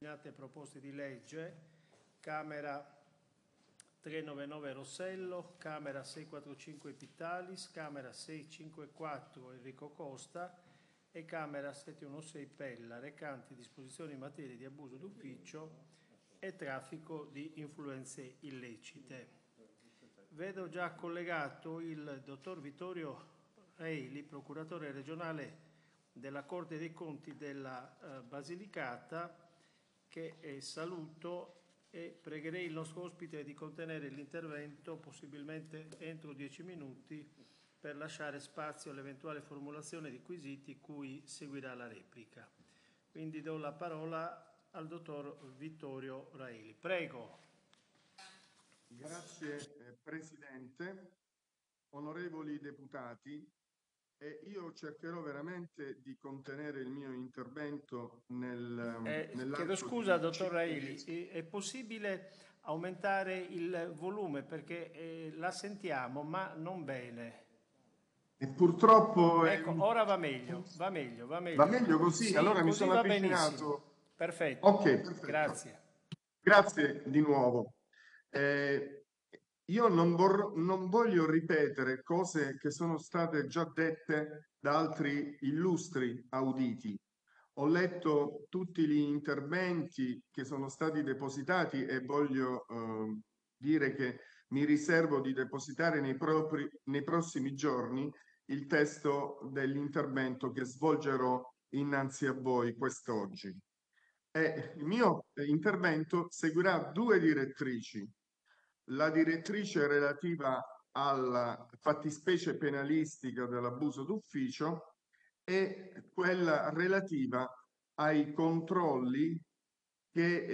Determinate proposte di legge, Camera 399 Rossello, Camera 645 Pitalis, Camera 654 Enrico Costa e Camera 716 Pella, recanti disposizioni in materia di abuso d'ufficio e traffico di influenze illecite. Vedo già collegato il dottor Vittorio Reili, procuratore regionale della Corte dei Conti della eh, Basilicata, che eh, saluto e pregherei il nostro ospite di contenere l'intervento possibilmente entro dieci minuti per lasciare spazio all'eventuale formulazione di quesiti cui seguirà la replica. Quindi do la parola al dottor Vittorio Raeli. Prego. Grazie eh, Presidente, onorevoli deputati, e io cercherò veramente di contenere il mio intervento nel... Eh, chiedo scusa, dottor Raili, è possibile aumentare il volume perché eh, la sentiamo ma non bene. E purtroppo... Ecco, è... ora va meglio, va meglio, va meglio. Va meglio così? Sì, allora così mi sono avvicinato... Benissimo. Perfetto. Ok, perfetto. Grazie. Grazie di nuovo. Eh, io non, non voglio ripetere cose che sono state già dette da altri illustri auditi. Ho letto tutti gli interventi che sono stati depositati e voglio eh, dire che mi riservo di depositare nei, propri, nei prossimi giorni il testo dell'intervento che svolgerò innanzi a voi quest'oggi. E il mio intervento seguirà due direttrici la direttrice relativa alla fattispecie penalistica dell'abuso d'ufficio e quella relativa ai controlli che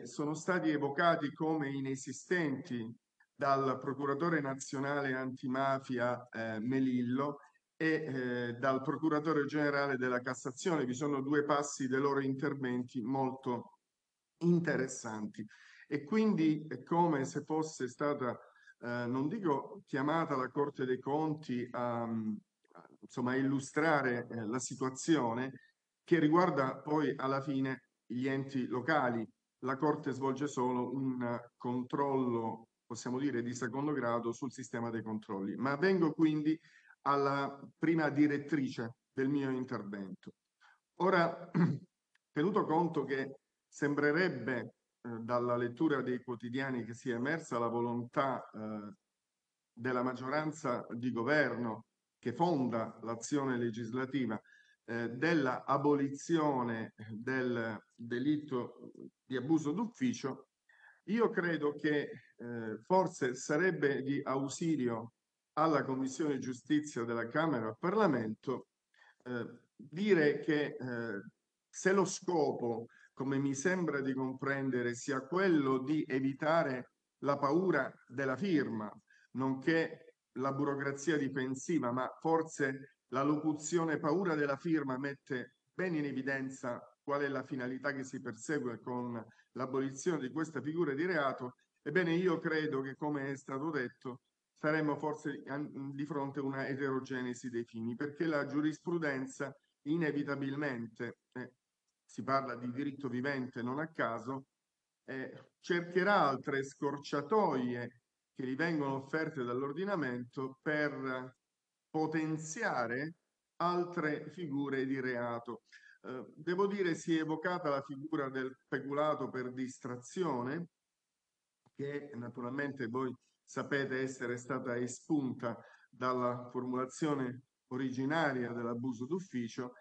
eh, sono stati evocati come inesistenti dal procuratore nazionale antimafia eh, Melillo e eh, dal procuratore generale della Cassazione. Vi sono due passi dei loro interventi molto interessanti e quindi è come se fosse stata, eh, non dico chiamata la Corte dei Conti a, insomma, a illustrare eh, la situazione che riguarda poi alla fine gli enti locali. La Corte svolge solo un controllo, possiamo dire, di secondo grado sul sistema dei controlli. Ma vengo quindi alla prima direttrice del mio intervento. Ora, tenuto conto che sembrerebbe dalla lettura dei quotidiani che sia emersa la volontà eh, della maggioranza di governo che fonda l'azione legislativa eh, della abolizione del delitto di abuso d'ufficio, io credo che eh, forse sarebbe di ausilio alla Commissione Giustizia della Camera al Parlamento eh, dire che eh, se lo scopo come mi sembra di comprendere, sia quello di evitare la paura della firma, nonché la burocrazia difensiva, ma forse la locuzione paura della firma mette ben in evidenza qual è la finalità che si persegue con l'abolizione di questa figura di reato, ebbene io credo che, come è stato detto, saremmo forse di fronte a una eterogenesi dei fini, perché la giurisprudenza inevitabilmente, eh, si parla di diritto vivente non a caso, eh, cercherà altre scorciatoie che gli vengono offerte dall'ordinamento per potenziare altre figure di reato. Eh, devo dire si è evocata la figura del peculato per distrazione, che naturalmente voi sapete essere stata espunta dalla formulazione originaria dell'abuso d'ufficio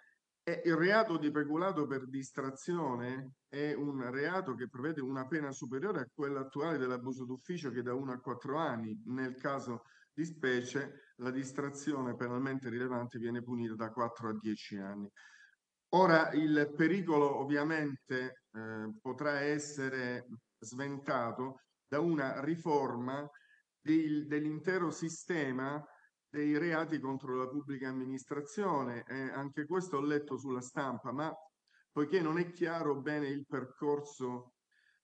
e il reato di peculato per distrazione è un reato che prevede una pena superiore a quella attuale dell'abuso d'ufficio che da 1 a 4 anni. Nel caso di specie la distrazione penalmente rilevante viene punita da 4 a 10 anni. Ora il pericolo ovviamente eh, potrà essere sventato da una riforma dell'intero sistema dei reati contro la pubblica amministrazione. Eh, anche questo ho letto sulla stampa, ma poiché non è chiaro bene il percorso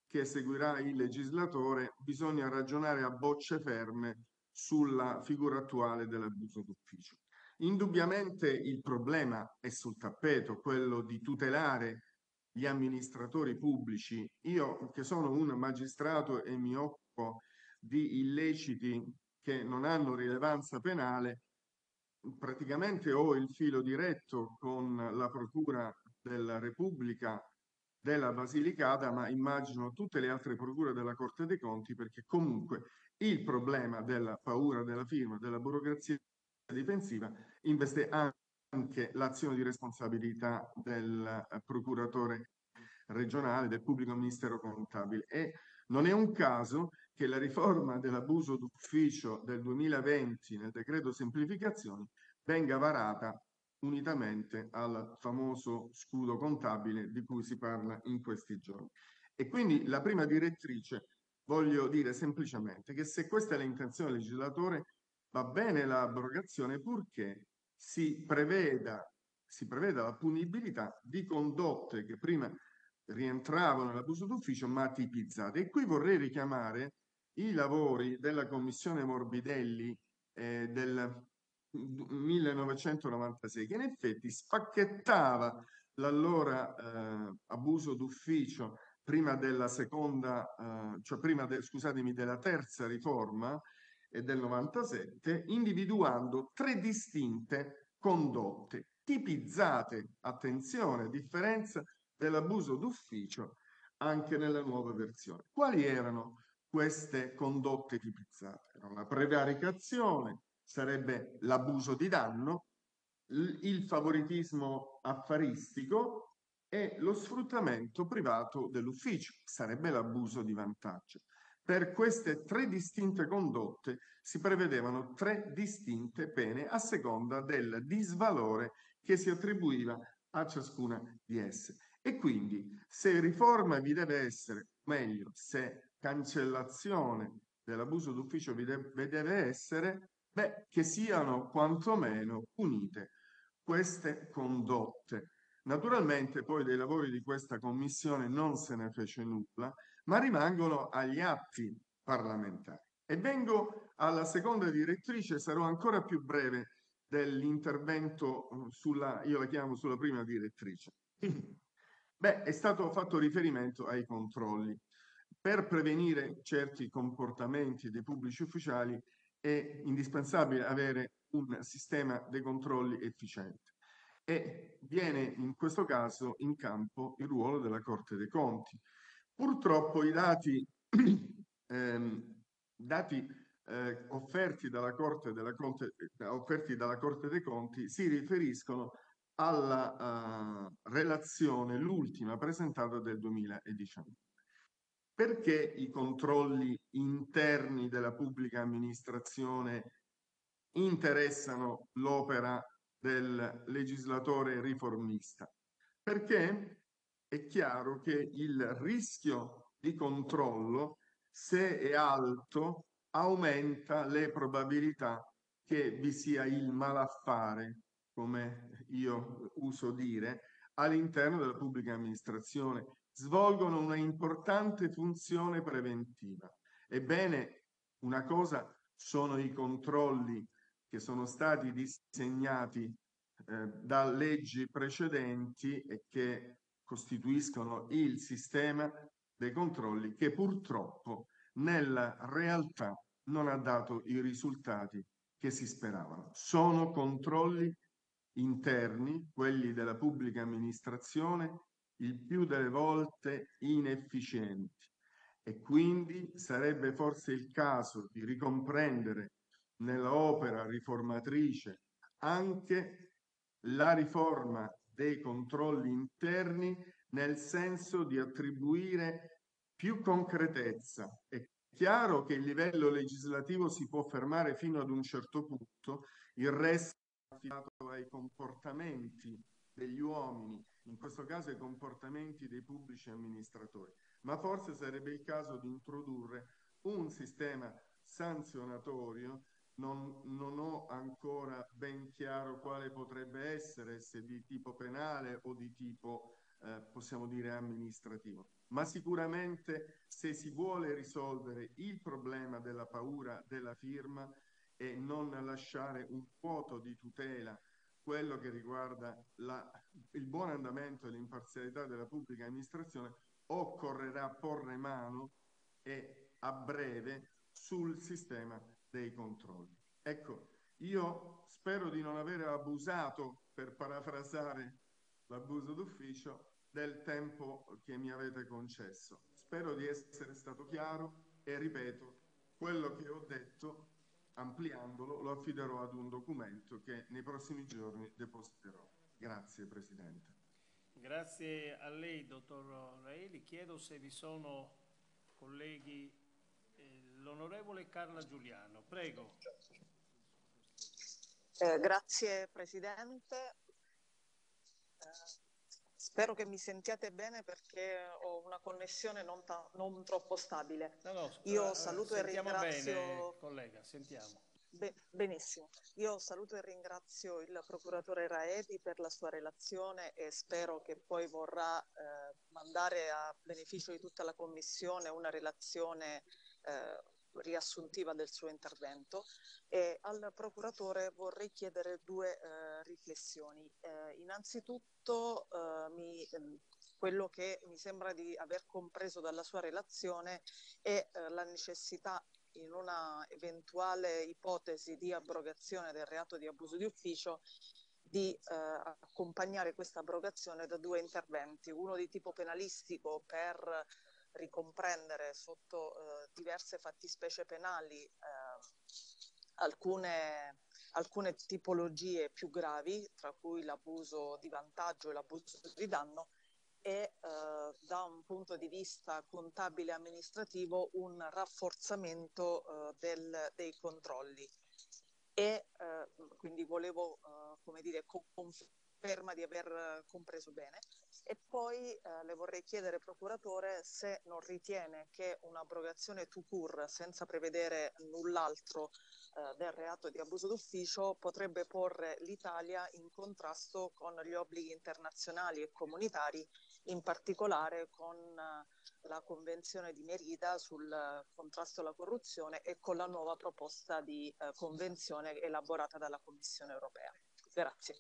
che seguirà il legislatore, bisogna ragionare a bocce ferme sulla figura attuale dell'abuso d'ufficio. Indubbiamente il problema è sul tappeto, quello di tutelare gli amministratori pubblici. Io che sono un magistrato e mi occupo di illeciti che non hanno rilevanza penale, praticamente ho il filo diretto con la Procura della Repubblica della Basilicata, ma immagino tutte le altre procure della Corte dei Conti, perché comunque il problema della paura della firma, della burocrazia difensiva, investe anche l'azione di responsabilità del procuratore regionale, del pubblico ministero contabile. E non è un caso che la riforma dell'abuso d'ufficio del 2020 nel decreto semplificazioni venga varata unitamente al famoso scudo contabile di cui si parla in questi giorni. E quindi la prima direttrice voglio dire semplicemente che se questa è l'intenzione del legislatore va bene l'abrogazione purché si preveda, si preveda la punibilità di condotte che prima rientravano nell'abuso d'ufficio ma tipizzate. E qui vorrei richiamare i lavori della commissione Morbidelli eh, del 1996 che in effetti spacchettava l'allora eh, abuso d'ufficio prima della seconda, eh, cioè prima de, scusatemi, della terza riforma e del 97, individuando tre distinte condotte tipizzate, attenzione, differenza dell'abuso d'ufficio anche nella nuova versione. Quali erano queste condotte tipizzate? La prevaricazione, sarebbe l'abuso di danno, il favoritismo affaristico e lo sfruttamento privato dell'ufficio, sarebbe l'abuso di vantaggio. Per queste tre distinte condotte si prevedevano tre distinte pene a seconda del disvalore che si attribuiva a ciascuna di esse. E quindi se riforma vi deve essere, meglio, se cancellazione dell'abuso d'ufficio vi, de- vi deve essere, beh, che siano quantomeno punite queste condotte. Naturalmente poi dei lavori di questa commissione non se ne fece nulla, ma rimangono agli atti parlamentari. E vengo alla seconda direttrice, sarò ancora più breve dell'intervento uh, sulla, io la chiamo sulla prima direttrice. Beh, è stato fatto riferimento ai controlli. Per prevenire certi comportamenti dei pubblici ufficiali è indispensabile avere un sistema dei controlli efficiente e viene in questo caso in campo il ruolo della Corte dei Conti. Purtroppo i dati, ehm, dati eh, offerti, dalla Conte, offerti dalla Corte dei Conti si riferiscono alla uh, relazione, l'ultima presentata del 2019. Perché i controlli interni della pubblica amministrazione interessano l'opera del legislatore riformista? Perché è chiaro che il rischio di controllo, se è alto, aumenta le probabilità che vi sia il malaffare, come io uso dire, all'interno della pubblica amministrazione svolgono una importante funzione preventiva. Ebbene, una cosa sono i controlli che sono stati disegnati eh, da leggi precedenti e che costituiscono il sistema dei controlli che purtroppo nella realtà non ha dato i risultati che si speravano. Sono controlli interni, quelli della pubblica amministrazione, il più delle volte inefficienti e quindi sarebbe forse il caso di ricomprendere nell'opera riformatrice anche la riforma dei controlli interni nel senso di attribuire più concretezza. È chiaro che il livello legislativo si può fermare fino ad un certo punto, il resto è affidato ai comportamenti degli uomini in questo caso i comportamenti dei pubblici amministratori, ma forse sarebbe il caso di introdurre un sistema sanzionatorio, non, non ho ancora ben chiaro quale potrebbe essere, se di tipo penale o di tipo, eh, possiamo dire, amministrativo. Ma sicuramente se si vuole risolvere il problema della paura della firma e non lasciare un vuoto di tutela quello che riguarda la il buon andamento e l'imparzialità della pubblica amministrazione, occorrerà porre mano e a breve sul sistema dei controlli. Ecco, io spero di non aver abusato, per parafrasare l'abuso d'ufficio, del tempo che mi avete concesso. Spero di essere stato chiaro e ripeto, quello che ho detto, ampliandolo, lo affiderò ad un documento che nei prossimi giorni depositerò. Grazie Presidente. Grazie a lei, dottor Raeli. Chiedo se vi sono colleghi. Eh, l'onorevole Carla Giuliano, prego. Eh, grazie Presidente. Eh, Spero che mi sentiate bene perché ho una connessione non, non troppo stabile. No, no, Io uh, saluto e ringrazio... Bene, collega, sentiamo. Be benissimo. Io saluto e ringrazio il procuratore Raedi per la sua relazione e spero che poi vorrà eh, mandare a beneficio di tutta la Commissione una relazione eh, riassuntiva del suo intervento e al procuratore vorrei chiedere due eh, riflessioni. Eh, innanzitutto eh, mi, ehm, quello che mi sembra di aver compreso dalla sua relazione è eh, la necessità in una eventuale ipotesi di abrogazione del reato di abuso di ufficio di eh, accompagnare questa abrogazione da due interventi, uno di tipo penalistico per ricomprendere sotto eh, diverse fattispecie penali eh, alcune, alcune tipologie più gravi, tra cui l'abuso di vantaggio e l'abuso di danno, e eh, da un punto di vista contabile e amministrativo un rafforzamento eh, del, dei controlli. E eh, quindi volevo, eh, come dire, conferma di aver compreso bene. E poi eh, le vorrei chiedere, procuratore, se non ritiene che un'abrogazione to cure senza prevedere null'altro eh, del reato di abuso d'ufficio potrebbe porre l'Italia in contrasto con gli obblighi internazionali e comunitari, in particolare con eh, la Convenzione di Merida sul contrasto alla corruzione e con la nuova proposta di eh, convenzione elaborata dalla Commissione europea. Grazie.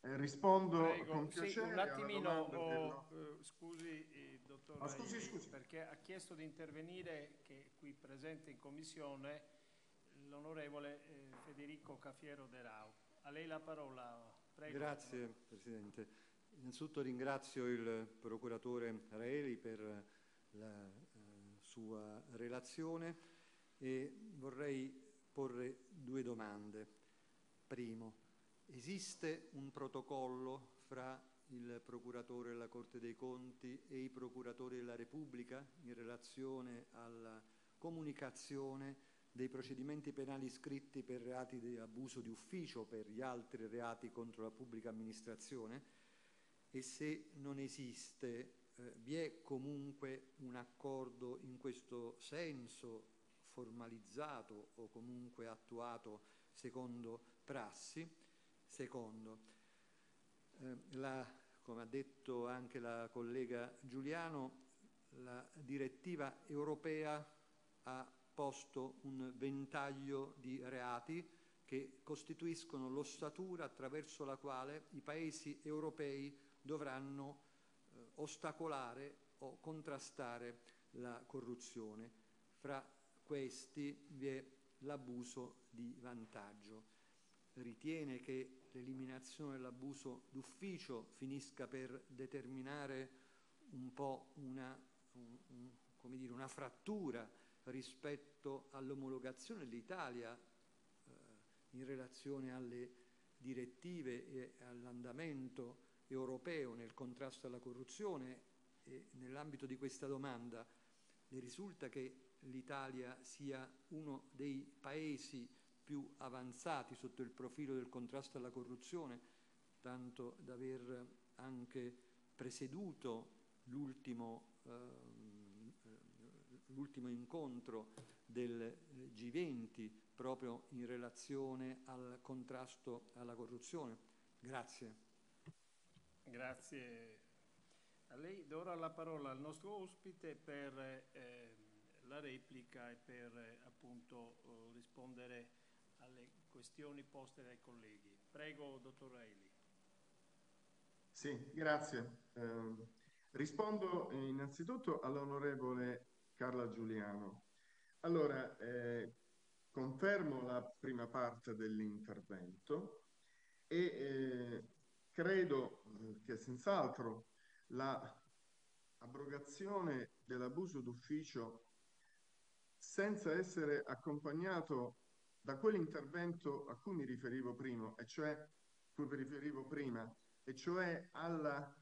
Eh, rispondo Prego, con piacere. Sì, un attimino, oh, uh, scusi, eh, dottor ah, scusi, scusi. perché ha chiesto di intervenire, che qui presente in commissione, l'onorevole eh, Federico Cafiero De Rao. A lei la parola. Prego. Grazie Presidente. Innanzitutto ringrazio il procuratore Raeli per la eh, sua relazione e vorrei porre due domande. Primo, Esiste un protocollo fra il procuratore della Corte dei Conti e i procuratori della Repubblica in relazione alla comunicazione dei procedimenti penali scritti per reati di abuso di ufficio per gli altri reati contro la pubblica amministrazione e se non esiste eh, vi è comunque un accordo in questo senso formalizzato o comunque attuato secondo prassi? Secondo, eh, la, come ha detto anche la collega Giuliano, la direttiva europea ha posto un ventaglio di reati che costituiscono l'ossatura attraverso la quale i paesi europei dovranno eh, ostacolare o contrastare la corruzione. Fra questi vi è l'abuso di vantaggio. Ritiene che l'eliminazione dell'abuso d'ufficio finisca per determinare un po' una, un, un, dire, una frattura rispetto all'omologazione dell'Italia eh, in relazione alle direttive e all'andamento europeo nel contrasto alla corruzione e nell'ambito di questa domanda le risulta che l'Italia sia uno dei paesi più avanzati sotto il profilo del contrasto alla corruzione, tanto da aver anche presieduto l'ultimo, l'ultimo incontro del G20 proprio in relazione al contrasto alla corruzione. Grazie. Grazie a lei. Do ora la parola al nostro ospite per eh, la replica e per eh, appunto eh, rispondere alle questioni poste dai colleghi. Prego, dottor Raeli. Sì, grazie. Eh, rispondo innanzitutto all'onorevole Carla Giuliano. Allora, eh, confermo la prima parte dell'intervento e eh, credo eh, che senz'altro la dell'abuso d'ufficio senza essere accompagnato da quell'intervento a cui mi riferivo prima, e cioè, cui mi riferivo prima, e cioè alla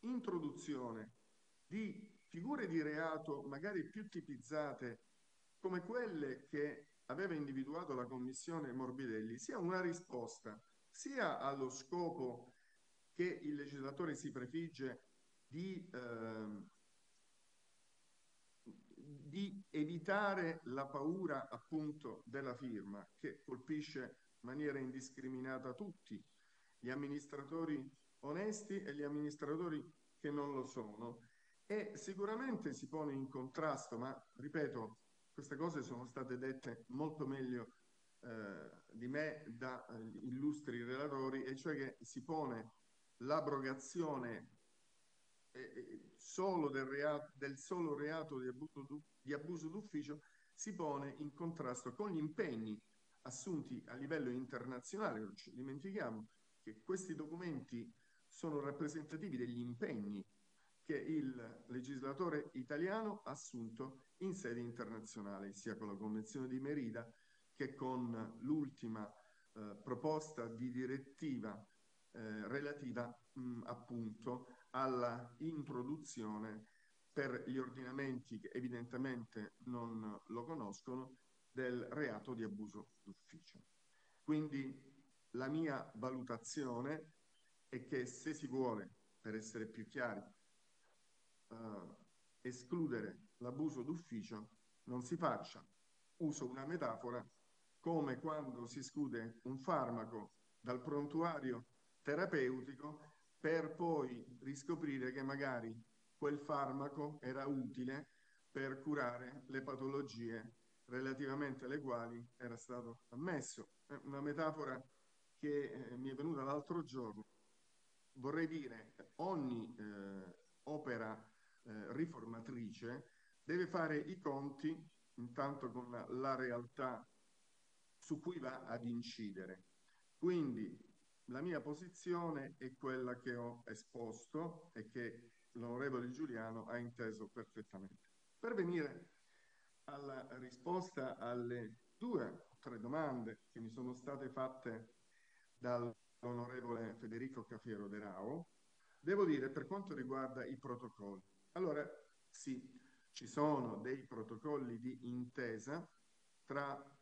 introduzione di figure di reato magari più tipizzate come quelle che aveva individuato la commissione Morbidelli, sia una risposta sia allo scopo che il legislatore si prefigge di, eh, di evitare la paura appunto della firma che colpisce in maniera indiscriminata tutti, gli amministratori onesti e gli amministratori che non lo sono. E sicuramente si pone in contrasto, ma ripeto, queste cose sono state dette molto meglio di me da eh, illustri relatori, e cioè che si pone l'abrogazione eh, solo del, reato, del, solo reato di abuso, di abuso d'ufficio si pone in contrasto con gli impegni assunti a livello internazionale, non ci dimentichiamo che questi documenti sono rappresentativi degli impegni che il legislatore italiano ha assunto in sede internazionale, sia con la Convenzione di Merida che con l'ultima eh, proposta di direttiva eh, relativa mh, appunto alla introduzione per gli ordinamenti che evidentemente non lo conoscono del reato di abuso d'ufficio. Quindi la mia valutazione è che se si vuole, per essere più chiari, uh, escludere l'abuso d'ufficio, non si faccia, uso una metafora, come quando si esclude un farmaco dal prontuario terapeutico per poi riscoprire che magari quel farmaco era utile per curare le patologie relativamente alle quali era stato ammesso. È una metafora che eh, mi è venuta l'altro giorno. Vorrei dire, ogni eh, opera eh, riformatrice deve fare i conti intanto con la, la realtà su cui va ad incidere. Quindi la mia posizione è quella che ho esposto e che l'onorevole Giuliano ha inteso perfettamente. Per venire alla risposta alle due o tre domande che mi sono state fatte dall'onorevole Federico Cafiero De Rao, devo dire per quanto riguarda i protocolli. Allora, sì, ci sono dei protocolli di intesa tra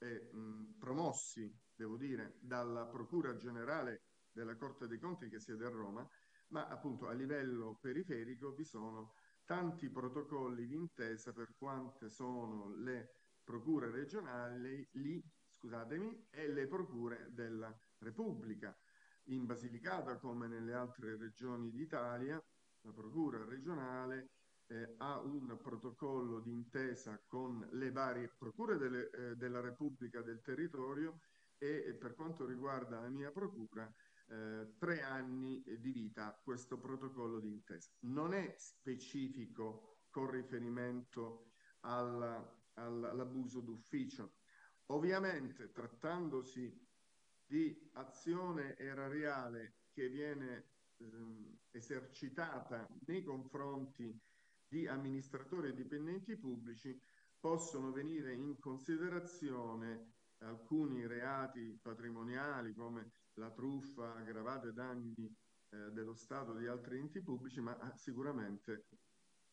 eh, mh, promossi, devo dire, dalla Procura Generale della Corte dei Conti che siede a Roma, ma appunto a livello periferico vi sono tanti protocolli di intesa per quante sono le procure regionali lì, scusatemi, e le procure della Repubblica. In Basilicata, come nelle altre regioni d'Italia, la procura regionale eh, ha un protocollo d'intesa con le varie procure delle, eh, della Repubblica del territorio e per quanto riguarda la mia procura eh, tre anni di vita questo protocollo d'intesa. Non è specifico con riferimento alla, all'abuso d'ufficio. Ovviamente trattandosi di azione erariale che viene ehm, esercitata nei confronti di amministratori e dipendenti pubblici possono venire in considerazione alcuni reati patrimoniali come la truffa aggravata ai danni eh, dello Stato e di altri enti pubblici, ma ah, sicuramente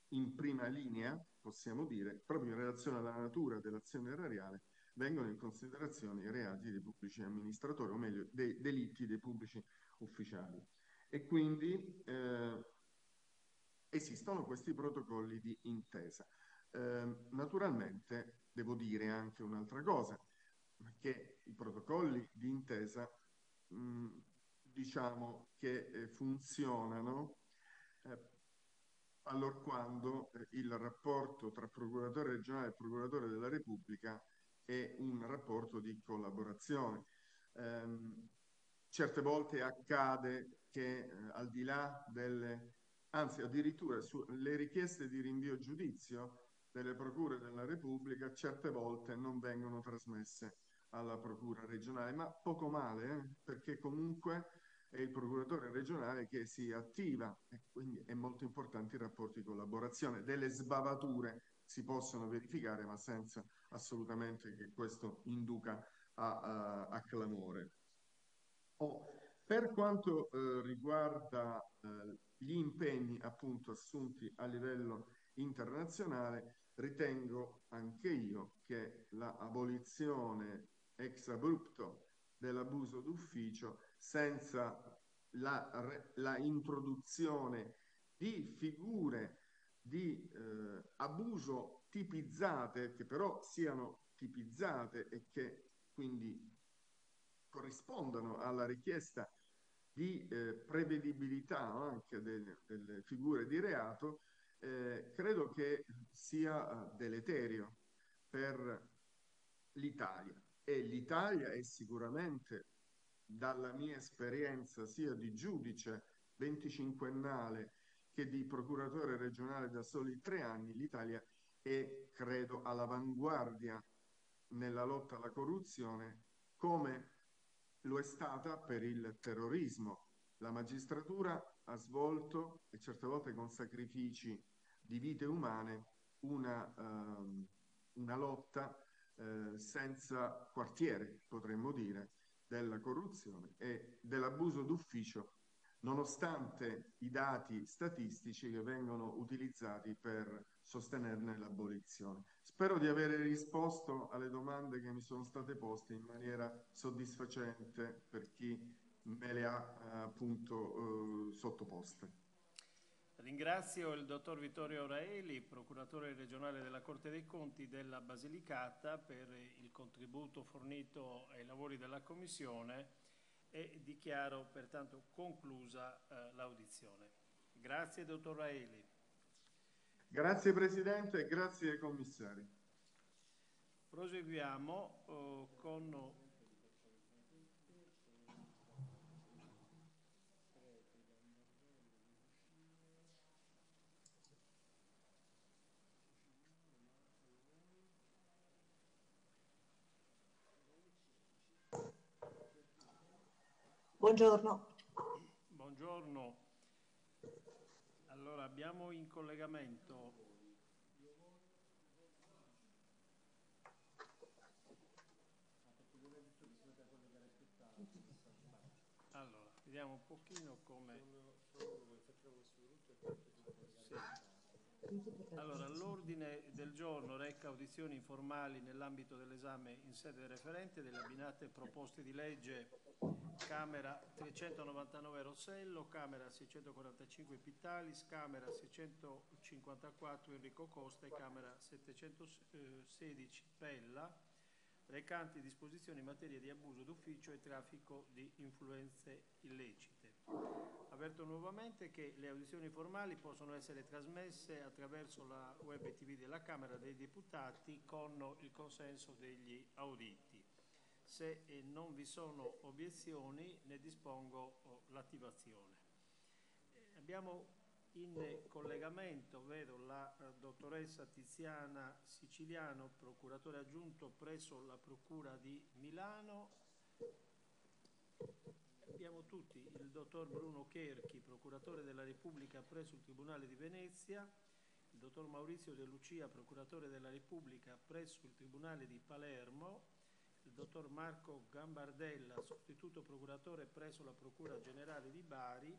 in prima linea, possiamo dire, proprio in relazione alla natura dell'azione erariale, vengono in considerazione i reati dei pubblici amministratori, o meglio, dei delitti dei pubblici ufficiali. E quindi eh, esistono questi protocolli di intesa. Eh, naturalmente devo dire anche un'altra cosa, che i protocolli di intesa mh, diciamo che eh, funzionano eh, allorquando eh, il rapporto tra procuratore regionale e procuratore della Repubblica è un rapporto di collaborazione. Ehm, certe volte accade che eh, al di là delle, anzi addirittura sulle richieste di rinvio giudizio delle procure della Repubblica certe volte non vengono trasmesse alla procura regionale, ma poco male, eh? perché comunque è il procuratore regionale che si attiva e quindi è molto importante il rapporto di collaborazione. Delle sbavature si possono verificare, ma senza assolutamente che questo induca a, a, a clamore. Oh, per quanto eh, riguarda eh, gli impegni appunto assunti a livello internazionale, ritengo anche io che l'abolizione ex abrupto dell'abuso d'ufficio senza la, la introduzione di figure di eh, abuso tipizzate, che però siano tipizzate e che quindi corrispondano alla richiesta di eh, prevedibilità anche delle, delle, figure di reato, eh, credo che sia deleterio per l'Italia. E l'Italia è sicuramente, dalla mia esperienza sia di giudice 25ennale che di procuratore regionale da soli tre anni, l'Italia è, credo, all'avanguardia nella lotta alla corruzione, come lo è stata per il terrorismo. La magistratura ha svolto, e certe volte con sacrifici di vite umane, una, uh, una lotta uh, senza quartiere, potremmo dire, della corruzione e dell'abuso d'ufficio, nonostante i dati statistici che vengono utilizzati per sostenerne l'abolizione. Spero di aver risposto alle domande che mi sono state poste in maniera soddisfacente per chi me le ha eh, appunto eh, sottoposte. Ringrazio il dottor Vittorio Raeli, procuratore regionale della Corte dei Conti della Basilicata, per il contributo fornito ai lavori della Commissione e dichiaro pertanto conclusa eh, l'audizione. Grazie dottor Raeli. Grazie Presidente e grazie ai commissari. Proseguiamo eh, con Buongiorno. Buongiorno. Allora abbiamo in collegamento Allora, vediamo un pochino come sì. Allora, l'ordine del giorno reca audizioni informali nell'ambito dell'esame in sede referente delle abbinate proposte di legge Camera 399 Rossello, Camera 645 Pittalis, Camera 654 Enrico Costa e Camera 716 Pella, recanti disposizioni in materia di abuso d'ufficio e traffico di influenze illecite. Avverto nuovamente che le audizioni formali possono essere trasmesse attraverso la web TV della Camera dei Deputati con il consenso degli auditi. Se non vi sono obiezioni ne dispongo oh, l'attivazione. Eh, abbiamo in collegamento, vedo, la eh, dottoressa Tiziana Siciliano, procuratore aggiunto presso la Procura di Milano. Abbiamo tutti il dottor Bruno Cherchi, procuratore della Repubblica presso il Tribunale di Venezia, il dottor Maurizio De Lucia, procuratore della Repubblica presso il Tribunale di Palermo, il dottor Marco Gambardella, sostituto procuratore presso la Procura Generale di Bari,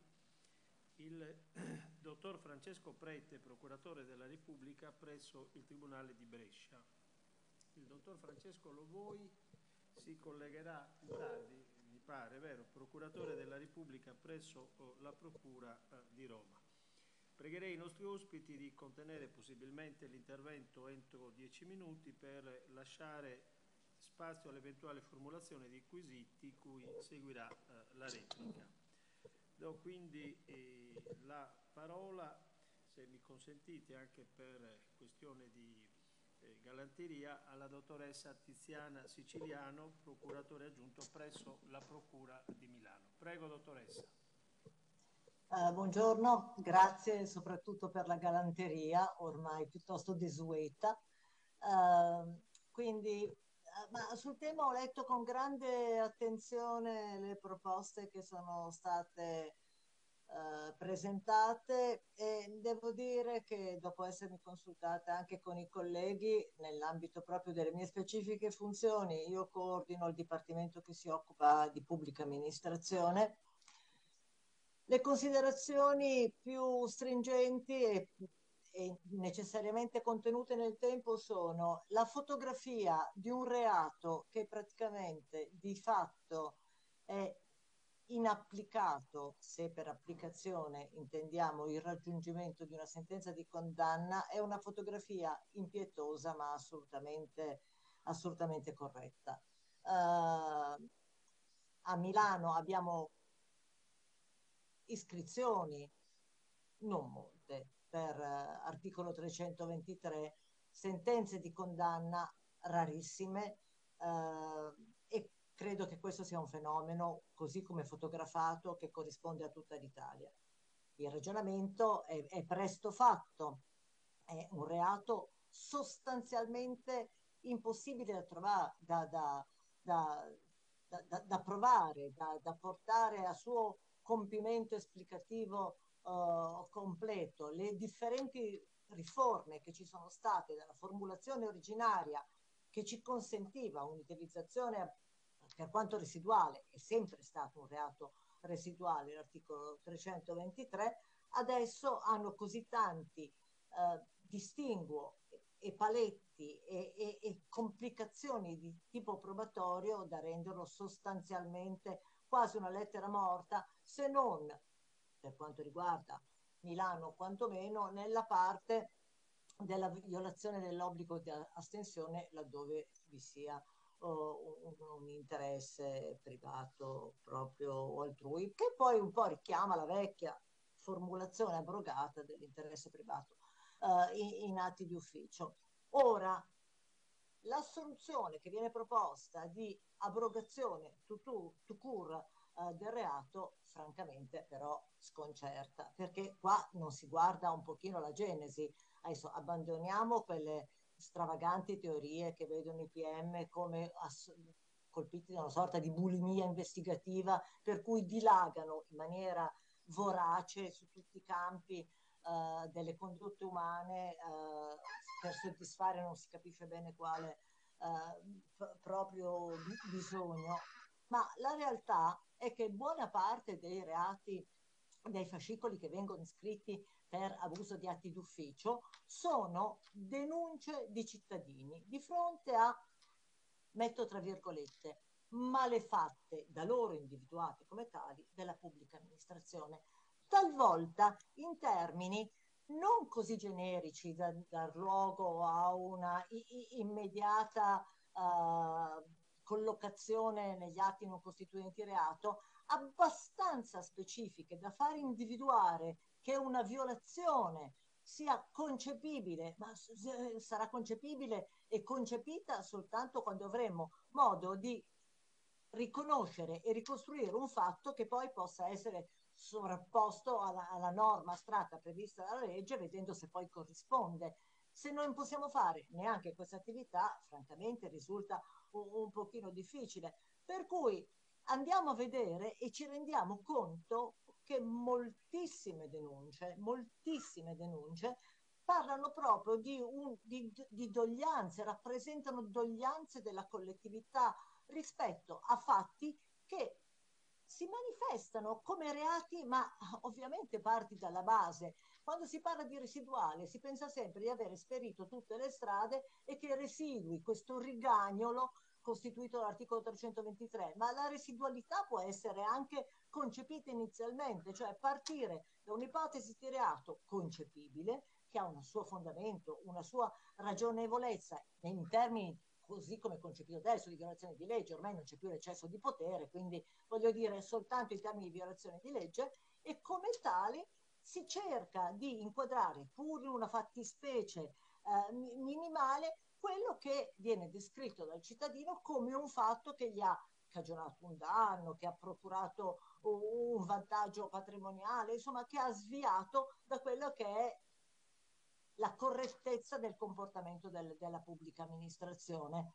il dottor Francesco Prete, procuratore della Repubblica presso il Tribunale di Brescia. Il dottor Francesco Lovoi si collegherà tardi, pare, vero, procuratore della Repubblica presso oh, la Procura eh, di Roma. Pregherei i nostri ospiti di contenere possibilmente l'intervento entro dieci minuti per lasciare spazio all'eventuale formulazione di quesiti cui seguirà eh, la replica. Do quindi eh, la parola, se mi consentite anche per questione di eh, galanteria, alla dottoressa Tiziana Siciliano, procuratore aggiunto presso la Procura di Milano. Prego dottoressa. Uh, buongiorno, grazie soprattutto per la galanteria, ormai piuttosto desueta. Uh, quindi, uh, ma sul tema ho letto con grande attenzione le proposte che sono state presentate e devo dire che dopo essermi consultata anche con i colleghi nell'ambito proprio delle mie specifiche funzioni, io coordino il dipartimento che si occupa di pubblica amministrazione le considerazioni più stringenti e, e, necessariamente contenute nel tempo sono la fotografia di un reato che praticamente di fatto è inapplicato, se per applicazione intendiamo il raggiungimento di una sentenza di condanna, è una fotografia impietosa ma assolutamente, assolutamente corretta. Uh, a Milano abbiamo iscrizioni, non molte, per uh, articolo 323, sentenze di condanna rarissime uh, credo che questo sia un fenomeno così come fotografato che corrisponde a tutta l'Italia. Il ragionamento è, è presto fatto, è un reato sostanzialmente impossibile da trovare, da, da, da, da provare, da, portare a suo compimento esplicativo uh, completo, le differenti riforme che ci sono state dalla formulazione originaria che ci consentiva un'utilizzazione per quanto residuale, è sempre stato un reato residuale l'articolo 323, adesso hanno così tanti uh, distinguo e paletti e, e, e complicazioni di tipo probatorio da renderlo sostanzialmente quasi una lettera morta, se non per quanto riguarda Milano quantomeno nella parte della violazione dell'obbligo di astensione laddove vi sia un, un, interesse privato proprio o altrui, che poi un po' richiama la vecchia formulazione abrogata dell'interesse privato uh, in, in atti di ufficio. Ora, la soluzione che viene proposta di abrogazione to cure uh, del reato, francamente però sconcerta, perché qua non si guarda un pochino la genesi. Adesso abbandoniamo quelle stravaganti teorie che vedono i PM come ass- colpiti da una sorta di bulimia investigativa per cui dilagano in maniera vorace su tutti i campi uh, delle condotte umane uh, per soddisfare non si capisce bene quale uh, p- proprio bisogno, ma la realtà è che buona parte dei reati dei fascicoli che vengono iscritti per abuso di atti d'ufficio sono denunce di cittadini di fronte a, metto tra virgolette, malefatte da loro individuate come tali della pubblica amministrazione, talvolta in termini non così generici da dar luogo a una immediata uh, collocazione negli atti non costituenti reato, abbastanza specifiche da far individuare che una violazione sia concepibile, ma sarà concepibile e concepita soltanto quando avremo modo di riconoscere e ricostruire un fatto che poi possa essere sovrapposto alla, alla norma astratta prevista dalla legge, vedendo se poi corrisponde. Se non possiamo fare neanche questa attività, francamente risulta un, un pochino difficile. Per cui andiamo a vedere e ci rendiamo conto che moltissime denunce, moltissime denunce parlano proprio di, un, di, di doglianze, rappresentano doglianze della collettività rispetto a fatti che si manifestano come reati, ma ovviamente parti dalla base. Quando si parla di residuale si pensa sempre di aver esperito tutte le strade e che residui, questo rigagnolo costituito dall'articolo 323, ma la residualità può essere anche concepita inizialmente, cioè partire da un'ipotesi di reato concepibile che ha un suo fondamento, una sua ragionevolezza in termini così come concepito adesso di violazione di legge, ormai non c'è più l'eccesso di potere, quindi voglio dire soltanto in termini di violazione di legge e come tale si cerca di inquadrare pur in una fattispecie eh, minimale quello che viene descritto dal cittadino come un fatto che gli ha cagionato un danno, che ha procurato un vantaggio patrimoniale, insomma, che ha sviato da quello che è la correttezza del comportamento del, della pubblica amministrazione.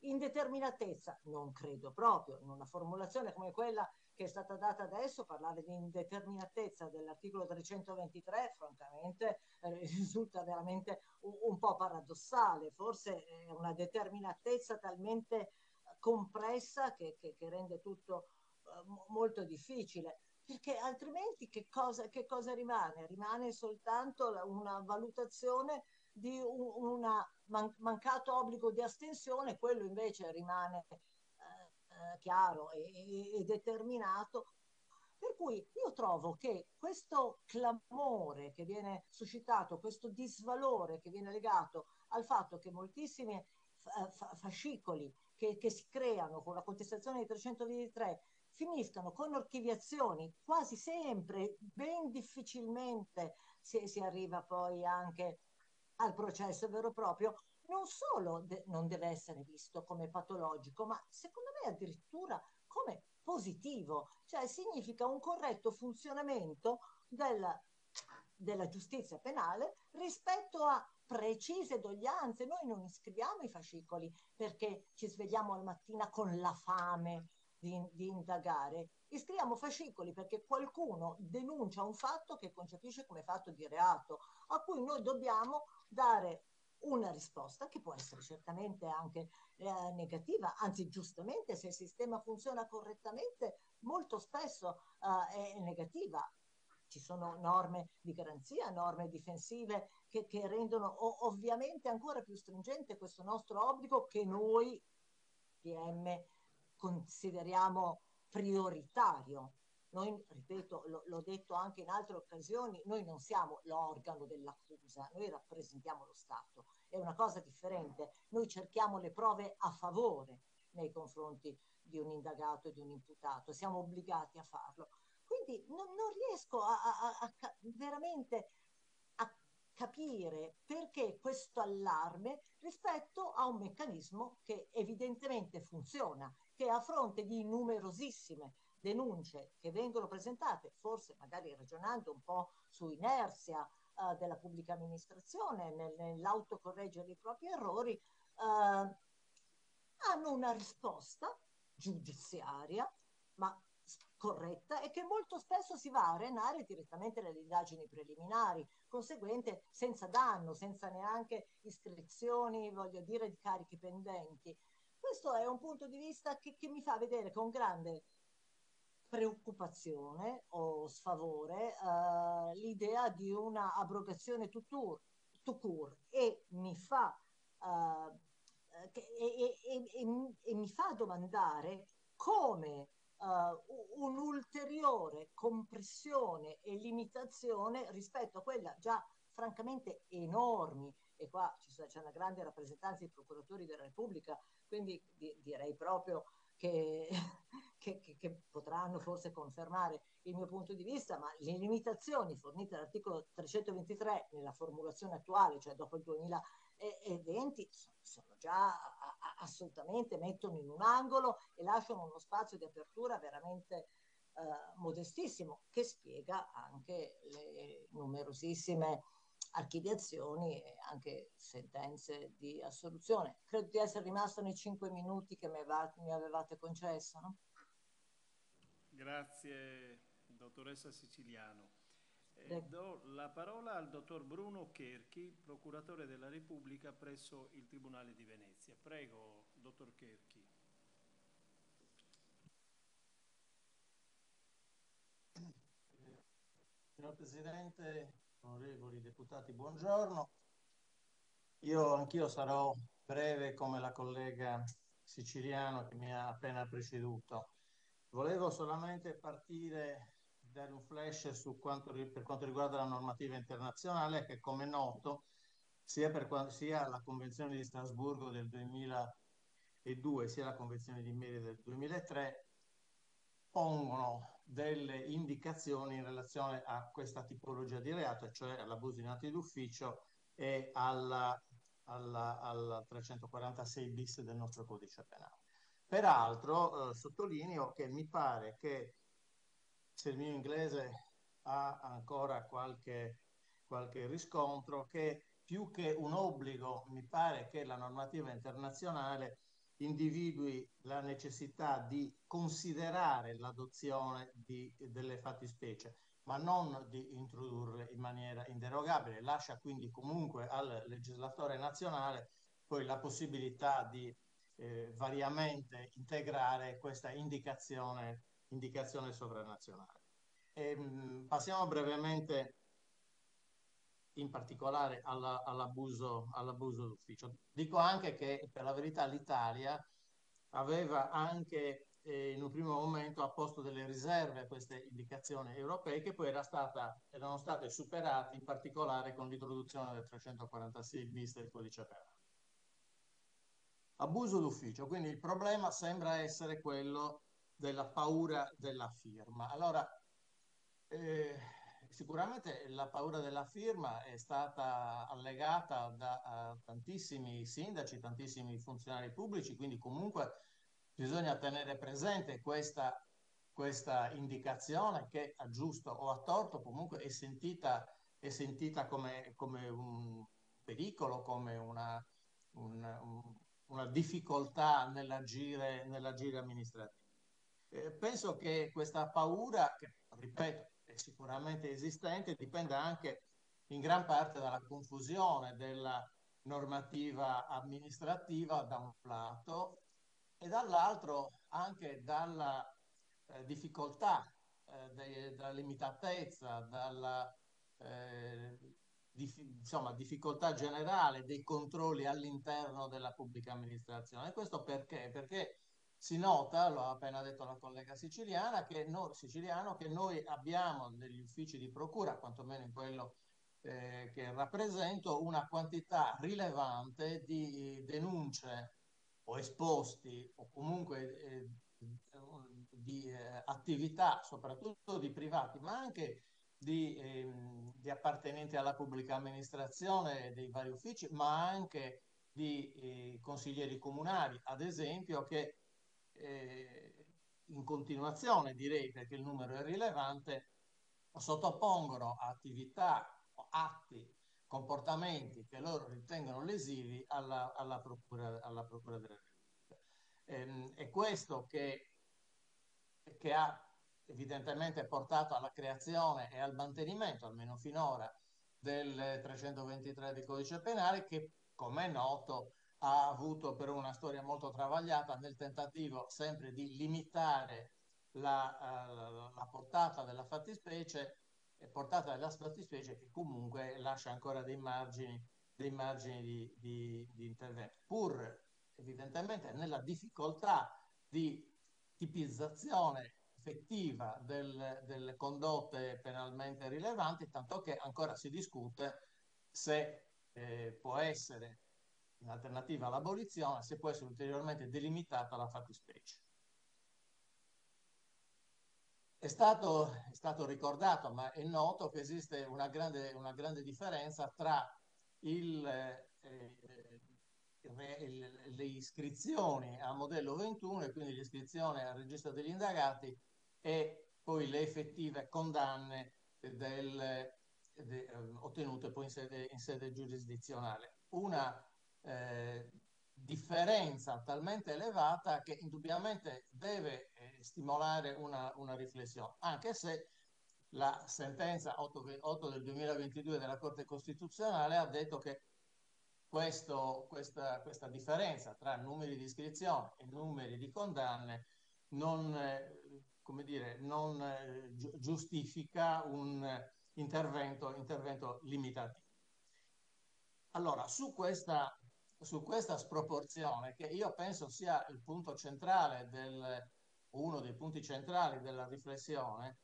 Indeterminatezza, non credo proprio, in una formulazione come quella che è stata data adesso, parlare di indeterminatezza dell'articolo 323, francamente eh, risulta veramente un, un, po' paradossale, forse è una determinatezza talmente compressa che, che, che rende tutto molto difficile perché altrimenti che cosa, che cosa rimane? Rimane soltanto una valutazione di un man, mancato obbligo di astensione, quello invece rimane eh, eh, chiaro e, e, determinato. Per cui io trovo che questo clamore che viene suscitato, questo disvalore che viene legato al fatto che moltissimi fascicoli che, che, si creano con la contestazione di 323 finiscano con archiviazioni quasi sempre, ben difficilmente si, si arriva poi anche al processo vero e proprio, non solo de- non deve essere visto come patologico, ma secondo me addirittura come positivo, cioè significa un corretto funzionamento della, della giustizia penale rispetto a precise doglianze. Noi non iscriviamo i fascicoli perché ci svegliamo al mattina con la fame di, di, indagare. Iscriviamo fascicoli perché qualcuno denuncia un fatto che concepisce come fatto di reato, a cui noi dobbiamo dare una risposta che può essere certamente anche eh, negativa, anzi giustamente se il sistema funziona correttamente molto spesso eh, è negativa. Ci sono norme di garanzia, norme difensive che, che rendono ovviamente ancora più stringente questo nostro obbligo che noi, PM, consideriamo prioritario. Noi, ripeto, lo, l'ho detto anche in altre occasioni, noi non siamo l'organo dell'accusa, noi rappresentiamo lo Stato. È una cosa differente. Noi cerchiamo le prove a favore nei confronti di un indagato e di un imputato, siamo obbligati a farlo. Quindi non, non riesco a, a, a, a veramente a capire perché questo allarme rispetto a un meccanismo che evidentemente funziona che a fronte di numerosissime denunce che vengono presentate, forse magari ragionando un po' su inerzia eh, della pubblica amministrazione, nel, nell'autocorreggere i propri errori, eh, hanno una risposta giudiziaria, ma corretta e che molto spesso si va a arenare direttamente nelle indagini preliminari, conseguente senza danno, senza neanche iscrizioni, voglio dire, di carichi pendenti. Questo è un punto di vista che, che mi fa vedere con grande preoccupazione o sfavore uh, l'idea di una abrogazione tout court e mi fa uh, che, e, e, e, e, mi fa domandare come uh, un'ulteriore compressione e limitazione rispetto a quella già francamente enormi e qua c'è una grande rappresentanza dei procuratori della Repubblica, quindi di, direi proprio che, che, che, potranno forse confermare il mio punto di vista, ma le limitazioni fornite dall'articolo 323 nella formulazione attuale, cioè dopo il 2020, sono già assolutamente mettono in un angolo e lasciano uno spazio di apertura veramente eh, modestissimo, che spiega anche le numerosissime archiviazioni e anche sentenze di assoluzione. Credo di essere rimasto nei cinque minuti che mi avevate, mi avevate concesso. No? Grazie, dottoressa Siciliano. Eh, do la parola al dottor Bruno Cherchi, procuratore della Repubblica presso il Tribunale di Venezia. Prego, dottor Cherchi. Signor Presidente, onorevoli deputati, buongiorno. Io anch'io sarò breve come la collega siciliano che mi ha appena preceduto. Volevo solamente partire, dare un flash su quanto, per quanto riguarda la normativa internazionale che come noto sia, per, sia la Convenzione di Strasburgo del 2002 sia la Convenzione di Merida del 2003 pongono delle indicazioni in relazione a questa tipologia di reato, cioè all'abuso in atti d'ufficio e alla, alla, alla 346 bis del nostro codice penale. Peraltro eh, sottolineo che mi pare che se il mio inglese ha ancora qualche, qualche riscontro, che più che un obbligo, mi pare che la normativa internazionale individui la necessità di considerare l'adozione di, delle fattispecie, ma non di introdurle in maniera inderogabile. Lascia quindi comunque al legislatore nazionale poi la possibilità di eh, variamente integrare questa indicazione, indicazione sovranazionale. E, ehm, mh, passiamo brevemente in particolare alla, all'abuso, all'abuso d'ufficio. Dico anche che per la verità l'Italia aveva anche eh, in un primo momento apposto delle riserve a queste indicazioni europee che poi era stata, erano state superate in particolare con l'introduzione del 346 bis del codice penale. Abuso d'ufficio, quindi il problema sembra essere quello della paura della firma. Allora, eh, sicuramente la paura della firma è stata allegata da tantissimi sindaci, tantissimi funzionari pubblici, quindi comunque bisogna tenere presente questa, questa indicazione che a giusto o a torto comunque è sentita, è sentita come, come un pericolo, come una, un, una difficoltà nell'agire, nell'agire amministrativo. Eh, penso che questa paura, che ripeto, è sicuramente esistente, dipende anche in gran parte dalla confusione della normativa amministrativa da un lato e dall'altro anche dalla eh, difficoltà, eh, de, dalla limitatezza, dalla eh, dif insomma, difficoltà generale dei controlli all'interno della pubblica amministrazione. questo perché? Perché si nota, lo ha appena detto la collega siciliana, che noi, siciliano, che noi abbiamo negli uffici di procura, quantomeno in quello eh, che rappresento, una quantità rilevante di denunce o esposti o comunque eh, di eh, attività, soprattutto di privati, ma anche di, ehm, di, appartenenti alla pubblica amministrazione dei vari uffici, ma anche di eh, consiglieri comunali, ad esempio, che eh, in continuazione, direi, perché il numero è rilevante, sottopongono attività, atti, comportamenti che loro ritengono lesivi alla, alla, procura, alla procura, della Repubblica. Ehm, è questo che, che ha evidentemente portato alla creazione e al mantenimento, almeno finora, del 323 del codice penale che, come è noto, ha avuto però una storia molto travagliata nel tentativo sempre di limitare la, uh, la portata della fattispecie, portata della fattispecie che comunque lascia ancora dei margini, dei margini di, di, di intervento, pur evidentemente nella difficoltà di tipizzazione effettiva del, delle condotte penalmente rilevanti, tanto che ancora si discute se eh, può essere in alternativa all'abolizione, se può essere ulteriormente delimitata la fattispecie. È stato, è stato, ricordato, ma è noto che esiste una grande, una grande differenza tra il, eh, il, le iscrizioni a modello 21 e quindi l'iscrizione al registro degli indagati e poi le effettive condanne del, de, ottenute poi in sede, in sede giurisdizionale. Una eh, differenza talmente elevata che indubbiamente deve eh, stimolare una, una, riflessione, anche se la sentenza 8, 8, del 2022 della Corte Costituzionale ha detto che questo, questa, questa, differenza tra numeri di iscrizione e numeri di condanne non, eh, dire, non eh, giustifica un intervento, intervento limitativo. Allora, su questa su questa sproporzione che io penso sia il punto centrale del, uno dei punti centrali della riflessione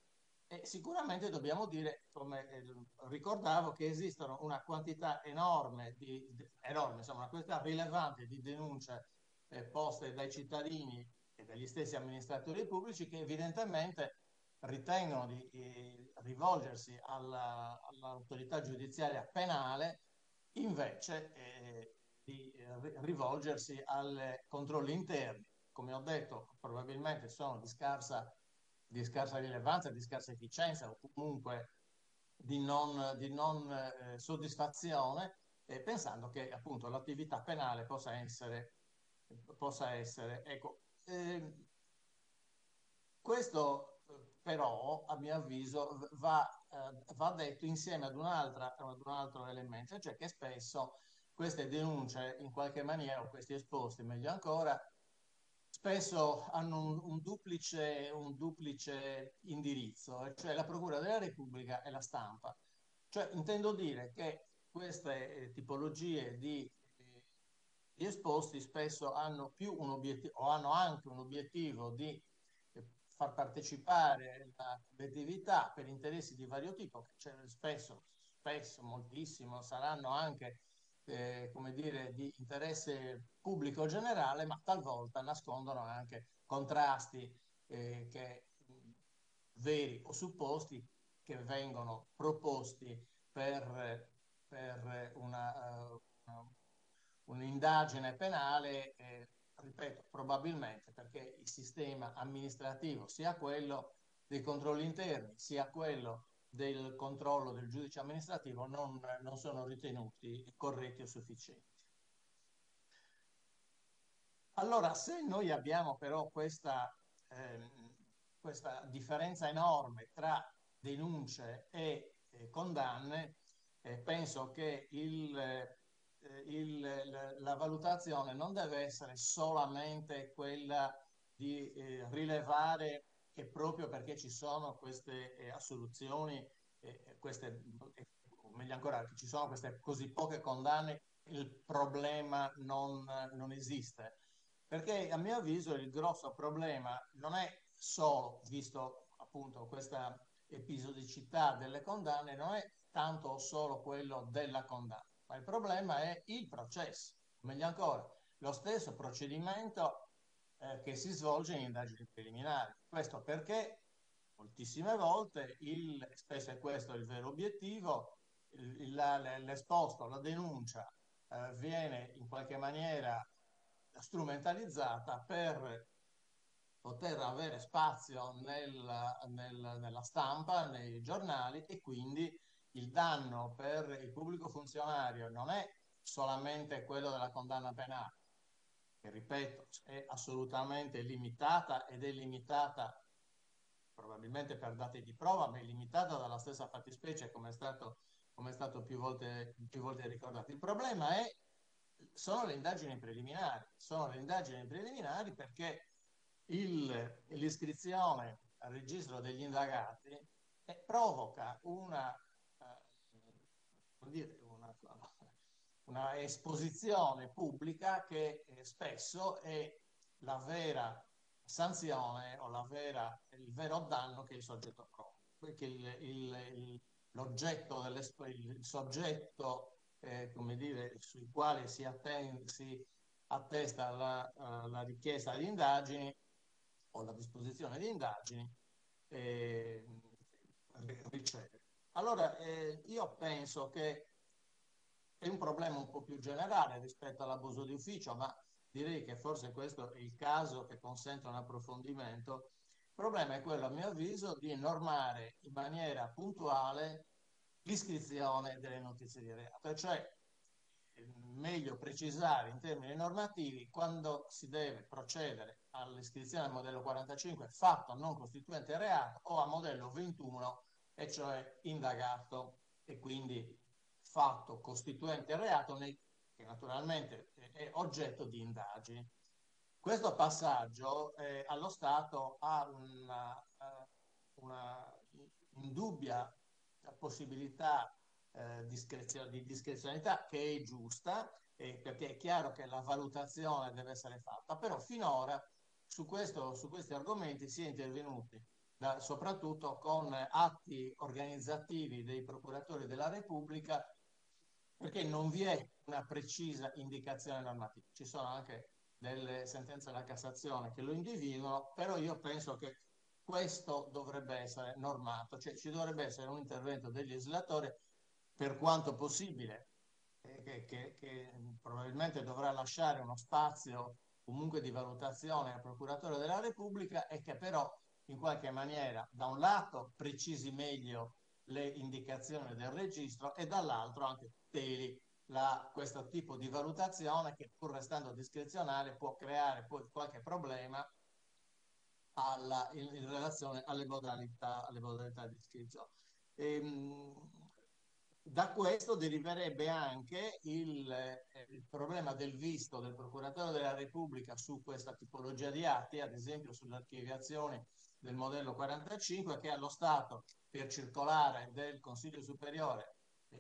e sicuramente dobbiamo dire, come eh, ricordavo, che esistono una quantità enorme, di, enorme insomma, una quantità rilevante di denunce eh, poste dai cittadini e dagli stessi amministratori pubblici che evidentemente ritengono di eh, rivolgersi alla, all'autorità giudiziaria penale, invece eh, di eh, rivolgersi ai controlli interni. Come ho detto, probabilmente sono di scarsa di scarsa rilevanza, di scarsa efficienza o comunque di non, di non eh, soddisfazione, eh, pensando che appunto l'attività penale possa essere, possa essere ecco, eh, questo però, a mio avviso, va, eh, va detto insieme ad, ad un altro elemento, cioè che spesso queste denunce in qualche maniera, questi esposti meglio ancora, spesso hanno un, un, duplice, un duplice indirizzo, cioè la Procura della Repubblica e la stampa. Cioè intendo dire che queste eh, tipologie di, di esposti spesso hanno più un obiettivo, o hanno anche un obiettivo di far partecipare la collettività per interessi di vario tipo, che spesso, spesso, moltissimo, saranno anche eh, come dire, di interesse pubblico generale, ma talvolta nascondono anche contrasti eh, che, veri o supposti che vengono proposti per, per una, uh, un'indagine penale eh, ripeto, probabilmente perché il sistema amministrativo, sia quello dei controlli interni, sia quello del controllo del giudice amministrativo, non, non sono ritenuti corretti o sufficienti. Allora, se noi abbiamo però questa, ehm, questa differenza enorme tra denunce e eh, condanne, eh, penso che il, eh, il, la valutazione non deve essere solamente quella di eh, rilevare che proprio perché ci sono queste eh, assoluzioni, eh, queste, o meglio ancora, che ci sono queste così poche condanne, il problema non, non esiste. Perché a mio avviso il grosso problema non è solo, visto appunto questa episodicità delle condanne, non è tanto o solo quello della condanna ma il problema è il processo, meglio ancora, lo stesso procedimento eh, che si svolge in indagini preliminari. Questo perché moltissime volte, il, spesso è questo il vero obiettivo, il, la, l'esposto, la denuncia eh, viene in qualche maniera strumentalizzata per poter avere spazio nel, nel, nella stampa, nei giornali e quindi il danno per il pubblico funzionario non è solamente quello della condanna penale, che ripeto è assolutamente limitata ed è limitata probabilmente per dati di prova, ma è limitata dalla stessa fattispecie come è stato, come è stato più, volte, più volte ricordato. Il problema è, sono le indagini preliminari, sono le indagini preliminari perché il, l'iscrizione al registro degli indagati eh, provoca una dire, una, esposizione pubblica che eh, spesso è la vera sanzione o vera, il vero danno che il soggetto prova. Perché il, il, l'oggetto, il soggetto eh, come dire, sui quali si, atten- si attesta la, uh, la, richiesta di indagini o la disposizione di indagini eh, riceve. Allora, eh, io penso che è un problema un po' più generale rispetto all'abuso di ufficio, ma direi che forse questo è il caso che consente un approfondimento. Il problema è quello, a mio avviso, di normare in maniera puntuale l'iscrizione delle notizie di reato, cioè meglio precisare in termini normativi quando si deve procedere all'iscrizione al modello 45 fatto non costituente reato o a modello 21 e cioè indagato e quindi fatto costituente reato nei, che naturalmente è oggetto di indagini. Questo passaggio eh, allo Stato ha una, uh, una indubbia possibilità eh, discrezio- di discrezionalità che è giusta, eh, perché è chiaro che la valutazione deve essere fatta, però finora su, questo, su questi argomenti si è intervenuti da, soprattutto con atti organizzativi dei procuratori della Repubblica, perché non vi è una precisa indicazione normativa. Ci sono anche delle sentenze della Cassazione che lo individuano, però io penso che questo dovrebbe essere normato, cioè ci dovrebbe essere un intervento del legislatore per quanto possibile, eh, che, che, che probabilmente dovrà lasciare uno spazio comunque di valutazione al procuratore della Repubblica e che però in qualche maniera, da un lato, precisi meglio le indicazioni del registro e dall'altro anche tuteli la, questo tipo di valutazione che pur restando discrezionale può creare poi qualche problema alla, in, in, relazione alle modalità, alle modalità di iscrizione. Ehm, da questo deriverebbe anche il, eh, il, problema del visto del procuratore della Repubblica su questa tipologia di atti, ad esempio sull'archiviazione del modello 45, che allo Stato per circolare del Consiglio Superiore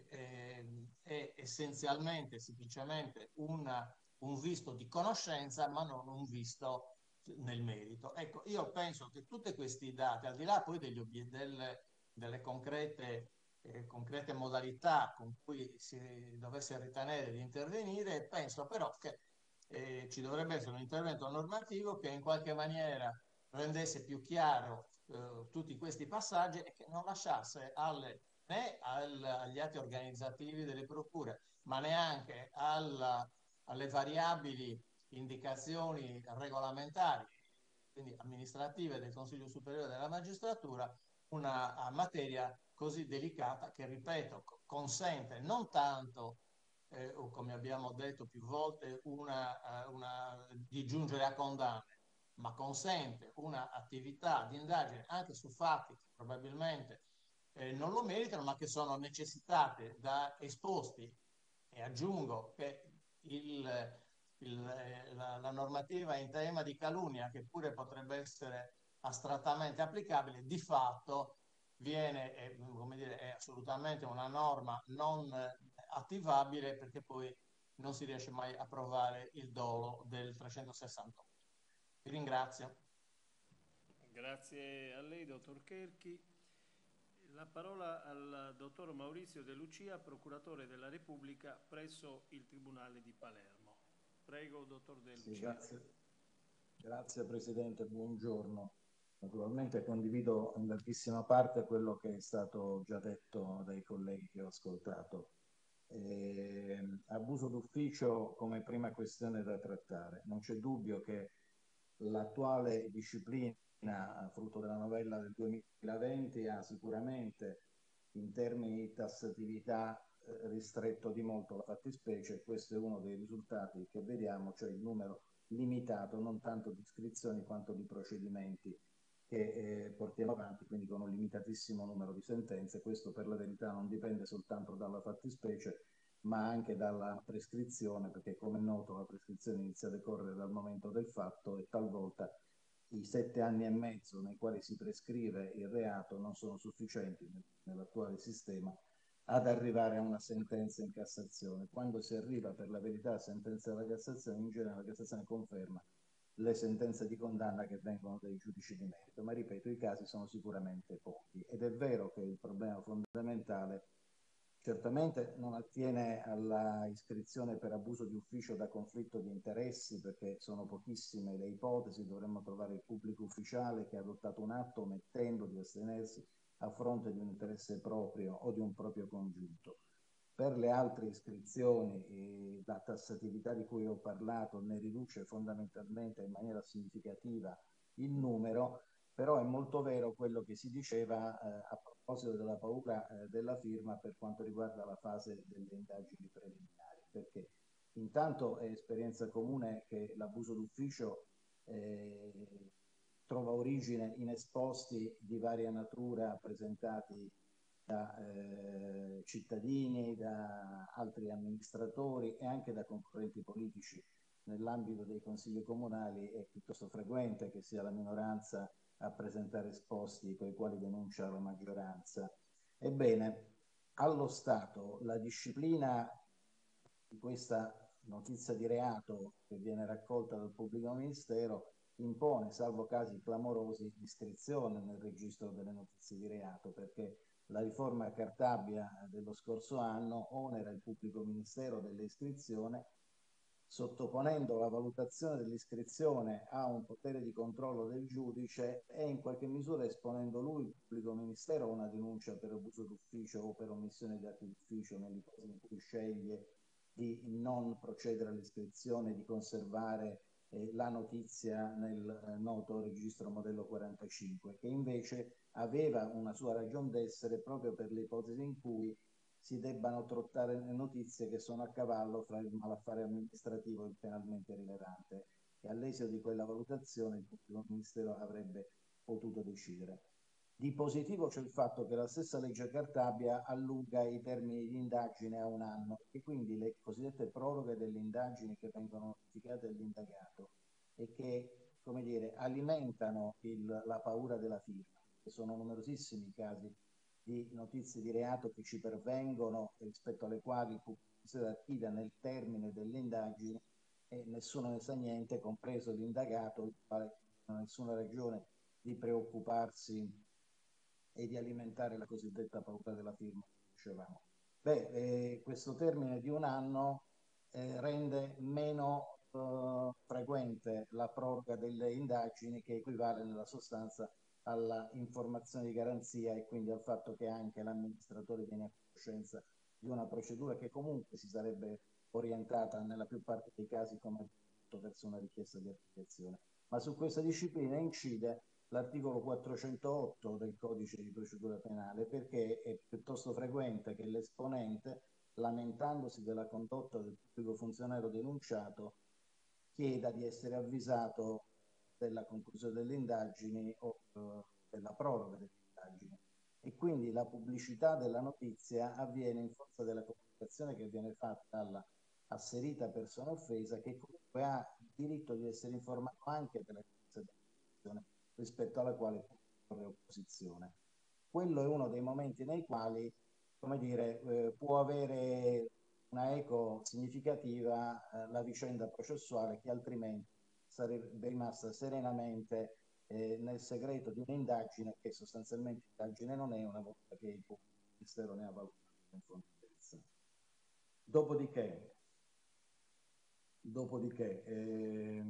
eh, è essenzialmente, semplicemente una, un visto di conoscenza, ma non un visto nel merito. Ecco, io penso che tutti questi dati, al di là poi degli delle, delle concrete eh, concrete modalità con cui si dovesse ritenere di intervenire, penso però che eh, ci dovrebbe essere un intervento normativo che in qualche maniera rendesse più chiaro eh, tutti questi passaggi e che non lasciasse alle, né al, agli atti organizzativi delle procure, ma neanche alla, alle variabili indicazioni regolamentari, quindi amministrative del Consiglio Superiore della Magistratura, una materia così delicata che, ripeto, consente non tanto, eh, come abbiamo detto più volte, una, uh, una, di giungere a condanne, ma consente un'attività di indagine anche su fatti che probabilmente eh, non lo meritano, ma che sono necessitate da esposti. E aggiungo che il, il, eh, la, la normativa in tema di calunnia, che pure potrebbe essere astrattamente applicabile, di fatto viene, è, come dire, è assolutamente una norma non attivabile perché poi non si riesce mai a provare il dolo del 368. Vi ringrazio. Grazie a lei, dottor Kerchi. La parola al dottor Maurizio De Lucia, procuratore della Repubblica presso il Tribunale di Palermo. Prego, dottor De Lucia. Sì, grazie. grazie Presidente, buongiorno. Naturalmente condivido in larghissima parte quello che è stato già detto dai colleghi che ho ascoltato. Eh, abuso d'ufficio come prima questione da trattare. Non c'è dubbio che l'attuale disciplina, frutto della novella del 2020, ha sicuramente in termini di tassatività eh, ristretto di molto la fattispecie. Questo è uno dei risultati che vediamo, cioè il numero limitato non tanto di iscrizioni quanto di procedimenti che eh, portiamo avanti, quindi con un limitatissimo numero di sentenze. Questo per la verità non dipende soltanto dalla fattispecie, ma anche dalla prescrizione, perché come è noto la prescrizione inizia a decorrere dal momento del fatto e talvolta i sette anni e mezzo nei quali si prescrive il reato non sono sufficienti nell'attuale sistema ad arrivare a una sentenza in Cassazione. Quando si arriva per la verità a sentenza della Cassazione, in genere la Cassazione conferma le sentenze di condanna che vengono dai giudici di merito, ma ripeto, i casi sono sicuramente pochi ed è vero che il problema fondamentale certamente non attiene alla iscrizione per abuso di ufficio da conflitto di interessi perché sono pochissime le ipotesi, dovremmo trovare il pubblico ufficiale che ha adottato un atto omettendo di astenersi a fronte di un interesse proprio o di un proprio congiunto. Per le altre iscrizioni la tassatività di cui ho parlato ne riduce fondamentalmente in maniera significativa il numero, però è molto vero quello che si diceva eh, a proposito della paura eh, della firma per quanto riguarda la fase delle indagini preliminari, perché intanto è esperienza comune che l'abuso d'ufficio eh, trova origine in esposti di varia natura presentati da eh, cittadini, da altri amministratori e anche da concorrenti politici. Nell'ambito dei consigli comunali è piuttosto frequente che sia la minoranza a presentare esposti con i quali denuncia la maggioranza. Ebbene, allo Stato la disciplina di questa notizia di reato che viene raccolta dal pubblico ministero impone, salvo casi clamorosi, l'iscrizione nel registro delle notizie di reato perché la riforma Cartabia dello scorso anno onera il pubblico ministero dell'iscrizione sottoponendo la valutazione dell'iscrizione a un potere di controllo del giudice e in qualche misura esponendo lui, il pubblico ministero, a una denuncia per abuso d'ufficio o per omissione di atti d'ufficio nell'ipotesi in cui sceglie di non procedere all'iscrizione, di conservare eh, la notizia nel eh, noto registro modello 45, che invece aveva una sua ragion d'essere proprio per le ipotesi in cui si debbano trottare notizie che sono a cavallo fra il malaffare amministrativo e il penalmente rilevante e all'esito di quella valutazione il pubblico ministero avrebbe potuto decidere. Di positivo c'è il fatto che la stessa legge Cartabia allunga i termini di indagine a un anno e quindi le cosiddette proroghe delle indagini che vengono notificate all'indagato e che, come dire, alimentano il, la paura della firma, sono numerosissimi i casi di notizie di reato che ci pervengono e rispetto alle quali il pubblico attiva nel termine delle indagini e nessuno ne sa niente, compreso l'indagato, il quale non ha nessuna ragione di preoccuparsi e di alimentare la cosiddetta paura della firma, dicevamo. Beh, eh, questo termine di un anno eh, rende meno eh, frequente la proroga delle indagini che equivale nella sostanza alla informazione di garanzia e quindi al fatto che anche l'amministratore viene a conoscenza di una procedura che comunque si sarebbe orientata nella più parte dei casi come verso una richiesta di applicazione. Ma su questa disciplina incide l'articolo 408 del codice di procedura penale perché è piuttosto frequente che l'esponente, lamentandosi della condotta del pubblico funzionario denunciato, chieda di essere avvisato della conclusione delle indagini o uh, della proroga delle indagini. E quindi la pubblicità della notizia avviene in forza della comunicazione che viene fatta alla asserita persona offesa che comunque ha il diritto di essere informato anche della applicazione rispetto alla quale porre opposizione. Quello è uno dei momenti nei quali, come dire, eh, può avere una eco significativa eh, la vicenda processuale che altrimenti sarebbe rimasta serenamente eh, nel segreto di un'indagine che sostanzialmente indagine non è una volta che il pubblico ministero ne ha valutato l'infondatezza. Dopodiché, dopodiché eh,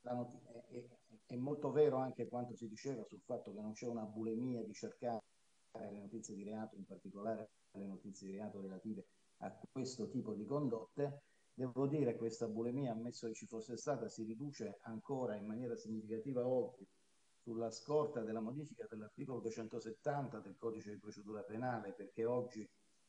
la notizia è, è molto vero anche quanto si diceva sul fatto che non c'è una bulimia di cercare le notizie di reato, in particolare le notizie di reato relative a questo tipo di condotte. Devo dire che questa bulimia, ammesso che ci fosse stata, si riduce ancora in maniera significativa oggi sulla scorta della modifica dell'articolo 270 del codice di procedura penale, perché oggi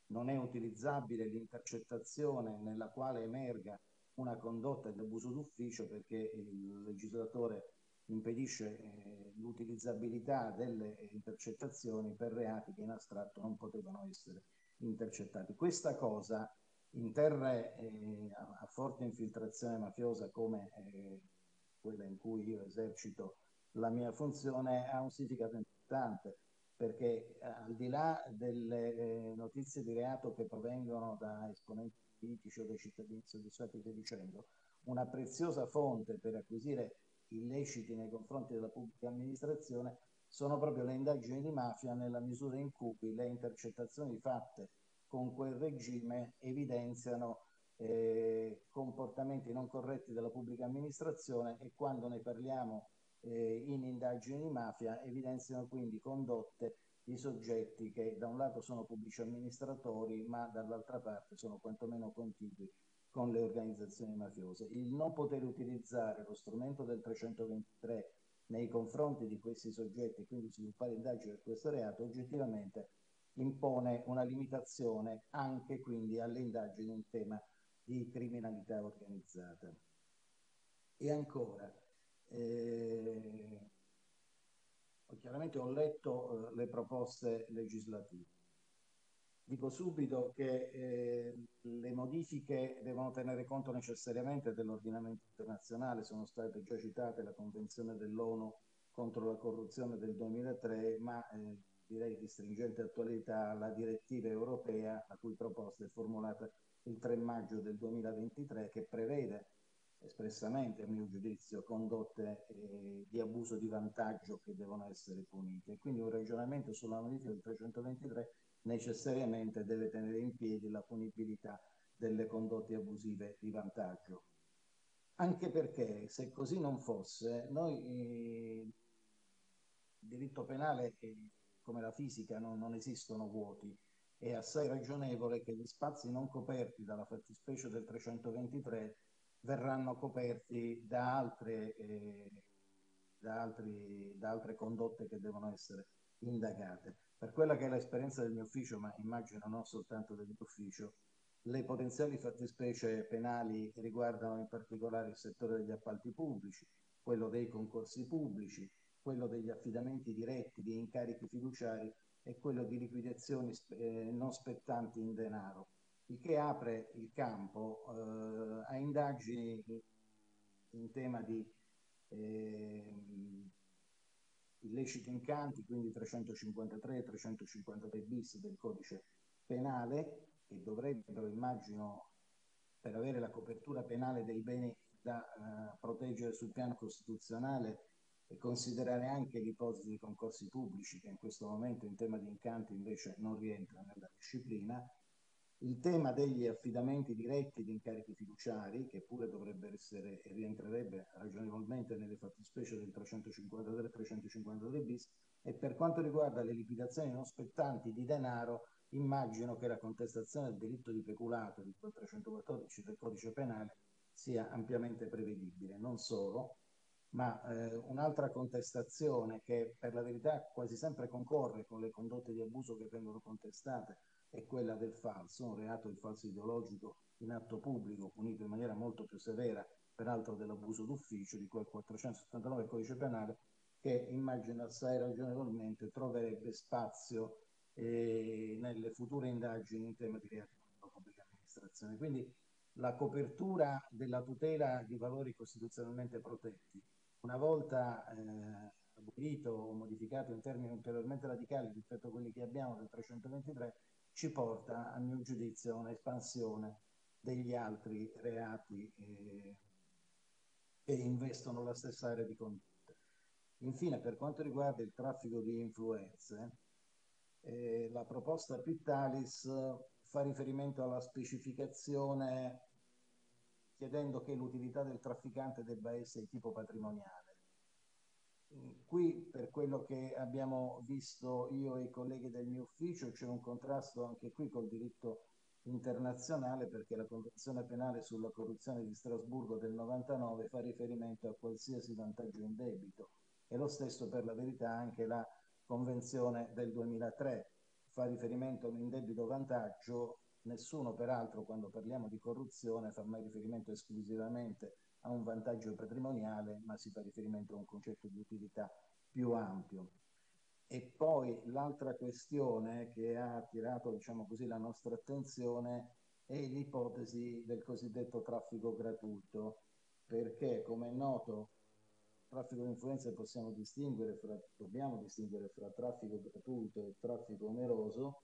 non è utilizzabile l'intercettazione nella quale emerga una condotta di abuso d'ufficio perché il legislatore impedisce eh, l'utilizzabilità delle intercettazioni per reati che in astratto non potevano essere intercettati. Questa cosa in terre eh, a, forte infiltrazione mafiosa come eh, quella in cui io esercito la mia funzione ha un significato importante perché eh, al di là delle eh, notizie di reato che provengono da esponenti politici o dai cittadini soddisfatti via dicendo, una preziosa fonte per acquisire illeciti nei confronti della pubblica amministrazione sono proprio le indagini di mafia nella misura in cui le intercettazioni fatte con quel regime evidenziano eh, comportamenti non corretti della pubblica amministrazione e quando ne parliamo eh, in indagini di mafia evidenziano quindi condotte di soggetti che da un lato sono pubblici amministratori ma dall'altra parte sono quantomeno contigui con le organizzazioni mafiose. Il non poter utilizzare lo strumento del 323 nei confronti di questi soggetti e quindi sviluppare indagini per questo reato oggettivamente impone una limitazione anche quindi alle indagini in tema di criminalità organizzata. E ancora, eh, chiaramente ho letto eh, le proposte legislative. Dico subito che eh, le modifiche devono tenere conto necessariamente dell'ordinamento internazionale, sono state già citate la Convenzione dell'ONU contro la corruzione del 2003, ma eh, direi di stringente attualità la direttiva europea a cui proposta è formulata il 3 maggio del 2023 che prevede espressamente, a mio giudizio, condotte eh, di abuso di vantaggio che devono essere punite. Quindi un ragionamento sulla modifica del 323 necessariamente deve tenere in piedi la punibilità delle condotte abusive di vantaggio. Anche perché se così non fosse, noi eh, il diritto penale, eh, come la fisica, no, non esistono vuoti. È assai ragionevole che gli spazi non coperti dalla fattispecie del 323 verranno coperti da altre, eh, da, altri, da altre condotte che devono essere indagate. Per quella che è l'esperienza del mio ufficio, ma immagino non soltanto del mio ufficio, le potenziali fattispecie penali riguardano in particolare il settore degli appalti pubblici, quello dei concorsi pubblici, quello degli affidamenti diretti di incarichi fiduciari e quello di liquidazioni eh, non spettanti in denaro, il che apre il campo eh, a indagini in tema di eh, illeciti incanti, quindi 353 e 353 bis del codice penale, che dovrebbero, immagino, per avere la copertura penale dei beni da uh, proteggere sul piano costituzionale e considerare anche l'ipotesi di concorsi pubblici che in questo momento in tema di incanti invece non rientra nella disciplina, il tema degli affidamenti diretti di incarichi fiduciari, che pure dovrebbe essere e rientrerebbe ragionevolmente nelle fattispecie del 353 353 bis, e per quanto riguarda le liquidazioni non spettanti di denaro, immagino che la contestazione del delitto di peculato di quel 314 del codice penale sia ampiamente prevedibile. Non solo, ma eh, un'altra contestazione che per la verità quasi sempre concorre con le condotte di abuso che vengono contestate è quella del falso, un reato di falso ideologico in atto pubblico, punito in maniera molto più severa, peraltro dell'abuso d'ufficio, di quel 479 codice penale, che immagino assai ragionevolmente troverebbe spazio eh, nelle future indagini in tema di reati contro la pubblica amministrazione. Quindi la copertura della tutela di valori costituzionalmente protetti, una volta eh, abolito o modificato in termini ulteriormente radicali rispetto a quelli che abbiamo del 323, ci porta, a mio giudizio, a un'espansione degli altri reati eh, che investono la stessa area di condotta. Infine, per quanto riguarda il traffico di influenze, eh, la proposta Pittalis fa riferimento alla specificazione chiedendo che l'utilità del trafficante debba essere di tipo patrimoniale. Qui, per quello che abbiamo visto io e i colleghi del mio ufficio, c'è un contrasto anche qui col diritto internazionale perché la Convenzione penale sulla corruzione di Strasburgo del 99 fa riferimento a qualsiasi vantaggio in debito e lo stesso per la verità anche la Convenzione del 2003 fa riferimento a un indebito vantaggio, nessuno peraltro quando parliamo di corruzione fa mai riferimento esclusivamente a un vantaggio patrimoniale, ma si fa riferimento a un concetto di utilità più ampio. E poi l'altra questione che ha attirato diciamo così, la nostra attenzione è l'ipotesi del cosiddetto traffico gratuito, perché come è noto traffico di influenze possiamo distinguere fra, dobbiamo distinguere fra traffico gratuito e traffico oneroso.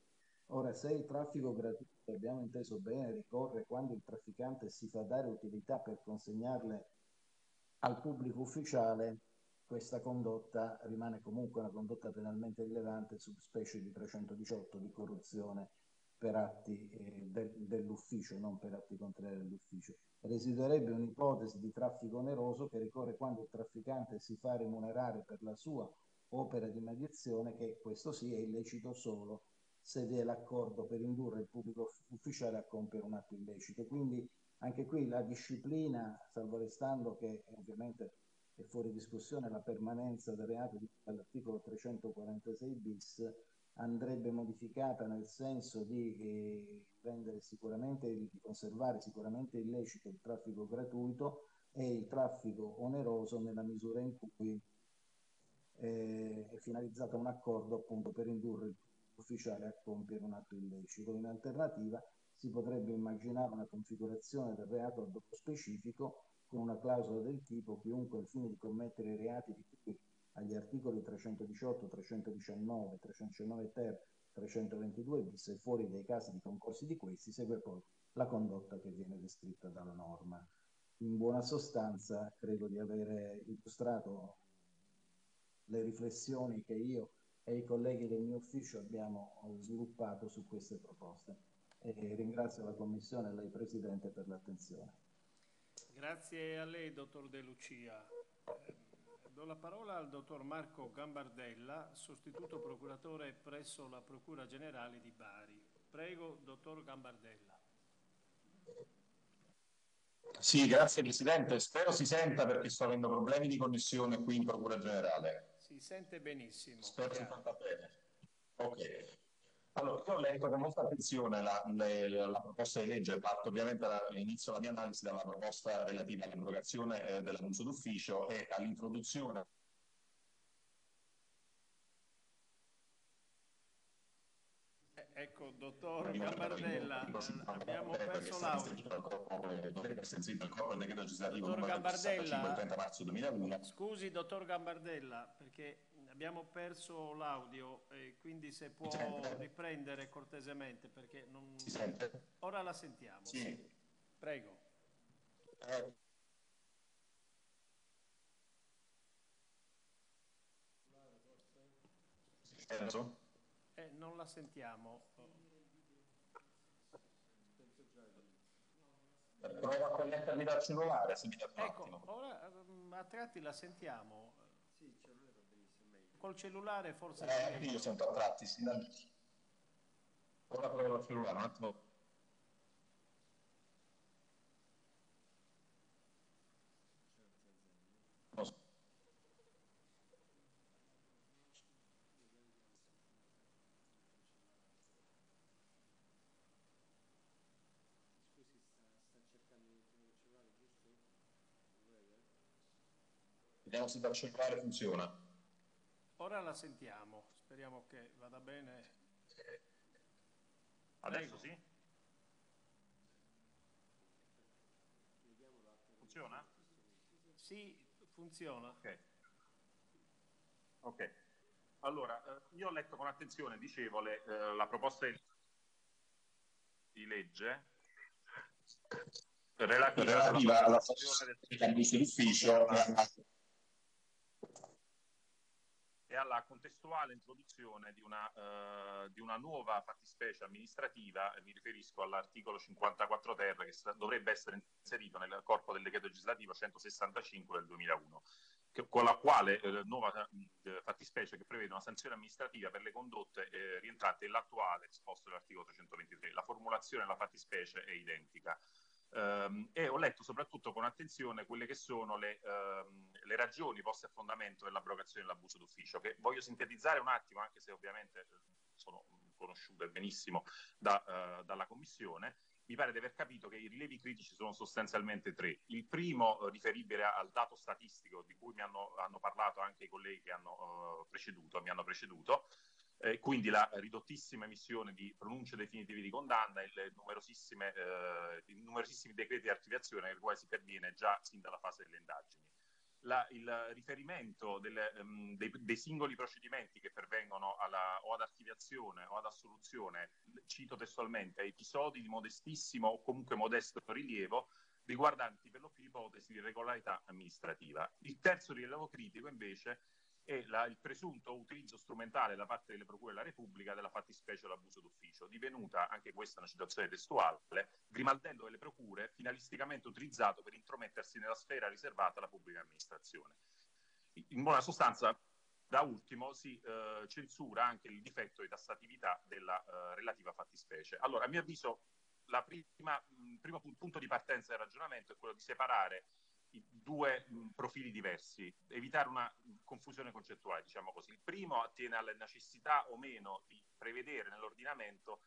Ora, se il traffico gratuito, abbiamo inteso bene, ricorre quando il trafficante si fa dare utilità per consegnarle al pubblico ufficiale, questa condotta rimane comunque una condotta penalmente rilevante su specie di 318 di corruzione per atti eh, de, dell'ufficio, non per atti contrari all'ufficio. Residuerebbe un'ipotesi di traffico oneroso che ricorre quando il trafficante si fa remunerare per la sua opera di mediazione, che questo sì è illecito solo se vi è l'accordo per indurre il pubblico ufficiale a compiere un atto illecito. Quindi anche qui la disciplina, salvo restando che ovviamente è fuori discussione la permanenza del reato dall'articolo 346 bis, andrebbe modificata nel senso di eh, rendere sicuramente, di conservare sicuramente illecito il traffico gratuito e il traffico oneroso nella misura in cui eh, è finalizzato un accordo appunto per indurre l'ufficiale a compiere un atto illecito. In alternativa si potrebbe immaginare una configurazione del reato a dopo specifico con una clausola del tipo chiunque al fine di commettere i reati di cui agli articoli 318, 319, 319 ter, 322 bis e fuori dai casi di concorsi di questi segue poi la condotta che viene descritta dalla norma. In buona sostanza credo di avere illustrato le riflessioni che io e i colleghi del mio ufficio abbiamo sviluppato su queste proposte e ringrazio la Commissione e lei Presidente per l'attenzione. Grazie a lei, dottor De Lucia. Do la parola al dottor Marco Gambardella, sostituto procuratore presso la Procura Generale di Bari. Prego, dottor Gambardella. Sì, grazie Presidente. Spero si senta perché sto avendo problemi di connessione qui in Procura Generale. Si sente benissimo. Spero si senta bene. Ok. Allora, io ho letto con molta attenzione la, le, la proposta di legge, parto ovviamente inizio la mia analisi dalla proposta relativa all'abrogazione eh, dell'annuncio d'ufficio e all'introduzione Ecco, dottor Gambardella, abbiamo perso l'audio. Dovrebbe essere inserito il corpo del decreto legislativo dottor numero 65 Gambardella, marzo 2001. Scusi, dottor Gambardella, perché abbiamo perso l'audio e quindi se può riprendere cortesemente perché non... Si sente? Ora la sentiamo. Sì. Prego. Eh? Eh, non la sentiamo. Provo a connettermi dal cellulare, se mi dà un Ecco, attimo. ora ehm, a tratti la sentiamo. Col cellulare forse... Eh, anche io sento a tratti, sì. Ora provo dal cellulare, un attimo. Non so. Vediamo se dal cellulare funziona. Ora la sentiamo, speriamo che vada bene. Adesso sì? Funziona? Sì, funziona. Ok. Ok. Allora, eh, io ho letto con attenzione, dicevo, le, eh, la proposta di- legge relativa, Relativa alla del- abuso d'ufficio e alla- e contestuale introduzione di una, eh, di una nuova fattispecie amministrativa, e mi riferisco all'articolo 54 ter che sa- dovrebbe essere inserito nel corpo del decreto legislativo 165 del 2001, che- con la quale eh, nuova eh, fattispecie che prevede una sanzione amministrativa per le condotte eh, rientranti nell'attuale disposto dell'articolo 323. La formulazione della fattispecie è identica. Ehm, e ho letto soprattutto con attenzione quelle che sono le, ehm, le ragioni poste a fondamento dell'abrogazione dell'abuso d'ufficio, che voglio sintetizzare un attimo, anche se ovviamente eh, sono conosciute benissimo da, eh, dalla Commissione. Mi pare di aver capito che i rilevi critici sono sostanzialmente tre. Il primo eh, riferibile al dato statistico di cui mi hanno, hanno parlato anche i colleghi che hanno, eh, preceduto, mi hanno preceduto, eh, quindi la ridottissima emissione di pronunce definitive di condanna e numerosissime, eh, i numerosissimi decreti di archiviazione ai quali si perviene già sin dalla fase delle indagini. La- il riferimento delle, ehm, dei, dei singoli procedimenti che pervengono alla, o ad archiviazione o ad assoluzione, cito testualmente, episodi di modestissimo o comunque modesto rilievo riguardanti per lo più ipotesi di regolarità amministrativa. Il terzo rilievo critico invece è la- il presunto utilizzo strumentale da parte delle procure della Repubblica della fattispecie dell'abuso d'ufficio, divenuta, anche questa una citazione testuale, grimaldello delle procure finalisticamente utilizzato per intromettersi nella sfera riservata alla pubblica amministrazione. In buona sostanza, da ultimo, si eh, censura anche il difetto di tassatività della eh, relativa fattispecie. Allora, a mio avviso, mh, primo pu- punto di partenza del ragionamento è quello di separare due mh, profili diversi, evitare una confusione concettuale, diciamo così. Il primo attiene alla necessità o meno di prevedere nell'ordinamento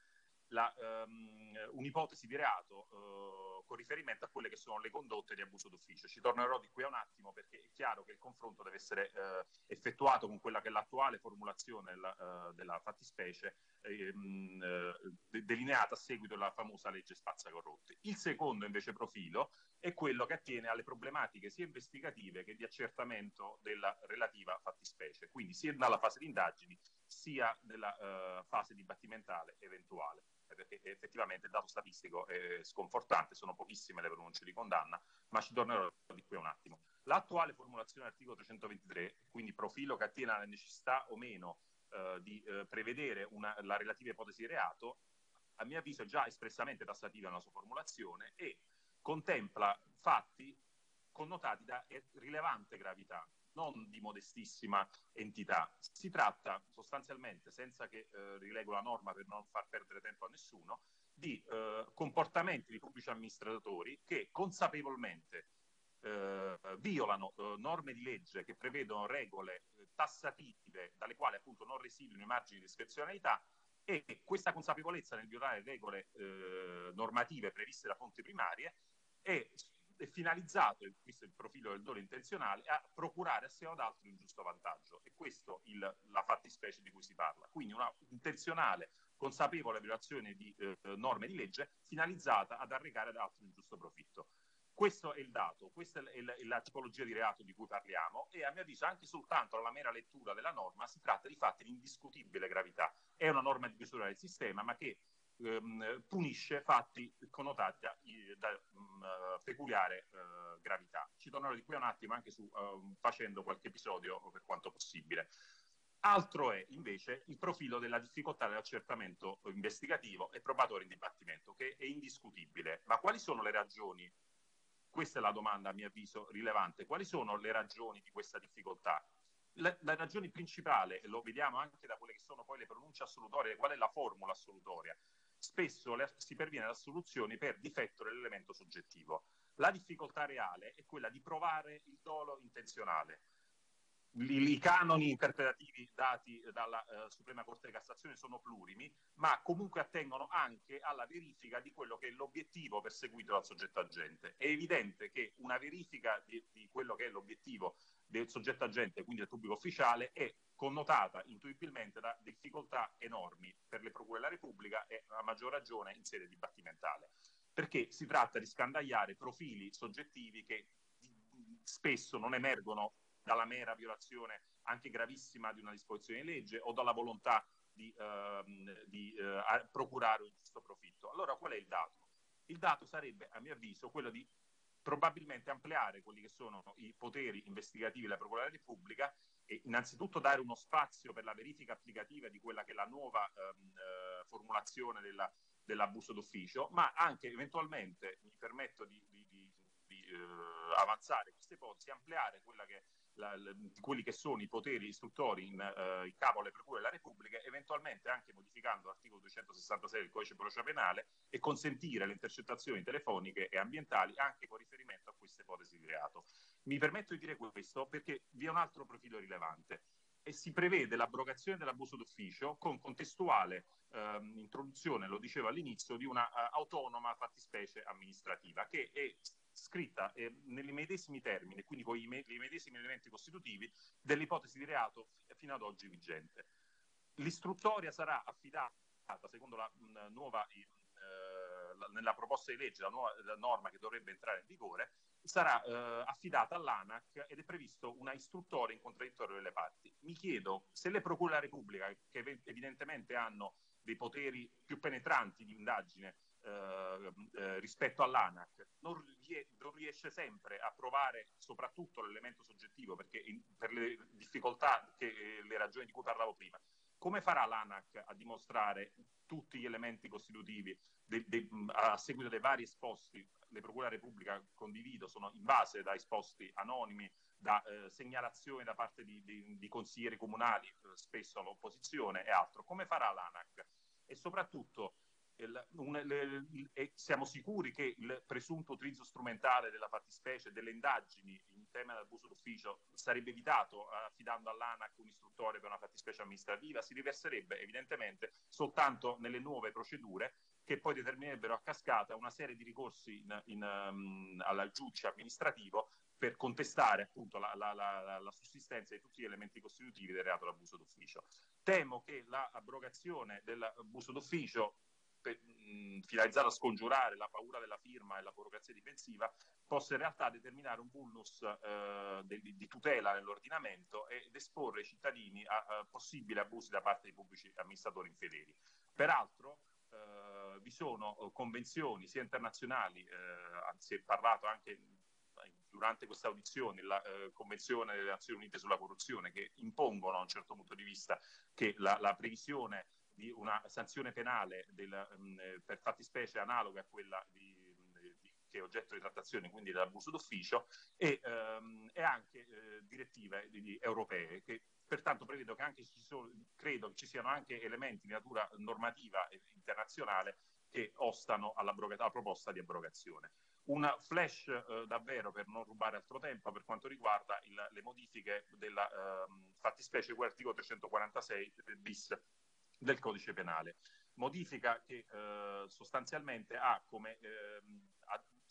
la, ehm, un'ipotesi di reato eh, con riferimento a quelle che sono le condotte di abuso d'ufficio. Ci tornerò di qui a un attimo perché è chiaro che il confronto deve essere eh, effettuato con quella che è l'attuale formulazione della, eh, della fattispecie eh, de- delineata a seguito della famosa legge spazza corrotti. Il secondo invece profilo è quello che attiene alle problematiche sia investigative che di accertamento della relativa fattispecie, quindi sia dalla fase di indagini sia nella fase dibattimentale eventuale, perché effettivamente il dato statistico è sconfortante, sono pochissime le pronunce di condanna, ma ci tornerò di qui un attimo. L'attuale formulazione dell'articolo 323, quindi profilo che attiene alla necessità o meno eh, di eh, prevedere una, la relativa ipotesi di reato, a mio avviso è già espressamente tassativa nella sua formulazione e contempla fatti connotati da rilevante gravità, non di modestissima entità. Si tratta sostanzialmente, senza che eh, rilego la norma per non far perdere tempo a nessuno, di eh, comportamenti di pubblici amministratori che consapevolmente eh, violano eh, norme di legge che prevedono regole eh, tassative dalle quali appunto non residuano i margini di discrezionalità e questa consapevolezza nel violare regole eh, normative previste da fonti primarie è, è finalizzato, è il profilo del dono intenzionale, a procurare a sé o ad altri un giusto vantaggio. E questo il, la fattispecie di cui si parla. Quindi una intenzionale, consapevole violazione di eh, norme di legge finalizzata ad arrecare ad altri un giusto profitto. Questo è il dato, questa è la, è la, tipologia di reato di cui parliamo e a mio avviso anche soltanto alla mera lettura della norma si tratta di fatti di indiscutibile gravità. È una norma di chiusura del sistema ma che ehm, punisce fatti connotati da, da um, peculiare uh, gravità. Ci tornerò di qui un attimo anche su, uh, facendo qualche episodio per quanto possibile. Altro è invece il profilo della difficoltà dell'accertamento investigativo e probatorio in dibattimento, che è indiscutibile. Ma quali sono le ragioni questa è la domanda, a mio avviso, rilevante. Quali sono le ragioni di questa difficoltà? La, la ragione principale, lo vediamo anche da quelle che sono poi le pronunce assolutorie, qual è la formula assolutoria? Spesso le, si perviene alle assoluzioni per difetto dell'elemento soggettivo. La difficoltà reale è quella di provare il dolo intenzionale i canoni interpretativi dati dalla eh, Suprema Corte di Cassazione sono plurimi, ma comunque attengono anche alla verifica di quello che è l'obiettivo perseguito dal soggetto agente. È evidente che una verifica di, di quello che è l'obiettivo del soggetto agente, quindi del pubblico ufficiale, è connotata intuibilmente da difficoltà enormi per le procure della Repubblica e a maggior ragione in sede dibattimentale, perché si tratta di scandagliare profili soggettivi che spesso non emergono dalla mera violazione anche gravissima di una disposizione di legge o dalla volontà di, ehm, di eh, procurare un giusto profitto. Allora qual è il dato? Il dato sarebbe, a mio avviso, quello di probabilmente ampliare quelli che sono i poteri investigativi della Procura della Repubblica innanzitutto dare uno spazio per la verifica applicativa di quella che è la nuova ehm, eh, formulazione della, dell'abuso d'ufficio, ma anche eventualmente, mi permetto di, di, di, di eh, avanzare queste ipotesi, ampliare che la, la, quelli che sono i poteri istruttori in, uh, in, capo alle procure della Repubblica, eventualmente anche modificando l'articolo 266 del codice procedura penale e consentire le intercettazioni telefoniche e ambientali anche con riferimento a queste ipotesi di reato. Mi permetto di dire questo perché vi è un altro profilo rilevante e si prevede l'abrogazione dell'abuso d'ufficio con contestuale ehm, introduzione, lo dicevo all'inizio, di una uh, autonoma fattispecie amministrativa che è scritta eh, nei medesimi termini, quindi con i, me- i medesimi elementi costitutivi dell'ipotesi di reato fino ad oggi vigente. L'istruttoria sarà affidata, secondo la mh, nuova, eh, la, nella proposta di legge, la nuova la norma che dovrebbe entrare in vigore, sarà eh, affidata all'ANAC ed è previsto una istruttoria in contraddittorio delle parti. Mi chiedo se le procure della Repubblica, che evidentemente hanno dei poteri più penetranti di indagine eh, eh, rispetto all'ANAC non, rie- non, riesce sempre a provare soprattutto l'elemento soggettivo perché in, per le difficoltà, che, eh, le ragioni di cui parlavo prima. Come farà l'ANAC a dimostrare tutti gli elementi costitutivi de- de- a seguito dei vari esposti? Le Procure della Repubblica, condivido, sono in base da esposti anonimi, da eh, segnalazioni da parte di, di, di consiglieri comunali, eh, spesso all'opposizione e altro. Come farà l'ANAC? E soprattutto le, siamo sicuri che il presunto utilizzo strumentale della fattispecie delle indagini in tema dell'abuso d'ufficio sarebbe evitato affidando all'ANAC un istruttore per una fattispecie amministrativa? Si riverserebbe evidentemente soltanto nelle nuove procedure che poi determinerebbero a cascata una serie di ricorsi in, in, um, al giudice amministrativo per contestare appunto la, la, la, la, sussistenza di tutti gli elementi costitutivi del reato dell'abuso d'ufficio. Temo che l'abrogazione dell'abuso d'ufficio per, mh, finalizzato a scongiurare la paura della firma e la burocrazia difensiva, possa in realtà determinare un vulnus eh, di, di, tutela nell'ordinamento ed esporre i cittadini a, a, possibili abusi da parte di pubblici amministratori infedeli. Peraltro, eh, vi sono eh, convenzioni sia internazionali, eh, si è parlato anche durante queste audizioni, la eh, Convenzione delle Nazioni Unite sulla corruzione, che impongono a un certo punto di vista che la, la previsione di una sanzione penale del, mh, mm, per fattispecie analoga a quella di, di, che è oggetto di trattazione, quindi dell'abuso d'ufficio, e, ehm, e anche eh, direttive di, europee che pertanto che anche ci sono, credo che ci siano anche elementi di natura normativa internazionale che ostano alla proposta di abrogazione. Un flash eh, davvero per non rubare altro tempo per quanto riguarda il, le modifiche della eh, fattispecie articolo 346 bis del codice penale. Modifica che eh, sostanzialmente ha come ehm,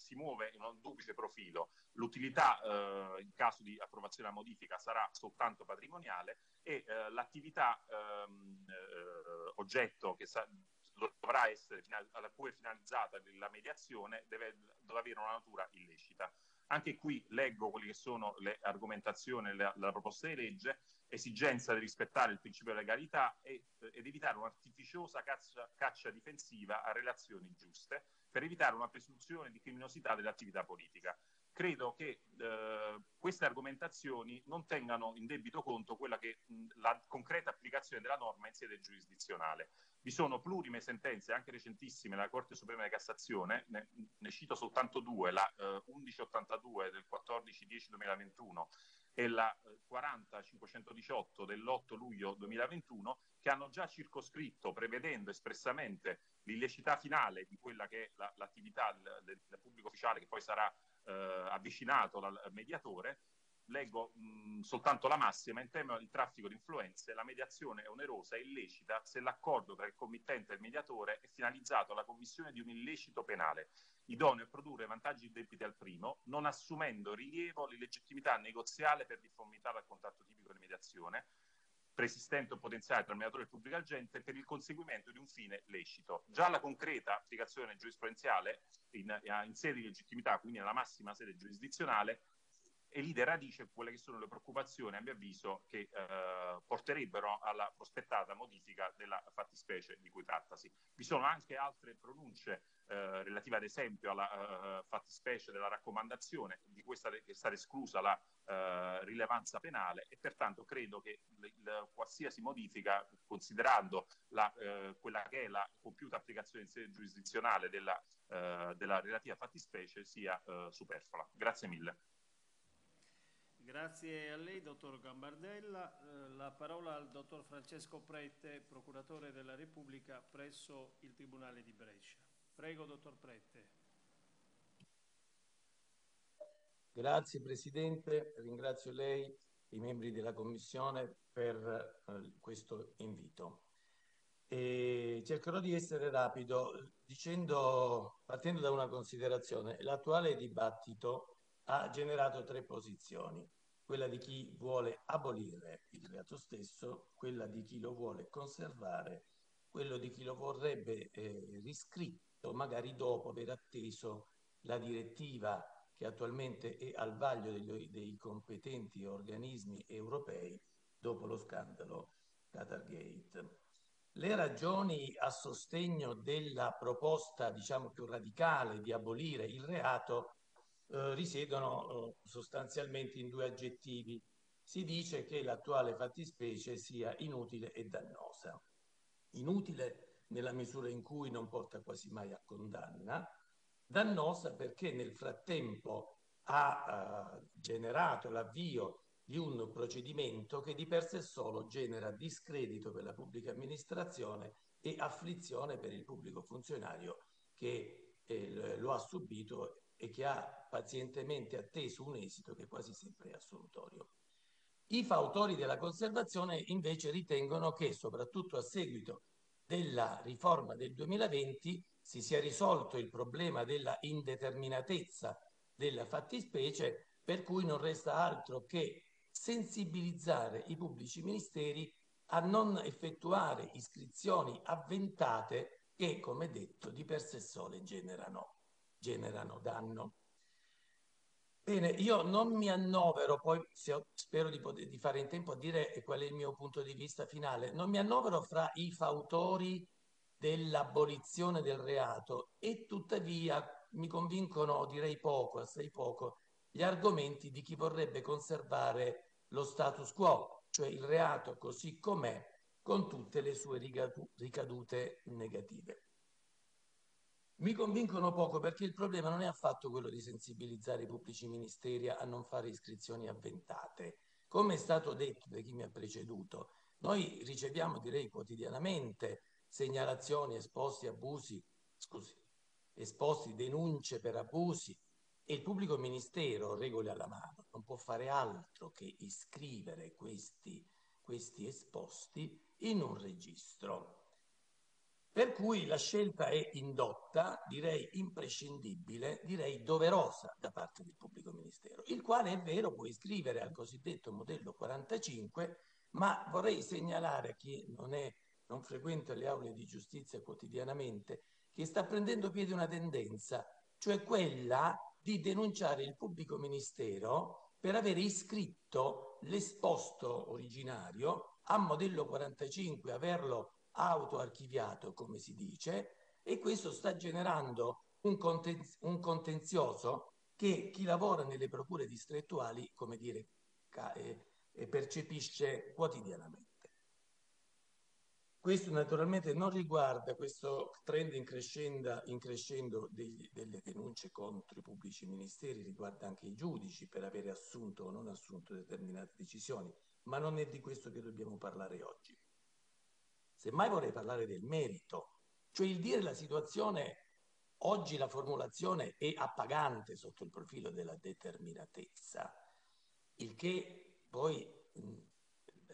si muove in un duplice profilo. L'utilità eh, in caso di approvazione della modifica sarà soltanto patrimoniale e eh, l'attività ehm, eh, oggetto che sa- dovrà essere alla cui è finalizzata la mediazione deve, deve avere una natura illecita. Anche qui leggo quelle che sono le argomentazioni della proposta di legge, esigenza di rispettare il principio di legalità e, ed evitare un'artificiosa caccia, caccia difensiva a relazioni giuste per evitare una presunzione di criminosità dell'attività politica. Credo che eh, queste argomentazioni non tengano in debito conto quella che mh, la concreta applicazione della norma in sede giurisdizionale. Vi sono plurime sentenze, anche recentissime, della Corte Suprema di Cassazione, ne, ne cito soltanto due, la eh, 1182 del 14-10-2021 e la 40-518 dell'8 luglio 2021, che hanno già circoscritto, prevedendo espressamente l'illecità finale di quella che è la, l'attività del, del, pubblico ufficiale che poi sarà eh, avvicinato dal mediatore, leggo mh, soltanto la massima, in tema di traffico di influenze, la mediazione è onerosa e illecita se l'accordo tra il committente e il mediatore è finalizzato alla commissione di un illecito penale, idoneo a produrre vantaggi debiti al primo, non assumendo rilievo l'illegittimità negoziale per difformità dal contatto tipico di mediazione, preesistente o potenziale tra il mediatore e il pubblico agente per il conseguimento di un fine lecito. Già la concreta applicazione giurisprudenziale in, in sede di legittimità, quindi nella massima sede giurisdizionale, elide radice quelle che sono le preoccupazioni, a mio avviso, che eh, porterebbero alla prospettata modifica della fattispecie di cui trattasi. Vi sono anche altre pronunce eh, relative, ad esempio, alla eh, fattispecie della raccomandazione, di che è stata esclusa la eh, rilevanza penale e pertanto credo che il, il, qualsiasi modifica, considerando la, eh, quella che è la compiuta applicazione in sede giurisdizionale della, eh, della relativa fattispecie, sia superflua. Grazie mille. Grazie a lei, dottor Gambardella. Eh, la parola al dottor Francesco Prette, procuratore della Repubblica presso il Tribunale di Brescia. Prego, dottor Prette. Grazie Presidente, ringrazio lei, i membri della Commissione per eh, questo invito. E cercherò di essere rapido dicendo, partendo da una considerazione, l'attuale dibattito ha generato tre posizioni, quella di chi vuole abolire il reato stesso, quella di chi lo vuole conservare, quello di chi lo vorrebbe eh, riscritto, magari dopo aver atteso la direttiva che attualmente è al vaglio degli, dei competenti organismi europei dopo lo scandalo Qatargate. Le ragioni a sostegno della proposta, diciamo più radicale, di abolire il reato eh, risiedono eh, sostanzialmente in due aggettivi. Si dice che l'attuale fattispecie sia inutile e dannosa. Inutile nella misura in cui non porta quasi mai a condanna, dannosa perché nel frattempo ha eh, generato l'avvio di un procedimento che di per sé solo genera discredito per la pubblica amministrazione e afflizione per il pubblico funzionario che eh, lo ha subito e che ha pazientemente atteso un esito che quasi sempre è assolutorio. I fautori della conservazione invece ritengono che, soprattutto a seguito della riforma del 2020, si sia risolto il problema della indeterminatezza della fattispecie, per cui non resta altro che sensibilizzare i pubblici ministeri a non effettuare iscrizioni avventate che, come detto, di per sé sole generano generano danno. Bene, io non mi annovero, poi spero di, poter, di fare in tempo a dire qual è il mio punto di vista finale, non mi annovero fra i fautori dell'abolizione del reato e tuttavia mi convincono, direi poco, assai poco, gli argomenti di chi vorrebbe conservare lo status quo, cioè il reato così com'è, con tutte le sue ricadute negative mi convincono poco perché il problema non è affatto quello di sensibilizzare i pubblici ministeri a non fare iscrizioni avventate. Come è stato detto da chi mi ha preceduto, noi riceviamo, direi quotidianamente, segnalazioni, esposti, abusi scusi, esposti denunce per abusi e il pubblico ministero, regole alla mano, non può fare altro che iscrivere questi, questi esposti in un registro. Per cui la scelta è indotta, direi imprescindibile, direi doverosa da parte del pubblico ministero, il quale è vero può iscrivere al cosiddetto modello 45, ma vorrei segnalare a chi non, è, non frequenta le aule di giustizia quotidianamente che sta prendendo piede una tendenza, cioè quella di denunciare il pubblico ministero per aver iscritto l'esposto originario a modello 45, averlo autoarchiviato, come si dice, e questo sta generando un, conten- un contenzioso che chi lavora nelle procure distrettuali, come dire, ca- eh, eh, percepisce quotidianamente. Questo naturalmente non riguarda questo trend in, crescenda, in crescendo degli, delle denunce contro i pubblici ministeri, riguarda anche i giudici per avere assunto o non assunto determinate decisioni, ma non è di questo che dobbiamo parlare oggi. Semmai vorrei parlare del merito, cioè il dire la situazione, oggi la formulazione è appagante sotto il profilo della determinatezza, il che poi mh,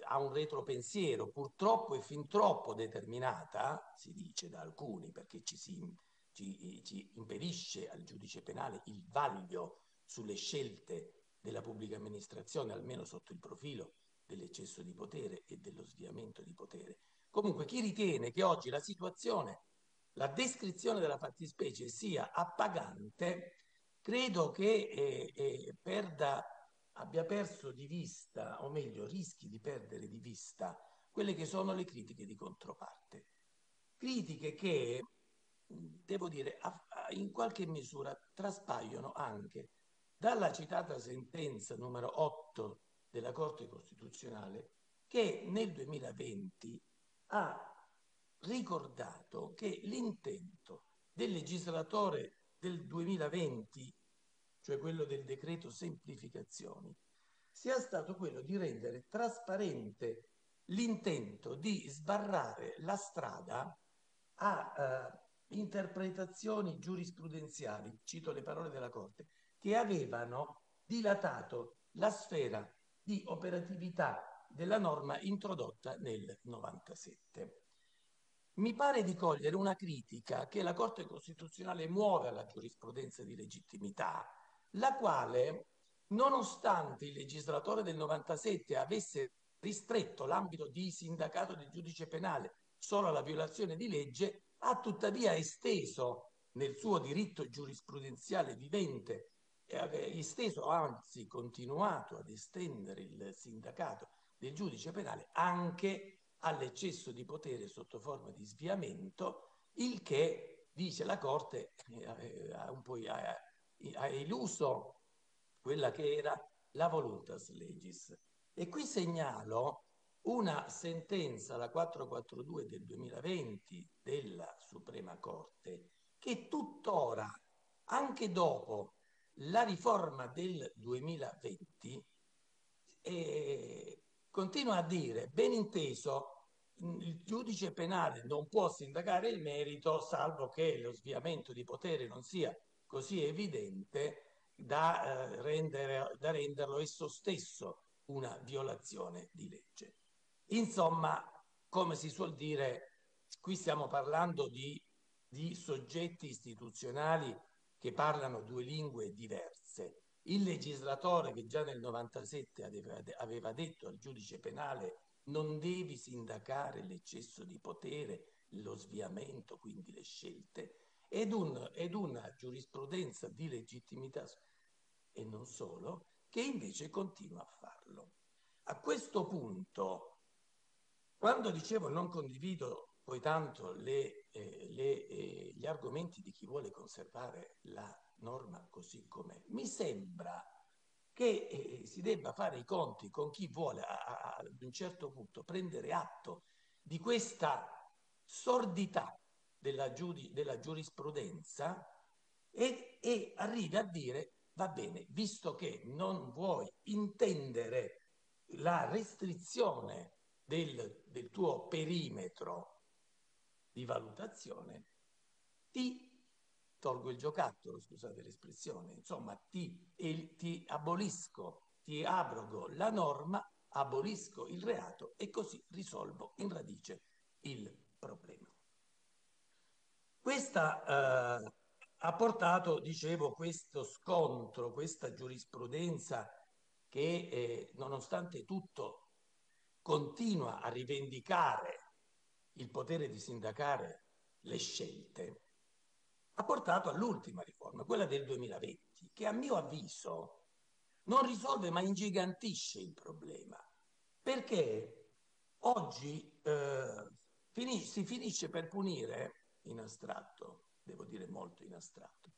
ha un retropensiero, purtroppo è fin troppo determinata, si dice da alcuni, perché ci, si, ci, ci impedisce al giudice penale il vaglio sulle scelte della pubblica amministrazione, almeno sotto il profilo dell'eccesso di potere e dello sviamento di potere. Comunque chi ritiene che oggi la situazione, la descrizione della fattispecie sia appagante, credo che eh, eh, perda, abbia perso di vista, o meglio rischi di perdere di vista, quelle che sono le critiche di controparte. Critiche che, devo dire, in qualche misura traspaiono anche dalla citata sentenza numero 8 della Corte Costituzionale che nel 2020 ha ricordato che l'intento del legislatore del 2020, cioè quello del decreto semplificazioni, sia stato quello di rendere trasparente l'intento di sbarrare la strada a uh, interpretazioni giurisprudenziali, cito le parole della Corte, che avevano dilatato la sfera di operatività della norma introdotta nel 97. Mi pare di cogliere una critica che la Corte Costituzionale muove alla giurisprudenza di legittimità, la quale, nonostante il legislatore del 97 avesse ristretto l'ambito di sindacato del giudice penale solo alla violazione di legge, ha tuttavia esteso nel suo diritto giurisprudenziale vivente, eh, esteso, anzi continuato ad estendere il sindacato del giudice penale anche all'eccesso di potere sotto forma di sviamento, il che, dice la Corte, eh, ha, ha, illuso quella che era la voluntas legis. E qui segnalo una sentenza, la 442 del 2020 della Suprema Corte, che tuttora, anche dopo la riforma del 2020, eh, continua a dire, ben inteso, il giudice penale non può sindacare il merito salvo che lo sviamento di potere non sia così evidente da, eh, rendere, da renderlo esso stesso una violazione di legge. Insomma, come si suol dire, qui stiamo parlando di, di soggetti istituzionali che parlano due lingue diverse il legislatore che già nel 97 aveva, detto al giudice penale non devi sindacare l'eccesso di potere, lo sviamento, quindi le scelte, ed, un, ed una giurisprudenza di legittimità e non solo, che invece continua a farlo. A questo punto, quando dicevo non condivido poi tanto le, eh, le, eh, gli argomenti di chi vuole conservare la norma così com'è. Mi sembra che eh, si debba fare i conti con chi vuole a, a, ad un certo punto prendere atto di questa sordità della, giudi, della giurisprudenza e, e arrivi a dire va bene, visto che non vuoi intendere la restrizione del, del tuo perimetro di valutazione, ti tolgo il giocattolo, scusate l'espressione, insomma ti, ti abolisco, ti abrogo la norma, abolisco il reato e così risolvo in radice il problema. Questa eh, ha portato, dicevo, questo scontro, questa giurisprudenza che eh, nonostante tutto continua a rivendicare il potere di sindacare le scelte, ha portato all'ultima riforma, quella del 2020, che a mio avviso non risolve ma ingigantisce il problema, perché oggi eh, finis- si finisce per punire in astratto, devo dire molto in astratto,